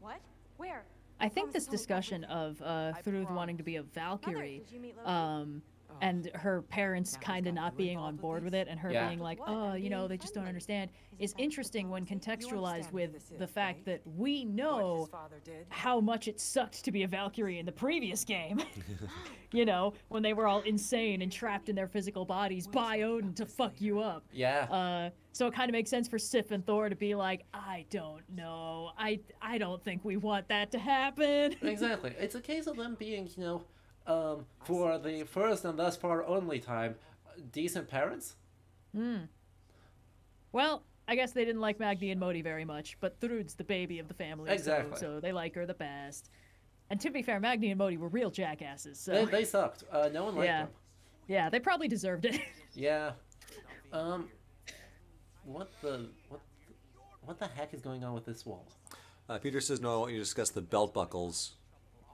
What? Where? I think this discussion of uh, Thrud wanting to be a Valkyrie, did you meet Loki? um, and her parents kind of not being on board with it, and her Yeah. being like, "Oh, you know, they just don't understand," is interesting when contextualized with the fact that we know how much it sucked to be a Valkyrie in the previous game. you know, when they were all insane and trapped in their physical bodies by Odin to fuck you up. Yeah. Uh, so it kind of makes sense for Sif and Thor to be like, I don't know. I I don't think we want that to happen. exactly. It's a case of them being, you know, um, for the first and thus far only time, decent parents. Hmm. Well, I guess they didn't like Magni and Modi very much, but Thrud's the baby of the family, so- Exactly. so, they like her the best. And to be fair, Magni and Modi were real jackasses. So They, they sucked. Uh, no one liked yeah, them. yeah, they probably deserved it. Yeah. Um. What the what? The, what the heck is going on with this wall? Uh, Peter says, no, I want you to discuss the belt buckles.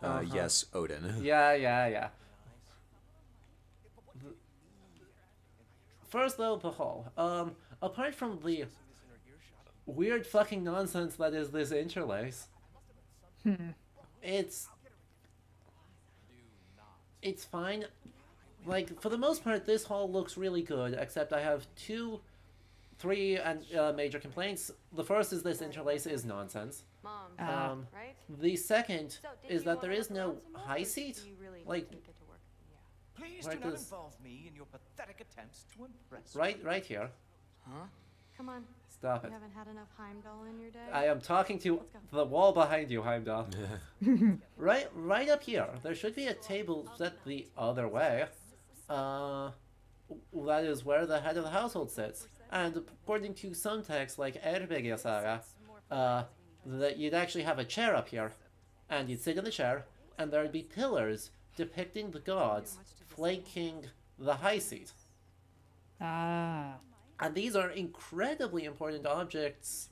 Uh, Uh-huh. Yes, Odin. Yeah, yeah, yeah. First though, the hall. Um, apart from the weird fucking nonsense that is this interlace, Hmm. it's it's fine. Like for the most part, this hall looks really good. Except I have two, three, and uh, major complaints. The first is this interlace is nonsense. Mom, Ah. Um, right? the second So, is that there wanna is look no around some more, high seat. really Like to to work? Please Where do not does- involve me in your pathetic attempts to impress. right, right here. Huh? Come on. Stop You it. haven't had enough Heimdall in your day? I am talking to the wall behind you, Heimdall. right, right up here. There should be a table set the other way. Uh, that is where the head of the household sits. And according to some texts, like Eyrbyggja Saga, uh, that you'd actually have a chair up here, and you'd sit in the chair, and there'd be pillars depicting the gods flanking the high seat. ah. And these are incredibly important objects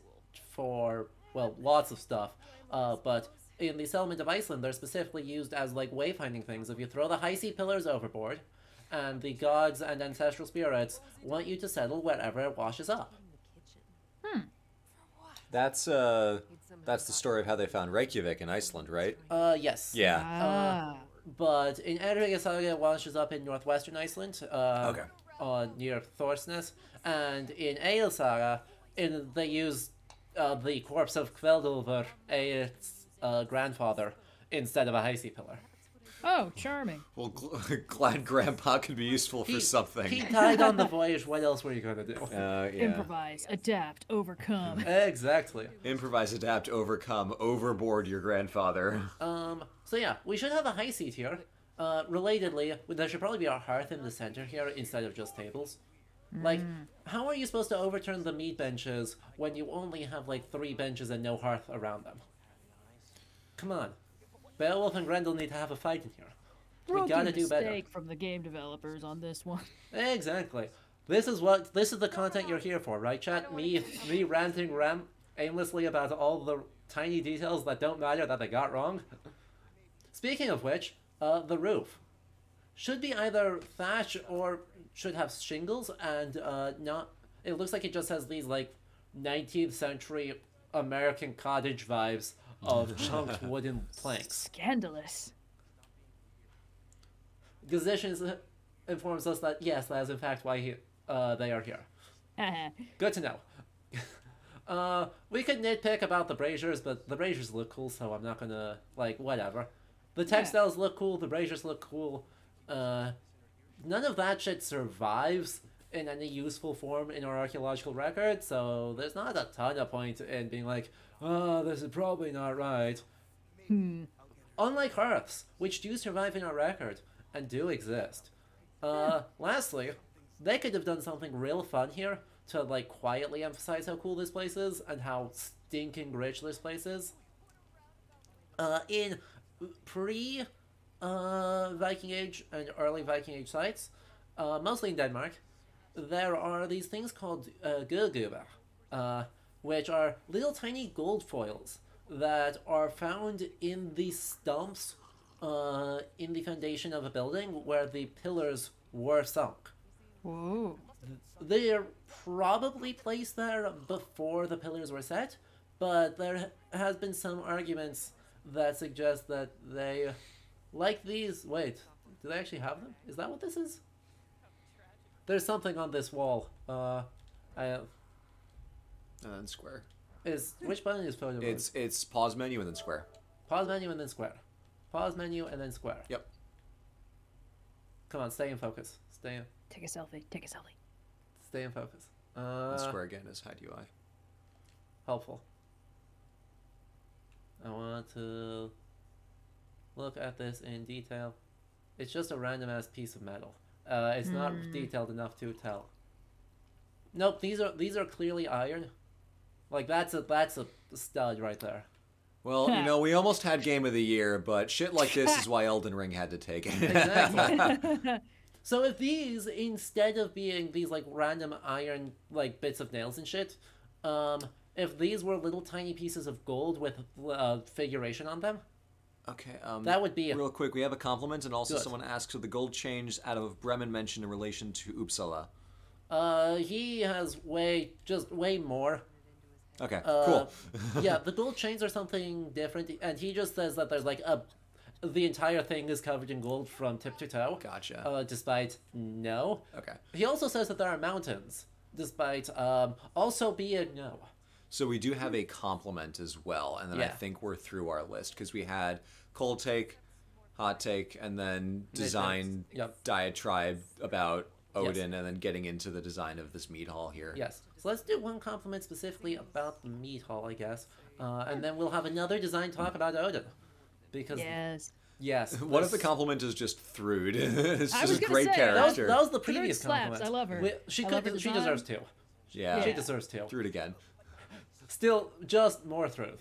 for, well, lots of stuff. Uh, but in the settlement of Iceland, they're specifically used as, like, wayfinding things. If you throw the high sea pillars overboard, and the gods and ancestral spirits want you to settle wherever it washes up. That's uh, that's the story of how they found Reykjavik in Iceland, right? Uh, yes. Yeah. Ah. But in Eyrbyggja Saga, it washes up in northwestern Iceland. Uh, Okay. Uh, near Thorsnes. And in Ale Saga, in, they use uh, the corpse of Kveldulver, Eirith's uh, grandfather, instead of a high sea pillar. Oh, charming. Well, gl- glad Grandpa can be useful for He- something. He died on the voyage. What else were you gonna do? Uh, yeah. Improvise, adapt, overcome. Exactly. Improvise, adapt, overcome, overboard your grandfather. Um. So yeah, we should have a high seat here. Uh, relatedly, there should probably be a hearth in the center here instead of just tables. Like, how are you supposed to overturn the meat benches when you only have like three benches and no hearth around them? Come on, Beowulf and Grendel need to have a fight in here. We Rookie gotta do better. from the game developers on this one. Exactly. This is what this is the content you're here for, right, chat? Me, me ranting ram aimlessly about all the tiny details that don't matter that they got wrong. Speaking of which, uh, the roof should be either thatch or should have shingles and uh, not. It looks like it just has these like 19th century American cottage vibes of chunked wooden planks. Scandalous. Gazetians informs us that yes, that is in fact why he, uh, they are here. Good to know. uh, we could nitpick about the braziers, but the braziers look cool, so I'm not gonna like whatever. The textiles look cool. The braziers look cool. Uh, none of that shit survives in any useful form in our archaeological record, so there's not a ton of point in being like, oh, this is probably not right. Hmm. Unlike hearths, which do survive in our record and do exist. Uh, lastly, they could have done something real fun here to like quietly emphasize how cool this place is and how stinking rich this place is. Uh, in pre uh, Viking Age and early Viking Age sites, uh, mostly in Denmark, there are these things called uh, guldgubber, uh, which are little tiny gold foils that are found in the stumps uh, in the foundation of a building where the pillars were sunk. Whoa. They're probably placed there before the pillars were set, but there has been some arguments that suggest that they like these. Wait, do they actually have them? Is that what this is? There's something on this wall. Uh, I And then square. is which button is photo mode? It's it's pause menu and then square. Pause menu and then square. Pause menu and then square. Yep. Come on, stay in focus. Stay in, Take a selfie. Take a selfie. stay in focus. Uh, square again is hide UI. helpful. I want to look at this in detail. It's just a random ass piece of metal. Uh, it's not Hmm. detailed enough to tell. Nope, these are these are clearly iron. Like that's a that's a stud right there. Well, you know, we almost had game of the year, but shit like this is why Elden Ring had to take it. Exactly. so if these instead of being these like random iron like bits of nails and shit, um, if these were little tiny pieces of gold with uh, figuration on them, Okay, um, That would be a- real quick. We have a compliment, and also Good. someone asks: "Are the gold changed out of Bremen mentioned in relation to Uppsala?" uh, he has way just way more. Okay, Uh, cool. yeah, the gold chains are something different, and he just says that there's like a, the entire thing is covered in gold from tip to toe. Gotcha. Uh, despite no. Okay. He also says that there are mountains, despite um also being no. So we do have a compliment as well, and then I think we're through our list because we had cold take, hot take, and then design Yep. diatribe about Yes. Odin, and then getting into the design of this meat hall here. Yes. So let's do one compliment specifically about the meat hall, I guess, uh, and then we'll have another design talk about Odin, because Yes. yes. What if the compliment is just Thrud? it's I just was a great say, That was, character. that was the Thrud previous slaps. compliment. I love her. We- she I could. love her she design. deserves two. yeah, She deserves two. Thrud again. Still, just more Thrud.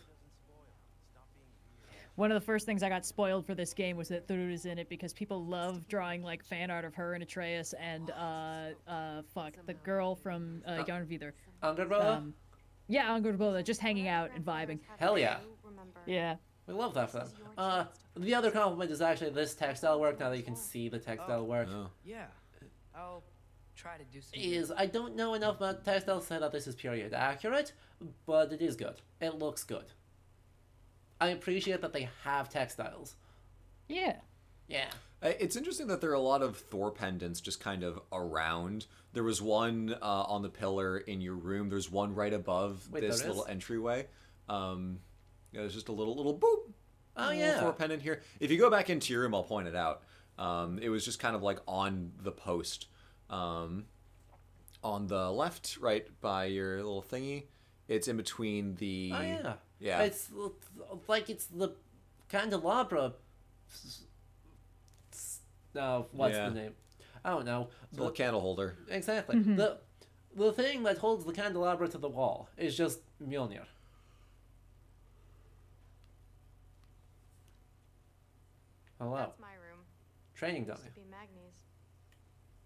One of the first things I got spoiled for this game was that Thrud is in it because people love drawing like fan art of her and Atreus and uh uh fuck the girl from uh, Yarnvidar. Underbrother? Um, yeah, Angrboda, just hanging out and vibing. Hell yeah. Yeah. We love that for them. Uh, the other compliment is actually this textile work. Now that you can see the textile work, Oh. Yeah. I'll try to do some. is I don't know enough about textile to say that this is period accurate, but it is good. It looks good. I appreciate that they have textiles. Yeah. Yeah. Uh, It's interesting that there are a lot of Thor pendants just kind of around. There was one uh, on the pillar in your room. There's one right above Wait, this little entryway. Um, yeah, there's just a little little boop. Oh, little yeah. Thor pendant here. If you go back into your room, I'll point it out. Um, it was just kind of like on the post, um, on the left, right by your little thingy. It's in between the. Oh yeah. Yeah. It's like it's the candelabra. s- s- No, what's Yeah. the name? I don't know. It's a candle holder. Exactly. The the thing that holds the candelabra to the wall is just Mjolnir. Hello. That's my room. Training Used dummy. to be Magni's.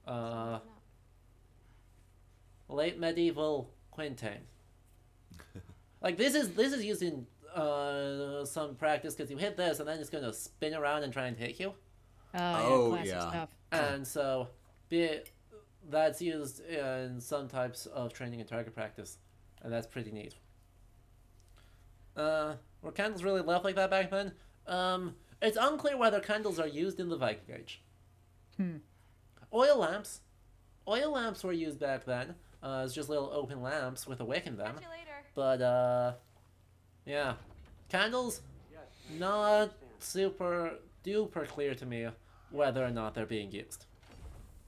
Uh, late medieval Quintain. Like this is this is used in uh some practice because you hit this and then it's gonna spin around and try and hit you. Oh, yeah, Oh, classic yeah. stuff. And so, be that's used in some types of training and target practice, and that's pretty neat. Uh, were candles really left like that back then? Um, it's unclear whether candles are used in the Viking Age. Hmm. Oil lamps, oil lamps were used back then. Uh, it's just little open lamps with a wick in them. Catch you later. But uh, yeah, candles not super duper clear to me whether or not they're being used.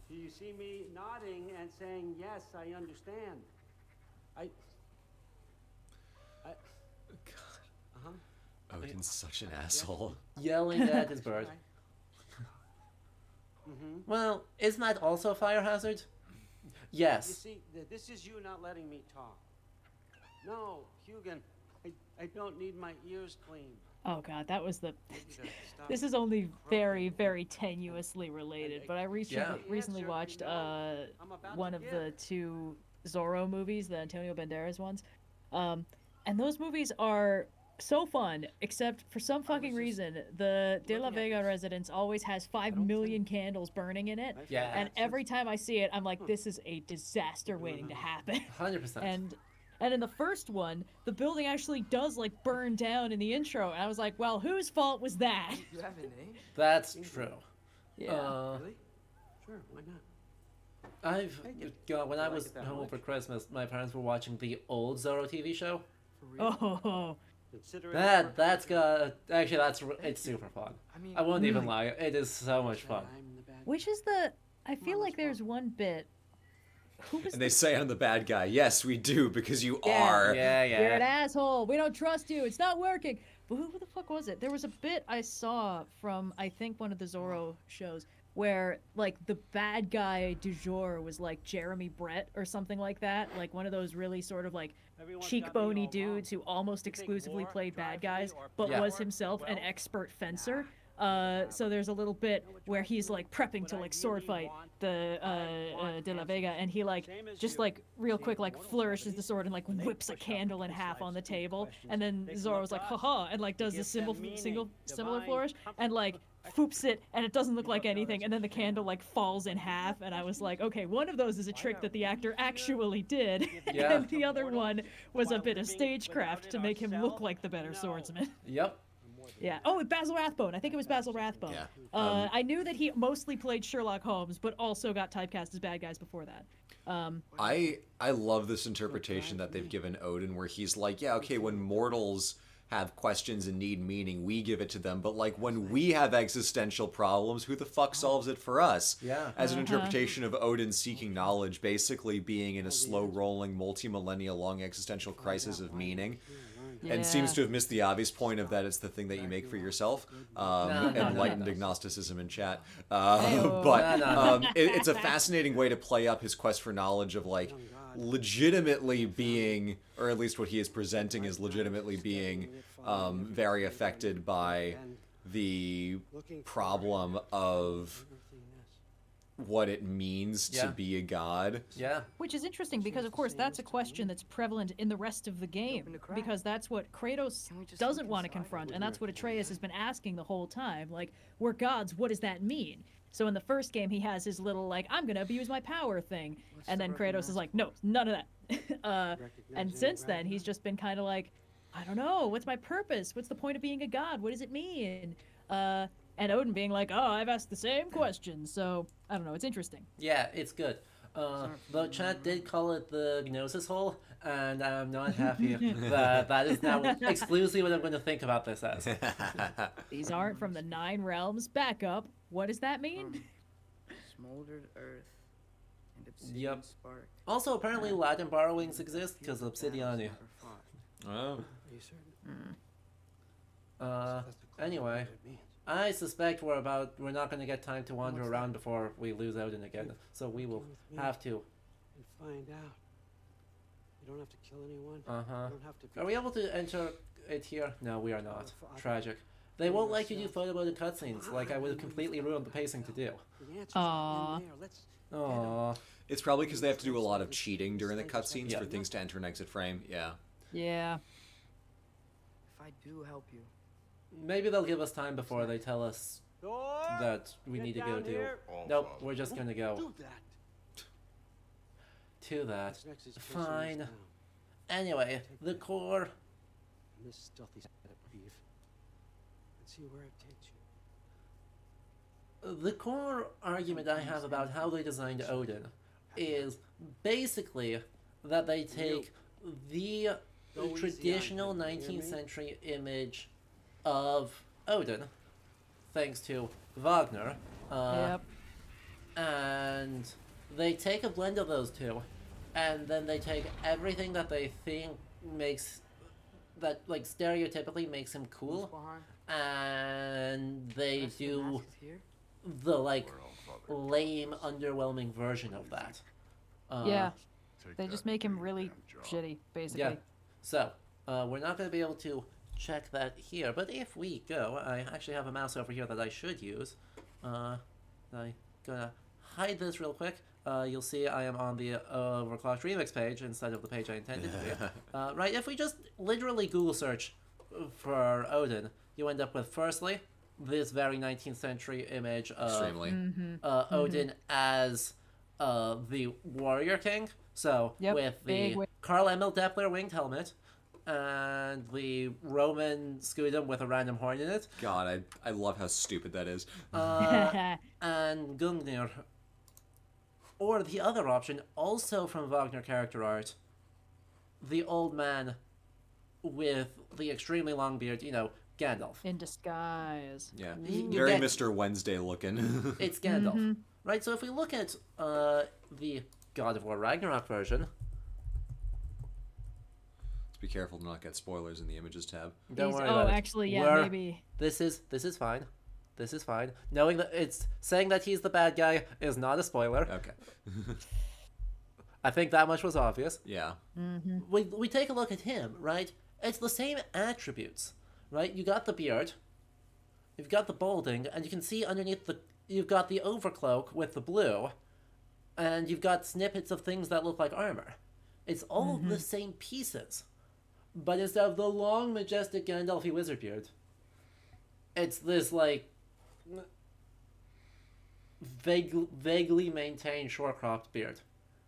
Do you see me nodding and saying, yes, I understand? I. I. God. Uh-huh. Odin's such an asshole. Yelling at his bird. Mm-hmm. Well, isn't that also a fire hazard? Yes. You see, this is you not letting me talk. No, Hugin, I, I don't need my ears cleaned. Oh god, that was the. Maybe to stop This is only very, very tenuously related, but I recently Yeah. recently watched uh one of the two Zorro movies, the Antonio Banderas ones, um, and those movies are so fun. Except for some fucking reason, the De La Vega residence always has five million candles burning in it, Yeah. and every time I see it, I'm like, this is a disaster waiting to happen. Hundred percent. and And in the first one, the building actually does like burn down in the intro, and I was like, well, whose fault was that? You have a name? That's true. Yeah. Uh, Really? Sure, why not? I've God, when I like was it home much? for Christmas, my parents were watching the old Zorro TV show. Oh, Consider it That work that's project. got actually that's it's super fun. I mean, I won't even Mm. lie, it is so much fun. I'm the bad which is the? I feel like there's one bit. Who was And they say I'm the bad guy. Yes, we do, because you Yeah. are. Yeah, yeah. You're an asshole. We don't trust you. It's not working. But who the fuck was it? There was a bit I saw from I think one of the Zorro shows where like the bad guy du jour was like Jeremy Brett or something like that. Like one of those really sort of like Everyone's cheekbony dudes who almost exclusively war, played bad guys, but Yeah. was himself an expert fencer. Uh, so there's a little bit where he's like prepping to like sword fight the uh, uh, De La Vega, and he like just like real quick like flourishes the sword and like whips a candle in half on the table, and then Zorro was like haha and like does a symbol single similar flourish and like foops it and it doesn't look like anything and then the candle like falls in half and I was like okay one of those is a trick that the actor actually did Yeah. and the other one was a bit of stagecraft to make him look like the better swordsman. Yep. Yeah. Oh, Basil Rathbone. I think it was Basil Rathbone. Yeah. Uh, I knew that he mostly played Sherlock Holmes, but also got typecast as bad guys before that. Um, I I love this interpretation that they've given Odin, where he's like, yeah, okay, when mortals have questions and need meaning, we give it to them. But like when we have existential problems, who the fuck solves it for us? Yeah. As an interpretation of Odin seeking knowledge, basically being in a slow rolling, multi millennia long existential crisis of meaning. And seems to have missed the obvious point of that it's the thing that you make for yourself. Um, No, no, enlightened no. agnosticism in chat. Uh, but um, it, it's a fascinating way to play up his quest for knowledge of like legitimately being, or at least what he is presenting as legitimately being um, very affected by the problem of what it means Yeah. to be a god. Yeah. which is interesting because, of course, that's a question that's prevalent in the rest of the game. Because that's what Kratos Can we just doesn't want to confront, and that's what Atreus has been asking the whole time. Like, we're gods, what does that mean? So in the first game, he has his little, like, I'm going to abuse my power thing. and then Kratos is like, no, none of that. uh, and since then, he's just been kind of like, I don't know, what's my purpose? What's the point of being a god? What does it mean? Uh, and Odin being like, oh, I've asked the same question. So, I don't know, it's interesting. Yeah, it's good. Uh, though chat did call it the Gnosis hole, and I'm not happy that that is now exclusively what I'm going to think about this as. These aren't from the Nine Realms. Back up. What does that mean? Smoldered earth and obsidian Yep. spark. Also, apparently Latin borrowings exist because of Obsidiani. Oh. Uh, anyway, I suspect we're about we're not going to get time to wander around before we lose Odin again, so we will have to. And find out. You don't have to kill anyone. Uh huh. You don't have to Are we able to enter it here? No, we are not. Tragic. They won't let you do photo mode cutscenes, like I would have completely ruined the pacing to do. Aww. in there. Let's Aww. It's probably because they have to do a lot of cheating during the cutscenes Yeah. for things to enter and exit frame. Yeah. Yeah. If I do help you, Maybe they'll give us time before they tell us that we get need to go down to. here. Nope, we're just gonna go Do that. to that. This next is closer to Fine. Anyway, the core. And this stealthy set of Eve. And see where it takes you. The core argument I have about how they designed Odin is basically that they take the Go easy on traditional him, you hear 19th century image of Odin, thanks to Wagner, uh, yep. and they take a blend of those two, and then they take everything that they think makes that like stereotypically makes him cool, and they Rest of the do mask is here. the like lame, underwhelming version of that. Uh, yeah. They just make him really shitty, basically. Yeah. So uh, we're not going to be able to check that here, but if we go, I actually have a mouse over here that I should use. Uh, I'm gonna hide this real quick. Uh, you'll see I am on the uh, Overclocked Remix page instead of the page I intended to be. Uh, right, if we just literally Google search for Odin, you end up with firstly this very 19th century image of Extremely. uh, Odin as uh, the warrior king. So Yep, with the big Carl Emil Doepler winged helmet, and the Roman Scudam with a random horn in it, God, I I love how stupid that is. uh, and Gungnir. Or the other option, also from Wagner character art, the old man with the extremely long beard, you know, Gandalf. In disguise. Yeah, You very get- Mr. Wednesday looking. It's Gandalf. Right, so if we look at uh, the God of War Ragnarok version, Be careful to not get spoilers in the images tab. don't He's- worry oh, about it. actually, yeah, We're- maybe. This is this is fine. This is fine. Knowing that it's saying that he's the bad guy is not a spoiler. Okay. I think that much was obvious. Yeah. Mm-hmm. we, we take a look at him, right? It's the same attributes, right? You got the beard, you've got the balding, and you can see underneath the you've got the overcloak with the blue, and you've got snippets of things that look like armor. It's all the same pieces, but instead of the long, majestic Gandalfy wizard beard, it's this like vague, vaguely maintained short cropped beard.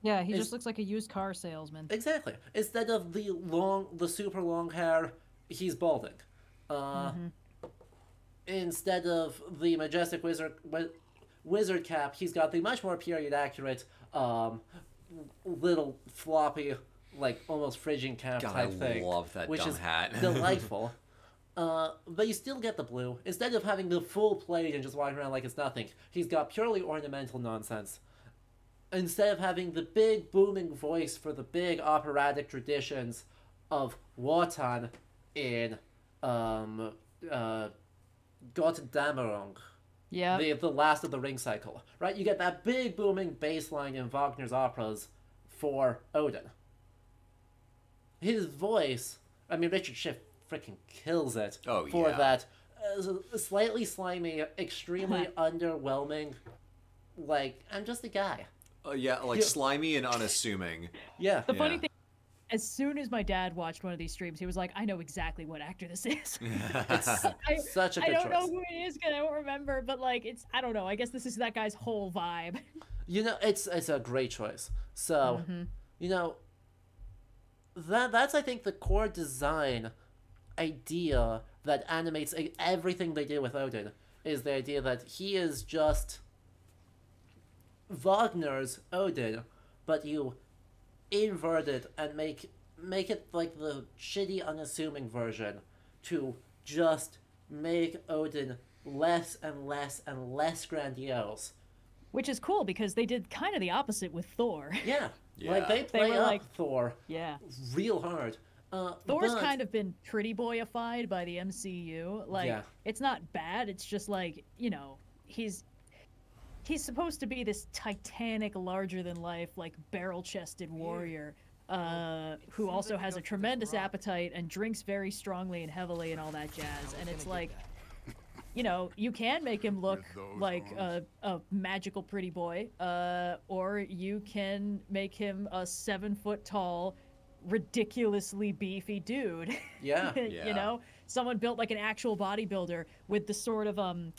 Yeah, he Is- just looks like a used car salesman. Exactly. Instead of the long, the super long hair, he's balding. Uh, Instead of the majestic wizard wizard cap, he's got the much more period accurate, um, little floppy, like almost Phrygian cap God, type I thing, love that which dumb is hat. delightful. Uh, but you still get the blue. Instead of having the full plate and just walking around like it's nothing, he's got purely ornamental nonsense instead of having the big booming voice for the big operatic traditions of Wotan in um uh Götterdämmerung, Yeah. the the last of the ring cycle, right? You get that big booming bass line in Wagner's operas for Odin. His voice, I mean Richard Schiff freaking kills it Oh, for yeah. that uh, slightly slimy, extremely underwhelming like I'm just a guy. Uh, yeah, like Yeah. slimy and unassuming. Yeah. The funny Yeah. thing, as soon as my dad watched one of these streams, he was like, "I know exactly what actor this is." I, Such a I good don't know who it is because I don't remember, but like, it's I don't know. I guess this is that guy's whole vibe. You know, it's it's a great choice. So, Mm-hmm. you know, that that's I think the core design idea that animates everything they did with Odin is the idea that he is just Wagner's Odin, but you invert it and make make it like the shitty, unassuming version to just make Odin less and less and less grandiose. Which is cool because they did kind of the opposite with Thor. Yeah, like they They play were up like- Thor Yeah. real hard. Uh, Thor's but- kind of been pretty boyified by the MCU. Like Yeah. it's not bad. It's just like you know he's he's supposed to be this titanic, larger than life, like barrel chested warrior. Uh, who also has a tremendous appetite and drinks very strongly and heavily and all that jazz. And it's like, you know, you can make him look like a, a magical pretty boy, uh, or you can make him a seven foot tall, ridiculously beefy dude. Yeah. you know, someone built like an actual bodybuilder with the sort of um,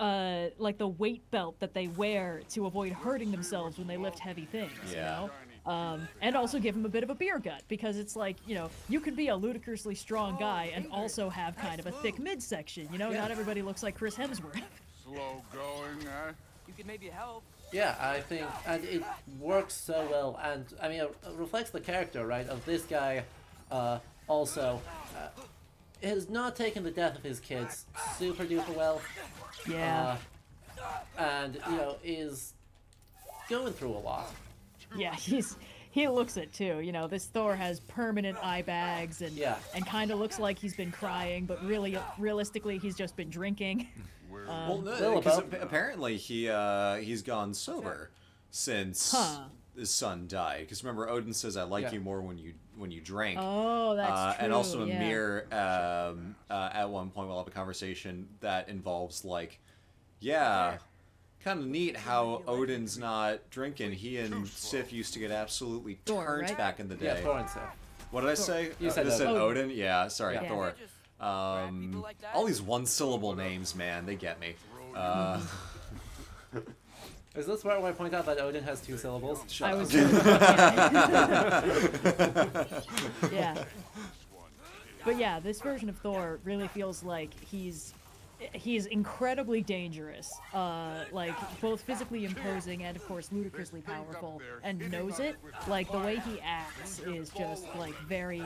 uh, like the weight belt that they wear to avoid hurting themselves when they lift heavy things. Yeah. You know. Um, and also give him a bit of a beer gut because it's like you know you could be a ludicrously strong guy and also have kind of a thick midsection. You know, not everybody looks like Chris Hemsworth. Slow going, eh? You could maybe help. Yeah, I think, and it works so well, and I mean, it reflects the character, right, of this guy. Uh, also, uh, has not taken the death of his kids super duper well. Yeah. Uh, and you know is going through a lot. Yeah, he's he looks it too. You know, this Thor has permanent eye bags and Yeah. and kind of looks like he's been crying, but really, realistically, he's just been drinking. Um, Well, no, because ap- apparently he uh, he's gone sober since Huh. his son died. Because remember, Odin says, "I like Yeah. you more when you when you drank." Oh, that's uh, And also, yeah. Amir um, uh, at one point will have a conversation that involves like, yeah. Kind of neat how Odin's not drinking. He and Sif used to get absolutely Thor, turned right? back in the Yeah, day. Thor and Sif. What did I say? You Uh, said I said Odin. Odin. Yeah, sorry, Yeah. Thor. Um, all these one-syllable names, man, they get me. Uh, Is this where I point out that Odin has two syllables? I was. yeah. But yeah, this version of Thor really feels like he's he's incredibly dangerous. Uh, like both physically imposing and of course ludicrously powerful, and knows it. Like the way he acts is just like very,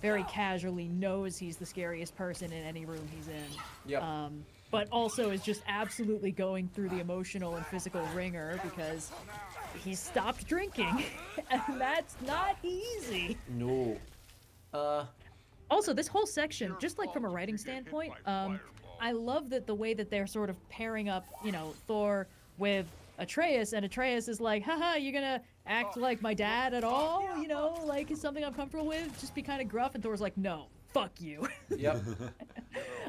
very casually knows he's the scariest person in any room he's in. Yep. Um, but also is just absolutely going through the emotional and physical ringer because he stopped drinking, and that's not easy. No. Uh, Also, this whole section, just like from a writing standpoint, um, I love that the way that they're sort of pairing up, you know, Thor with Atreus, and Atreus is like, haha, you're gonna act like my dad at all? You know, like, is something I'm comfortable with? Just be kind of gruff, and Thor's like, no, fuck you. Yep.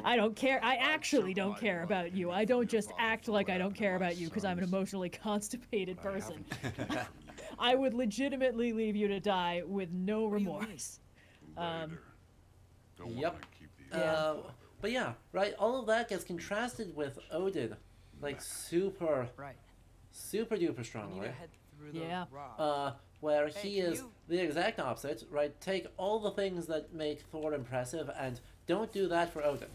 I don't care. I actually don't care about you. I don't just act like I don't care about you because I'm an emotionally constipated person. I would legitimately leave you to die with no remorse. Um, Yep. Uh, but yeah, right. All of that gets contrasted with Odin, like super, Right. super duper strongly. head through those Yeah. rocks. Uh, where Hey, he is you- the exact opposite, right? Take all the things that make Thor impressive and don't do that for Odin.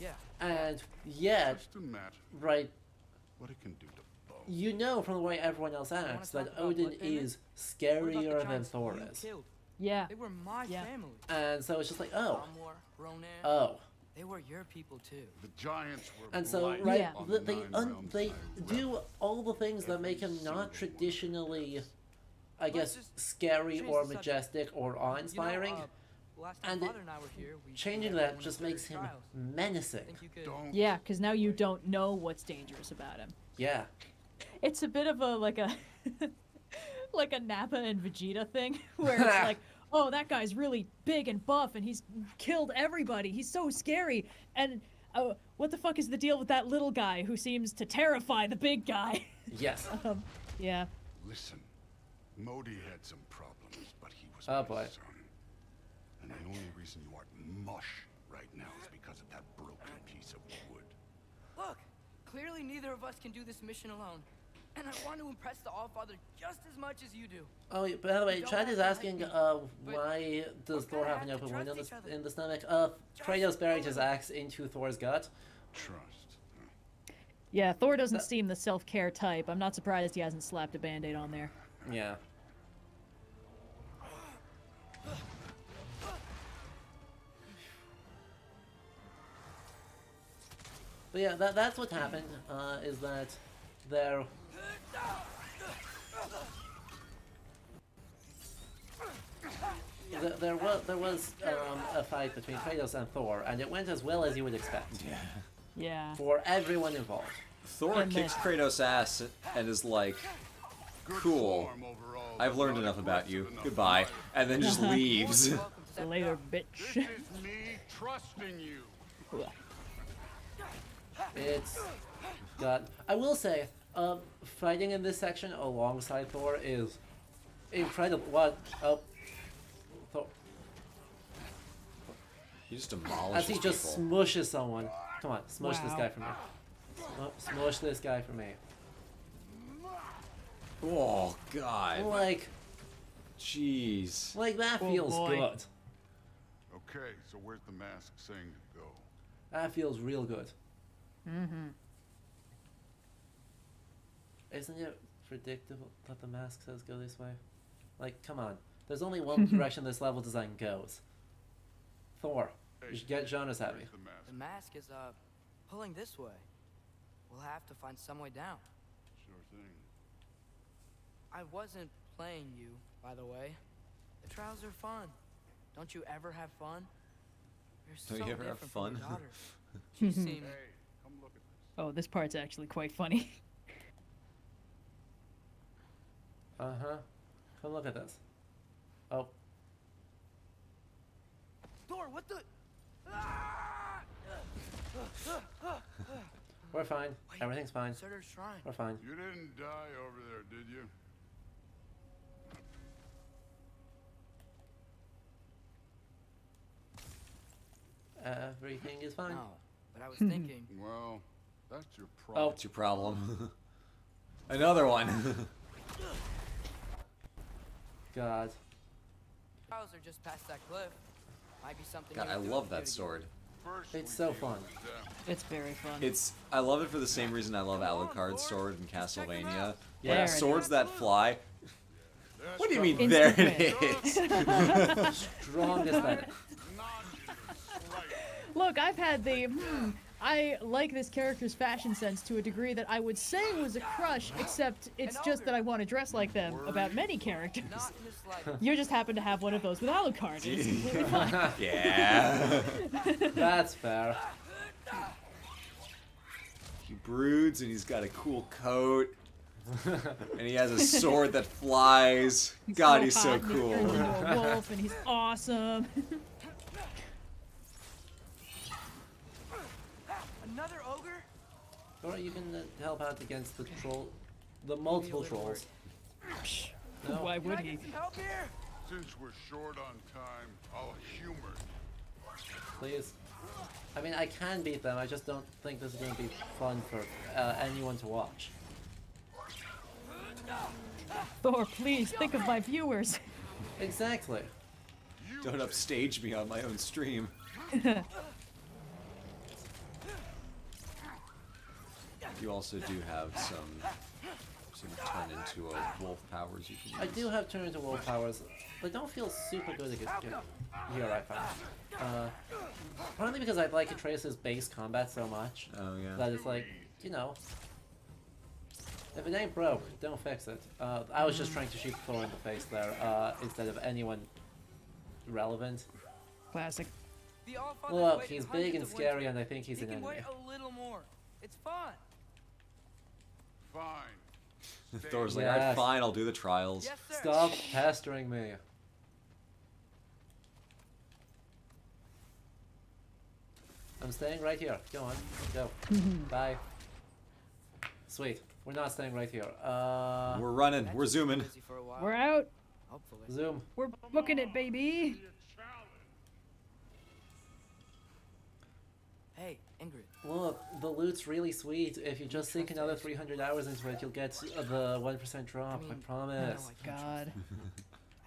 Yeah. And yet, right, what it can do to both. you know from the way everyone else acts that Odin is What about the scarier than Thor is. killed? yeah. They were my Yeah. family. And so it's just like, oh, Amor, Ronan, oh. They were your people too. The giants were And so, right, Yeah. the, the they un- they do all the things that make him not traditionally, I guess, just scary or the subject. majestic or awe-inspiring. You know, uh, and it- and I were here, we Changing that just makes him trials. menacing. Think could Don't Yeah, because now you don't know what's dangerous about him. Yeah. It's a bit of a like a like a Nappa and Vegeta thing, where it's like, oh, that guy's really big and buff, and he's killed everybody. He's so scary. And uh, what the fuck is the deal with that little guy who seems to terrify the big guy? Yes. um, yeah. listen. Modi had some problems, but he was Oh, my boy. son. And the only reason you aren't mush right now is because of that broken piece of wood. Look, clearly neither of us can do this mission alone. And I want to impress the Allfather just as much as you do. Oh, yeah, by the way, You Chad is asking, me, uh, why does Thor have have an open wound in the, trust each other. in the stomach? Uh, Kratos Just buried his axe into Thor's gut. Trust. Yeah, Thor doesn't That- seem the self care type. I'm not surprised he hasn't slapped a band aid on there. Yeah. But yeah, that, that's what happened, uh, is that there... There, there was there was um, a fight between Kratos and Thor, and it went as well as you would expect Yeah. Yeah. for everyone involved. Thor And kicks then- Kratos' ass and is like, cool. I've learned enough about you. Goodbye. And then just leaves. Later, This bitch. is me trusting you. It's got. I will say, um, fighting in this section alongside Thor is incredible. What? Oh, Thor. He just demolishes As he just people. smushes someone. Come on, smush this guy for me. Smu- Smush this guy for me. Oh god. Like, Jeez. like that Oh, feels boy. good. Okay, so where's the mask saying to go? That feels real good. Mm-hmm. Isn't it predictable that the mask says go this way? Like, come on. There's only one direction this level design goes. Thor. You should get Jonas heavy. Where's the mask? The mask is, uh, pulling this way. We'll have to find some way down. Sure thing. I wasn't playing you, by the way. The trials are fun. Don't you ever have fun? You're Don't so you ever have different from your fun? She seemed Hey, come look at this. Oh, this part's actually quite funny. Uh huh. Come look at this. Oh, Thor, what the? we're fine. Wait. Everything's fine. Shrine. We're fine. You didn't die over there, did you? Everything is fine. No, but I was thinking. Well, that's your problem. Oh. problem. What's your problem? Another one. God. Trials are just past that cliff. Might be something. God, I love that sword. It's so fun. It's very fun. It's I love it for the same reason I love Alucard's sword in Castlevania. Yeah. Like, swords that fly. What do you mean? Instant there it is. Strongest better. Look, I've had the hmm, I like this character's fashion sense to a degree that I would say was a crush, except it's just that I want to dress like them about many characters. you just happen to have one of those with Alucard. and It's completely fine. yeah. That's fair. He broods and he's got a cool coat. and he has a sword that flies. God, he's so hot and he cool. turns into a wolf and he's awesome. Another ogre? Or you can uh, help out against the troll, the multiple trolls. No. Why would he? Help here! Since we're short on time, I'll humor Please. I mean, I can beat them. I just don't think this is going to be fun for uh, anyone to watch. Thor, please think of my viewers. Exactly. Don't upstage me on my own stream. You also do have some some turn into a wolf powers you can use. I do have turn into wolf powers. They don't feel super good against here, here I find. Uh, partly because I like Atreus' base combat so much. Oh, yeah. That it's like, you know, if it ain't broke, don't fix it. Uh, I was just trying to shoot Thor in the face there, uh, instead of anyone relevant. Classic. Look, he's big and scary, and I think he's he an can enemy. wait a little more. It's fun. Fine. Thor's like, alright, Yes. fine, I'll do the trials. Yes, sir. Stop pestering me. I'm staying right here. Go on. Go. Bye. Sweet. We're not staying right here. Uh, We're running, we're zooming. Busy for a while. We're out. Hopefully. zoom. We're booking it, baby. Hey, Ingrid. Look, the loot's really sweet. If you just sink another 300 hours into it, you'll get uh, the 1% drop. I, mean, promise. no, I God.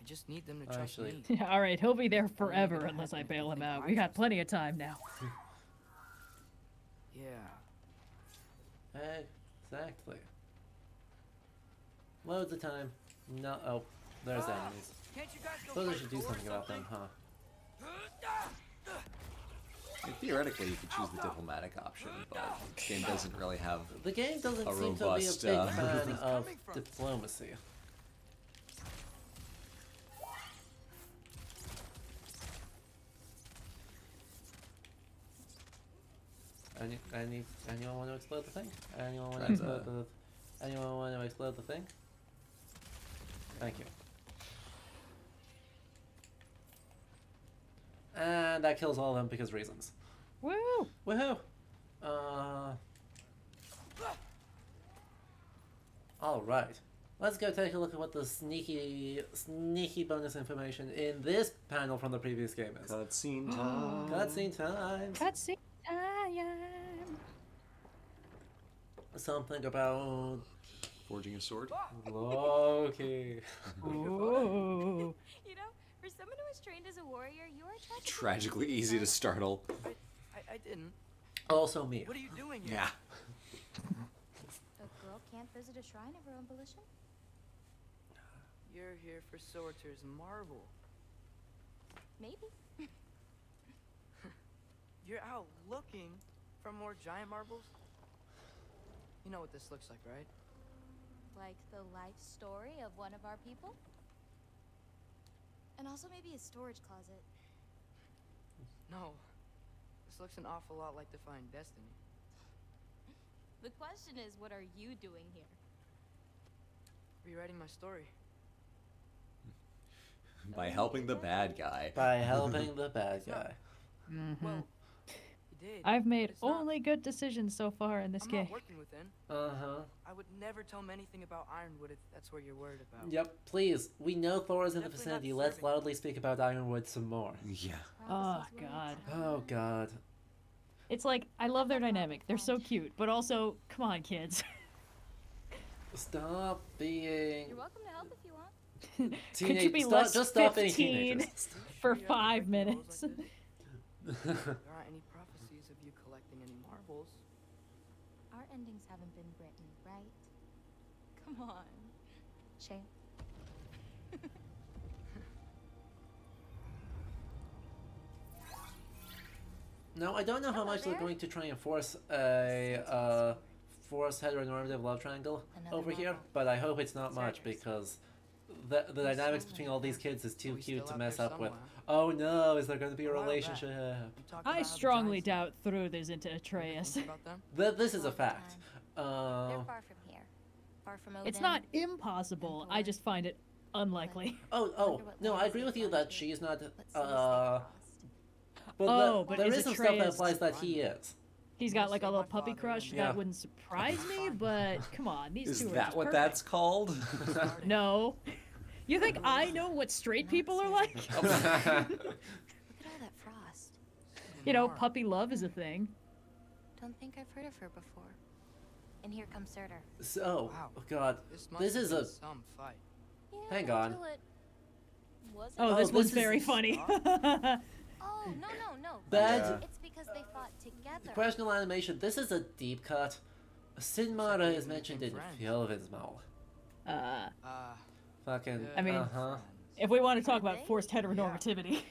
I just need them to trust Actually. me. All right, he'll be there forever unless I bail him out. We got plenty of time now. Yeah. Exactly. Loads of time. No. Oh, there's enemies. Can't you guys go Suppose I should do Thor something about them, huh? I mean, theoretically, you could choose the diplomatic option, but the game doesn't really have The game doesn't a seem robust. to be a uh, big fan of diplomacy. Any, any, anyone want to explode the thing? Anyone want to explode uh, the? Anyone want to explode the thing? Thank you. And that kills all of them because reasons. Woo! Woohoo! Uh. All right. Let's go take a look at what the sneaky, sneaky bonus information in this panel from the previous game is. Cutscene time. Cutscene time. Cutscene time. Something about Forging a sword. Loki. Ooh. You know, for someone who was trained as a warrior, you are tragically Tragically easy to startle. I, I didn't. Also me. What are you doing here? Yeah. A girl can't visit a shrine of her own volition? You're here for Surtur's marble. Maybe. You're out looking for more giant marbles? You know what this looks like, right? Like the life story of one of our people? And also maybe a storage closet. No. This looks an awful lot like Defying Destiny. The question is, what are you doing here? Rewriting my story. By helping the bad guy. By helping the bad guy. Mm-hmm. You did. I've made it's not- only good decisions so far in this I'm game. not working within. Uh huh. I would never tell him anything about Ironwood if that's what you're worried about. Yep. Please. We know Thor is in the vicinity. Let's loudly speak about Ironwood some more. Yeah. Oh god. Oh God. It's like I love their dynamic. They're so cute, but also, come on, kids. Stop being You're welcome to help if you want. Could you be Stop, less just stop 15 for five minutes? There aren't any prophecies of you collecting any marbles. Our endings haven't been written, right? Come on. Shay. No, I don't know how much they're going to try and force a uh, force heteronormative love triangle Another over here, but I hope it's not much because the the dynamics between all these kids is too cute to mess there up with. Somewhere. Oh no, is there going to be a A while back, relationship? You I strongly doubt Thrud is into Atreus. think about them? Th- this is a All the fact. They're Uh, far from here. Far from Odin. It's not impossible. I just find it unlikely. oh, oh, no, I agree with you that to. she's not. What cities they've Uh, but, Oh, the- but there is is some stuff that Atreus- implies that he is. He's got like a little puppy crush. Yeah. That wouldn't surprise me, but come on, these Is two are Is that just what perfect. that's called? No. You think I know what straight people are like? Look at all that frost. You know, puppy love is a thing. Don't think I've heard of her before. And here comes Surtur. So, Wow. oh god, This, this is a some fight. Yeah, Hang on. until it wasn't. Oh, Oh, this this one's is- very funny. Oh, no, no, no. Bad- Yeah. It's because they fought together. questionable animation. This is a deep cut. Sinmara Second is mentioned in friends. Fjölsvinnsmál. uh, Uh, Fucking. I mean- uh huh. if we want to talk Are about they? forced heteronormativity.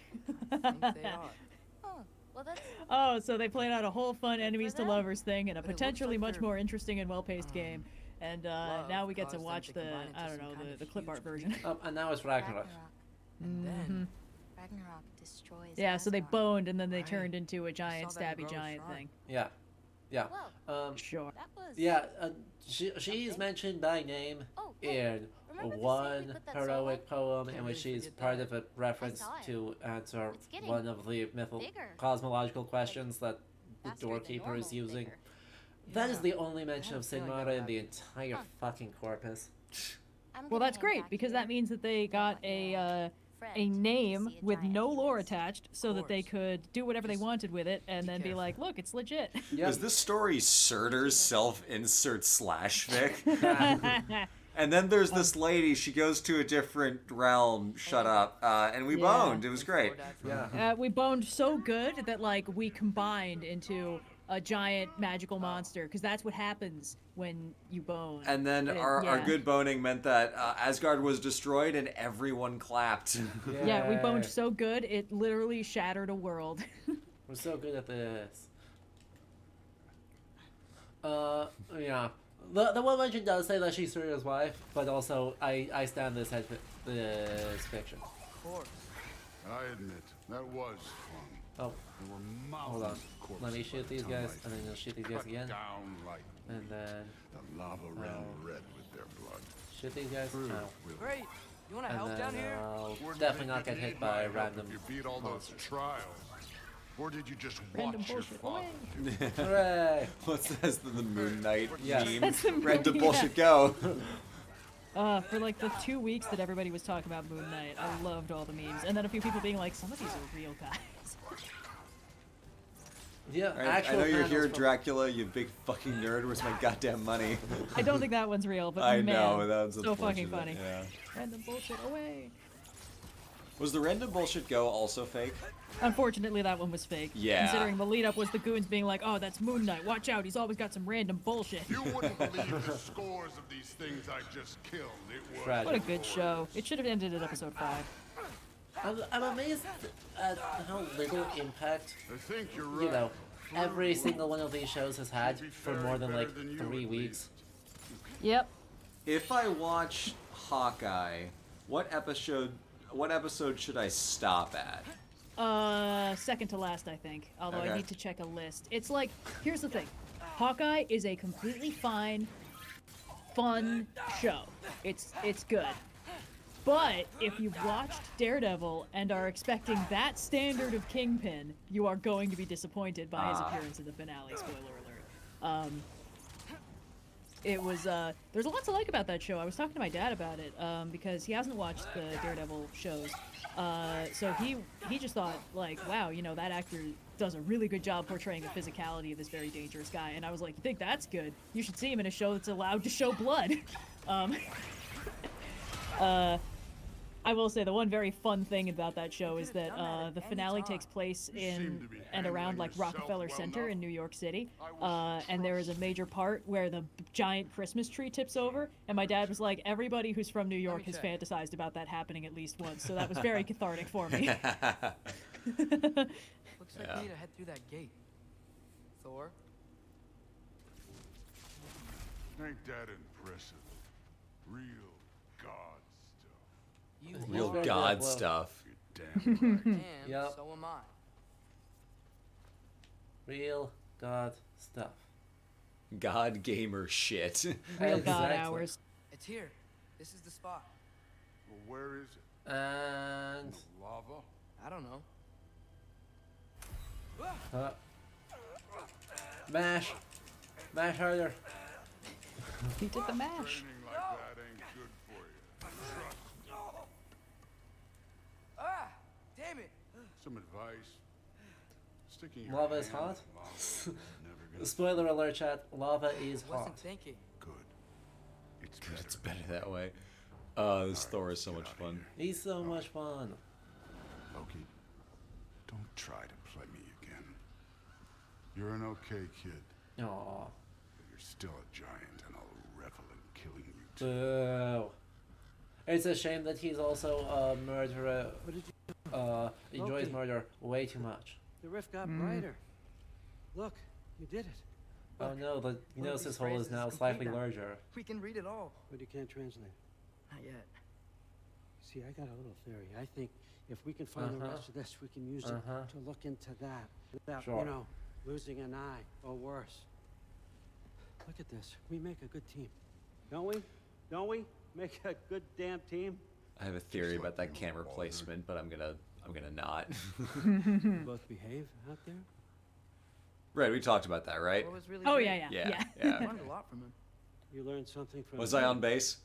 I think they are. Oh, well, that's. Oh, so they played out a whole fun enemies to lovers thing in a But potentially like much they're, more interesting and well-paced um, game. And uh, love now we get to watch to the I don't know the, of the clip art version. Oh, and now it's Ragnarok. And then Mhm. Ragnarok destroys. Yeah, so they boned and then they Right. turned into a giant saw that in stabby giant Shrine. thing. Yeah. Yeah. Well, Um. Sure. that was. Yeah. Uh, she she's Okay. mentioned by name Oh, hey, in remember the scene we one put that song heroic on? poem Can't in which really she's part that. of a reference to answer one of the mythical cosmological questions that the doorkeeper is using. bigger. That is Yeah. the only mention of had a feeling that Sinmara in the entire Huh. fucking corpus. Well, that's great because here. that means that they got a uh, a name a with no lore attached, so that they could do whatever they wanted with it, and then be like, "Look, it's legit." Yeah. Is this story Surtur's self-insert slash fic? and then there's this lady. She goes to a different realm. Shut up. Uh, and we Yeah. boned. It was great. Yeah. Uh, we boned so good that like we combined into a giant magical monster because that's what happens when you bone. And then Uh, our, our yeah. good boning meant that uh, Asgard was destroyed and everyone clapped. Yeah, we boned so good it literally shattered a world. We're so good at this. Uh, yeah. The, the one legend does say that she's Surtur's wife, but also I, I stand this as fi- this fiction. Of course. I admit, that was fun. Oh, There were hold on. mountains of corpses Let me shoot these guys, and then you'll shoot these guys again, down like and then the lava uh, ran Oh. red with their blood. shoot these guys. True, Great. You want to And help down then here? I'll definitely not get hit by my random. You beat all those trials. Or did you just Random watch your bullshit father? away. Hooray! What's that? The, the Moon Knight Yes. meme? That's the Random meme, bullshit go. Uh, for like the two weeks that everybody was talking about Moon Knight, I loved all the memes, and then a few people being like, "Some of these are real guys." Yeah, I, I know you're here, from- Dracula, you big fucking nerd. Where's my goddamn money? I don't think that one's real, but I man, know, that was so fucking funny. yeah. Random bullshit away. Was the random bullshit go also fake? Unfortunately, that one was fake. Yeah. Considering the lead up was the goons being like, "Oh, that's Moon Knight. Watch out. He's always got some random bullshit." You wouldn't believe the scores of these things I just killed. It was Tragic. What a good show. It should have ended at episode five. I'm, I'm amazed at how little impact, I think you're right. you know, every single one of these shows has had for more than like than three weeks. Yep. If I watch Hawkeye, what episode? What episode should I stop at? Uh, second to last, I think. Although I need to check a list. It's like, here's the thing Hawkeye is a completely fine, fun show. It's it's good. But if you've watched Daredevil and are expecting that standard of Kingpin, you are going to be disappointed by his Ah. appearance in the finale. Spoiler alert. Um, it was uh, there's a lot to like about that show. I was talking to my dad about it um, because he hasn't watched the Daredevil shows. Uh, so he he just thought like, wow, you know that actor does a really good job portraying the physicality of this very dangerous guy. And I was like, you think that's good? You should see him in a show that's allowed to show blood. Um, uh, I will say the one very fun thing about that show is that uh, the finale takes place in and around like Rockefeller Center in New York City, uh, and there is a major part where the giant Christmas tree tips over, and my dad was like, "Everybody who's from New York has check. fantasized about that happening at least once," so that was very cathartic for me. Looks like Yeah. we need to head through that gate. Thor? Ain't that impressive? Real God stuff. You Real are. god Well- stuff. Damn right. And Yep. so am I. Real God stuff. God gamer shit. Real god Exactly. hours. It's here. This is the spot. well, where is it? And Lava? I don't know. uh, mash, mash harder. He did the mash. Training like that ain't good for you. Ah! Damn it! Some advice. Sticking your Lava is hot. lava is never gonna Spoiler alert, chat. Lava is Wasn't hot. thinking. good. It's Good, better. it's better that way. Uh, this Thor is so much fun. He's so much fun. Loki, don't try to play me again. You're an okay kid, Aww. but you're still a giant, and I'll revel in killing you too. Boo. It's a shame that he's also a murderer. What did you Uh, enjoys Loki. murder way too much. The rift got Mm. brighter. Look, you did it. Oh no, the One of gnosis hole is now slightly now. larger. We can read it all. But you can't translate. Not yet. See, I got a little theory. I think if we can find the Uh-huh. rest of this, we can use Uh-huh. it to look into that. Without, Sure. you know, losing an eye or worse. Look at this. We make a good team. Don't we? Don't we? Make a good damn team? I have a theory about that camera placement, but I'm gonna I'm gonna not. Both behave out there? right, we talked about that, right? Was really Oh great. yeah, yeah, Yeah, yeah. yeah. I learned a lot from him. You learned something from Was I on base?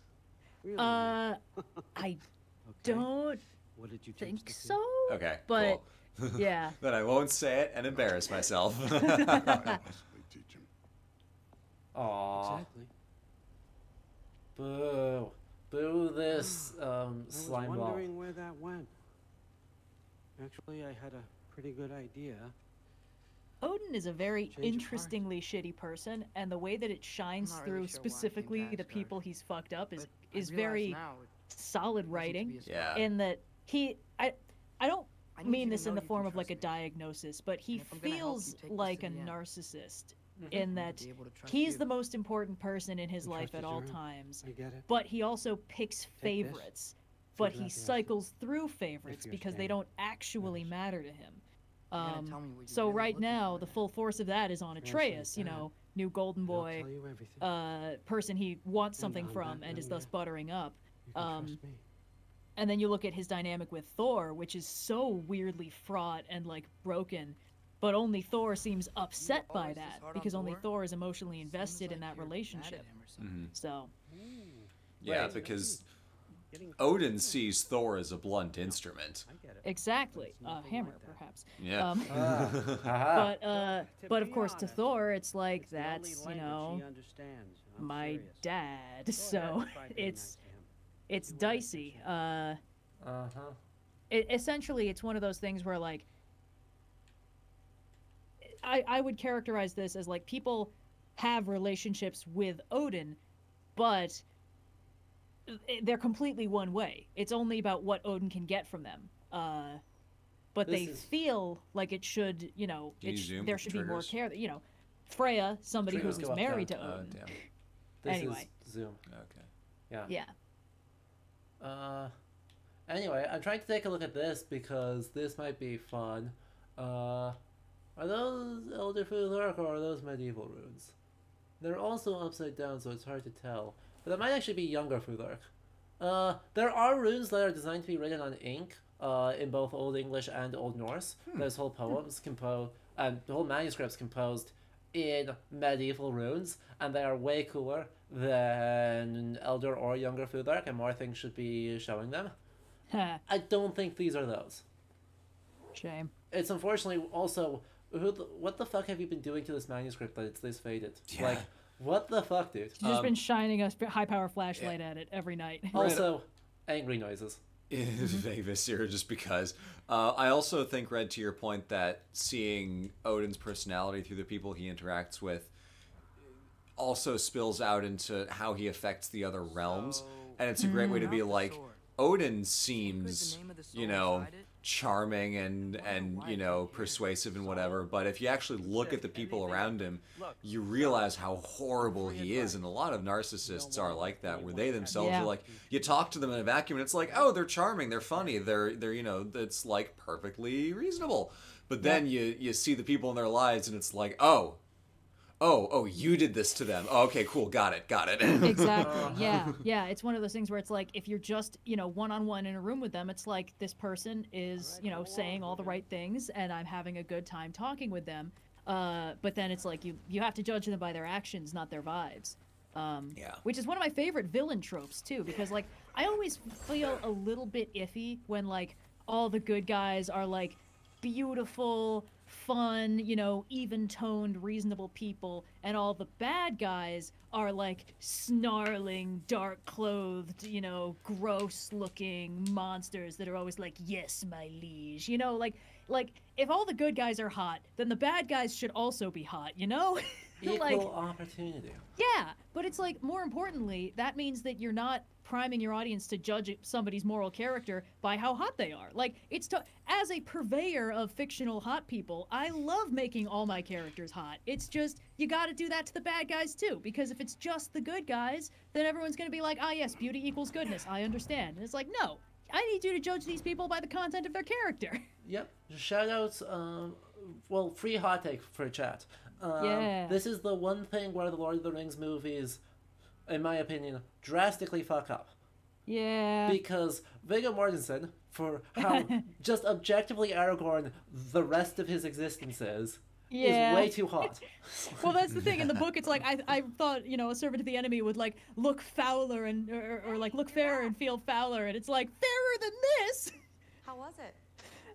Really? Uh, I Okay. don't What did you think so. Okay, But cool. yeah. then I won't say it and embarrass myself. Possibly teach him. Aww. Exactly. Boo. Boo this um, I was slime ball. wondering where that went. Actually, I had a pretty good idea. Odin is a very Change of heart. interestingly shitty person, and the way that it shines not through really sure why I came to specifically the people he's fucked up is But is very solid writing. Yeah. In that he, I, I don't I mean this in the form of like a diagnosis, but he And if I'm gonna help you, feels like a the narcissist Mhm. in that be able to trust he's the most important person in his life at all your own. times. I get it. But he also picks this. favorites. But he out answer. cycles through favorites your because they don't actually Yes. matter to him. Um, tell me what you're so really right now, the full force of that is on Atreus, you know, new golden boy, tell you everything. uh, person he wants something from and is thus yeah. buttering up. um. And then you look at his dynamic with Thor, which is so weirdly fraught and like broken, but only Thor seems upset by that hard on because only Thor? Thor is emotionally Seems invested in that you're mad at relationship. Mm -hmm. So Yeah, Right. because Odin sees Thor as a blunt instrument. I get it. exactly, a nothing hammer like perhaps. Yeah. Um, haha. but uh, but of be course to Thor, it's like It's that's you know he understands. I'm my serious. dad. Go So ahead and try being it's nice it's You will make dicey. Uh, Uh-huh. it, essentially it's one of those things where like I, I would characterize this as like people have relationships with odin but they're completely one way it's only about what odin can get from them uh, but This they is- feel like it should you know Can it you sh- zoom there with should be more triggers? care you know freya somebody who Triggers was married down. to Oh, odin damn. This Anyway. is Zoom. Okay. Yeah. yeah Uh, anyway, I'm trying to take a look at this because this might be fun. Uh, are those Elder Futhark or are those medieval runes? They're also upside down, so it's hard to tell. But that might actually be younger Futhark. Uh, there are runes that are designed to be written on ink, uh, in both Old English and Old Norse. There's whole poems composed, and whole manuscripts composed in medieval runes, and they are way cooler than Elder or Younger Futhark, and more things should be showing them. I don't think these are those. shame It's unfortunately also who the, what the fuck have you been doing to this manuscript that it's this faded? Yeah. Like What the fuck, dude? She's just been shining a high power flashlight at it every night. Also, angry noises. Vagus here just because. Uh, I also think, Red, to your point, that seeing Odin's personality through the people he interacts with also spills out into how he affects the other realms. And it's a great way to be like, Odin seems, you know, charming and and you know persuasive and whatever but if you actually look at the people around him you realize how horrible he is and a lot of narcissists are like that where they themselves Yeah. are like you. talk to them in a vacuum and it's like oh they're charming they're funny they're they're you know it's like perfectly reasonable. But then you you see the people in their lives and it's like oh oh oh you did this to them oh, okay cool got it got it exactly. Yeah, yeah. It's one of those things where it's like if you're just you know one on one in a room with them, it's like this person is you know saying all the right things, and I'm having a good time talking with them. Uh, but then it's like you you have to judge them by their actions, not their vibes. Um, yeah. Which is one of my favorite villain tropes too, because like I always feel a little bit iffy when like all the good guys are like beautiful, fun, you know, even toned, reasonable people, and all the bad guys are like snarling, dark clothed, you know, gross looking monsters that are always like, yes, my liege. You know, like like if all the good guys are hot, then the bad guys should also be hot, you know? Equal like opportunity. yeah, but it's like more importantly, that means that you're not priming your audience to judge somebody's moral character by how hot they are. Like it's to as a purveyor of fictional hot people, I love making all my characters hot. It's just you got to do that to the bad guys too because if it's just the good guys, then everyone's going to be like, "Ah, yes, beauty equals goodness. I understand." And it's like, "No, I need you to judge these people by the content of their character." Yep. Shout outs, um, well, free hot take for a chat. Um, Yeah. This is the one thing where the Lord of the Rings movies, in my opinion, drastically fuck up. Yeah. Because Viggo Mortensen, for how just objectively Aragorn the rest of his existence is, Yeah. is way too hot. well, that's the thing. In the book, it's like I, I thought, you know, a servant of the enemy would like look fouler and or, or like look fairer and feel fouler, and it's like fairer than this. How was it?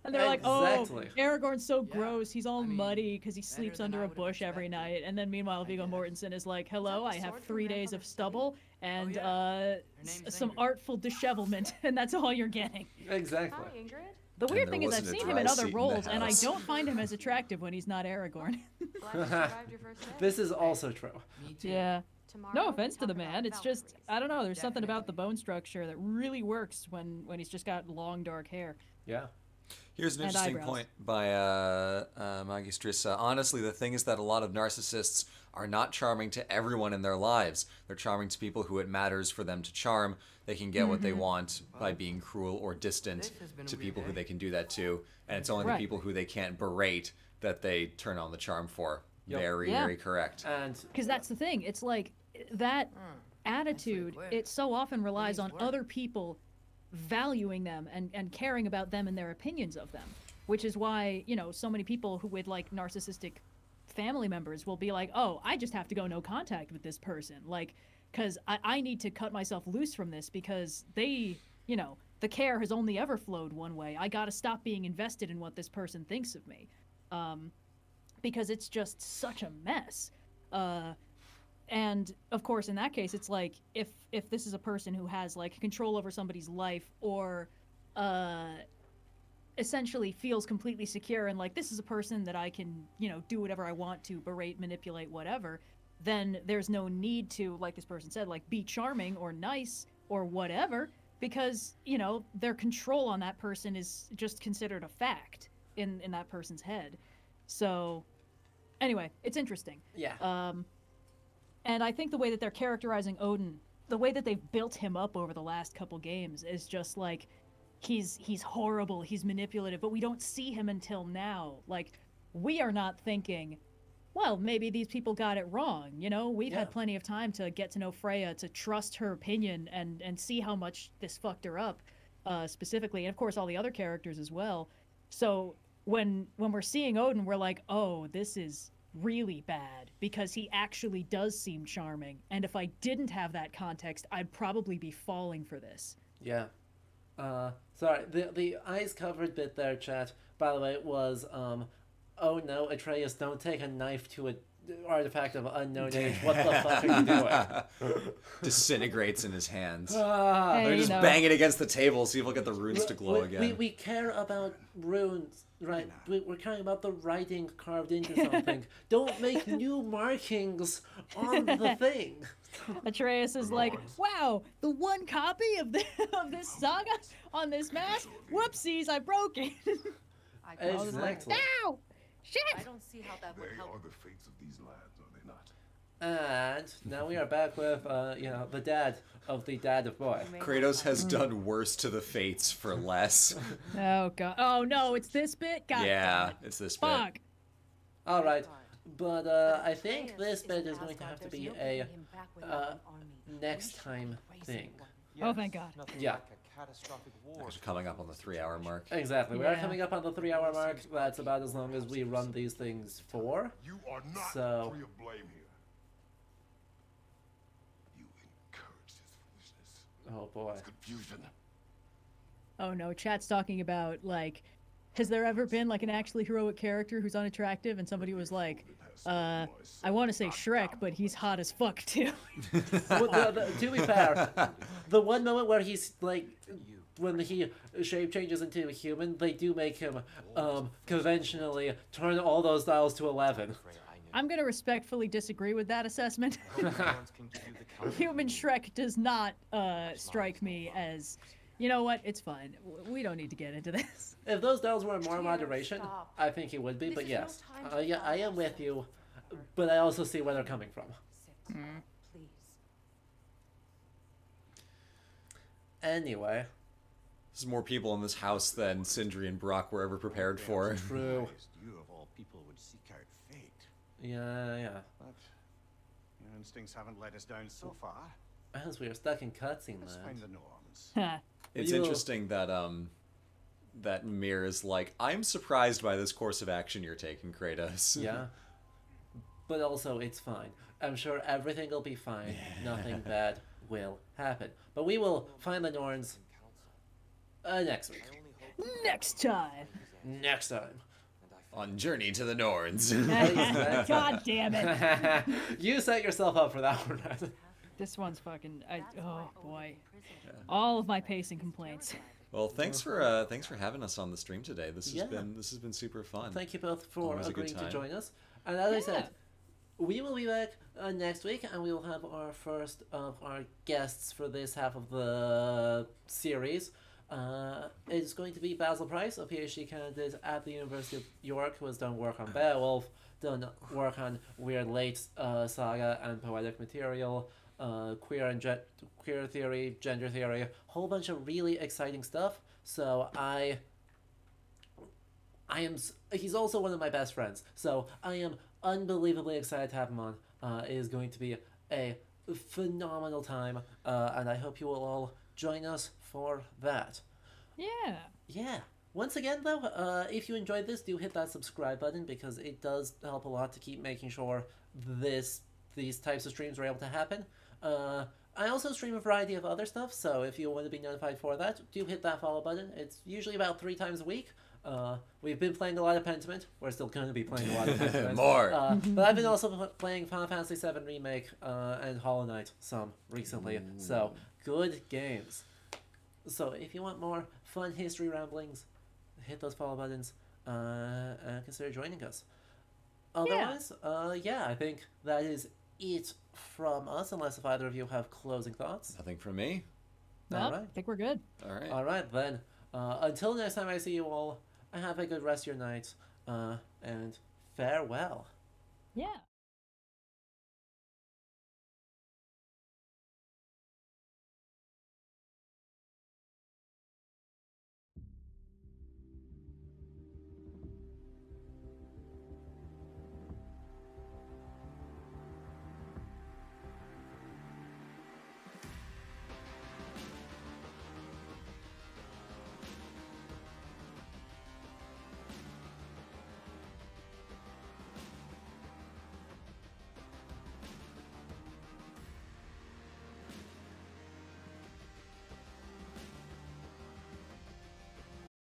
And they're Exactly. like, oh, Aragorn's so gross. He's all muddy because he sleeps under a bush every night. And then meanwhile, Viggo Mortensen is like, hello, I have three days of stubble and uh, s- some artful dishevelment, and that's all you're getting. Exactly. Hi, Ingrid. The weird thing is, I've seen him in other seat in roles, and I don't find him as attractive when he's not Aragorn. Glad you survived your first day. This is also true. Yeah. Tomorrow No offense to the man. It's just I don't know. There's something about the bone structure that really works when when he's just got long dark hair. Yeah. Here's an interesting eyebrows. point by uh, uh, Magistris. Honestly, the thing is that a lot of narcissists are not charming to everyone in their lives. They're charming to people who it matters for them to charm. They can get what they Mhm. want by being cruel or distant to people who they can do that to. And it's only Right. the people who they can't berate that they turn on the charm for. Yep. Very, Yeah. very correct. And Because that's the thing. It's like that attitude. It so often relies on other people valuing them and and caring about them and their opinions of them. Which is why you know so many people who with like narcissistic family members will be like, oh, I just have to go no contact with this person, like, because I, I need to cut myself loose from this because they, you know, the care has only ever flowed one way. I got to stop being invested in what this person thinks of me, um, because it's just such a mess. Uh, and of course, in that case, it's like if if this is a person who has like control over somebody's life or uh, essentially feels completely secure and like this is a person that I can, you know, do whatever I want to, berate, manipulate, whatever, then there's no need to, like this person said, like be charming or nice or whatever, because, you know, their control on that person is just considered a fact in, in that person's head. So anyway, it's interesting. Yeah. Um and I think the way that they're characterizing Odin, the way that they've built him up over the last couple games is just like he's he's horrible, he's manipulative, but we don't see him until now. Like we are not thinking, well, maybe these people got it wrong. You know, we've Yeah. had plenty of time to get to know Freya, to trust her opinion and and see how much this fucked her up uh specifically, and of course all the other characters as well. So when when we're seeing Odin, we're like, "Oh, this is really bad because he actually does seem charming. And if I didn't have that context, I'd probably be falling for this." Yeah. Uh, sorry, the the eyes covered bit there, chat. By the way, was um, oh no, Atreus, don't take a knife to a artifact of unknown age. What the fuck are you doing? Disintegrates in his hands. Ah. They're just you know. banging against the table, see if we'll get the runes to glow we, again. We, we care about runes, right? We, we're caring about the writing carved into something. Don't make new markings on the thing. Atreus is like, wow, the one copy of the of this saga on this mask. Whoopsies, I broke it. I I was like, Exactly. no, shit. I don't see how that would They help. are the fates of these lands, are they not? And now we are back with, uh, you know, the dad of the dad of boy. Kratos has done worse to the fates for less. Oh god. Oh no, it's this bit. God. yeah, damn it's this bit. Fuck. All right, but uh, I think this bit is going to have to be a uh, next time thing. Oh thank God. Yeah. We're coming up on the three hour mark. Exactly. We are coming up on the three-hour mark. That's about as long as we run these things for. You are not So- free of blame here. You encourage this foolishness, Oh boy. this confusion. Oh no, chat's talking about like, has there ever been like an actually heroic character who's unattractive and somebody was like, uh, I want to say Shrek, but he's hot as fuck too. Well, the, the, to be fair, the one moment where he's like, when he shape changes into a human, they do make him um, conventionally turn all those dials to eleven. I'm gonna respectfully disagree with that assessment. Human Shrek does not uh, strike me as, you know what? It's fine. We don't need to get into this. If those dials were in more moderation, I think it would be. But yes, uh, yeah, I am with you, but I also see where they're coming from. Please. Anyway, There's more people in this house than Sindri and Brok were ever prepared for. true. You of all people would seek out fate. Yeah, yeah. But your instincts haven't let us down so far. As we are stuck in cutscene Let's find land. the norms. It's You will- interesting that um that Mir is like, I'm surprised by this course of action you're taking, Kratos. Yeah. But also, it's fine. I'm sure everything will be fine. Nothing bad will happen. But we will find the Norns uh, next week. Next time. Next time. On Journey to the Norns. God damn it. you set yourself up for that one. This one's fucking. I, oh boy. All of my pacing complaints. well, thanks for uh thanks for having us on the stream today. This has Yeah. been this has been super fun. Thank you both for Always agreeing to join us. And as I said, we will be back uh, next week and we will have our first of our guests for this half of the series. Uh, it's going to be Basil Price, a PhD candidate at the University of York, who has done work on Beowulf, done work on Weird Late uh, Saga and Poetic Material, uh, queer and queer theory, gender theory, whole bunch of really exciting stuff. So I I am. He's also one of my best friends, so I am unbelievably excited to have him on. Uh, it is going to be a phenomenal time, uh, and I hope you will all join us for that. Yeah. Yeah. Once again, though, uh, if you enjoyed this, do hit that subscribe button because it does help a lot to keep making sure this these types of streams are able to happen. Uh, I also stream a variety of other stuff, so if you want to be notified for that, do hit that follow button. It's usually about three times a week. Uh, we've been playing a lot of Pentiment. We're still going to be playing a lot of Pentiment. More. Uh, but I've been also playing Final Fantasy VII Remake uh, and Hollow Knight some recently. So, good games. So, if you want more fun history ramblings, hit those follow buttons uh, and consider joining us. Otherwise, uh, yeah, I think that is it from us, unless if either of you have closing thoughts. Nothing from me. Well, All right. I think we're good. All right. All right, then. Uh, until next time I see you all, have a good rest of your night, uh, and farewell. Yeah.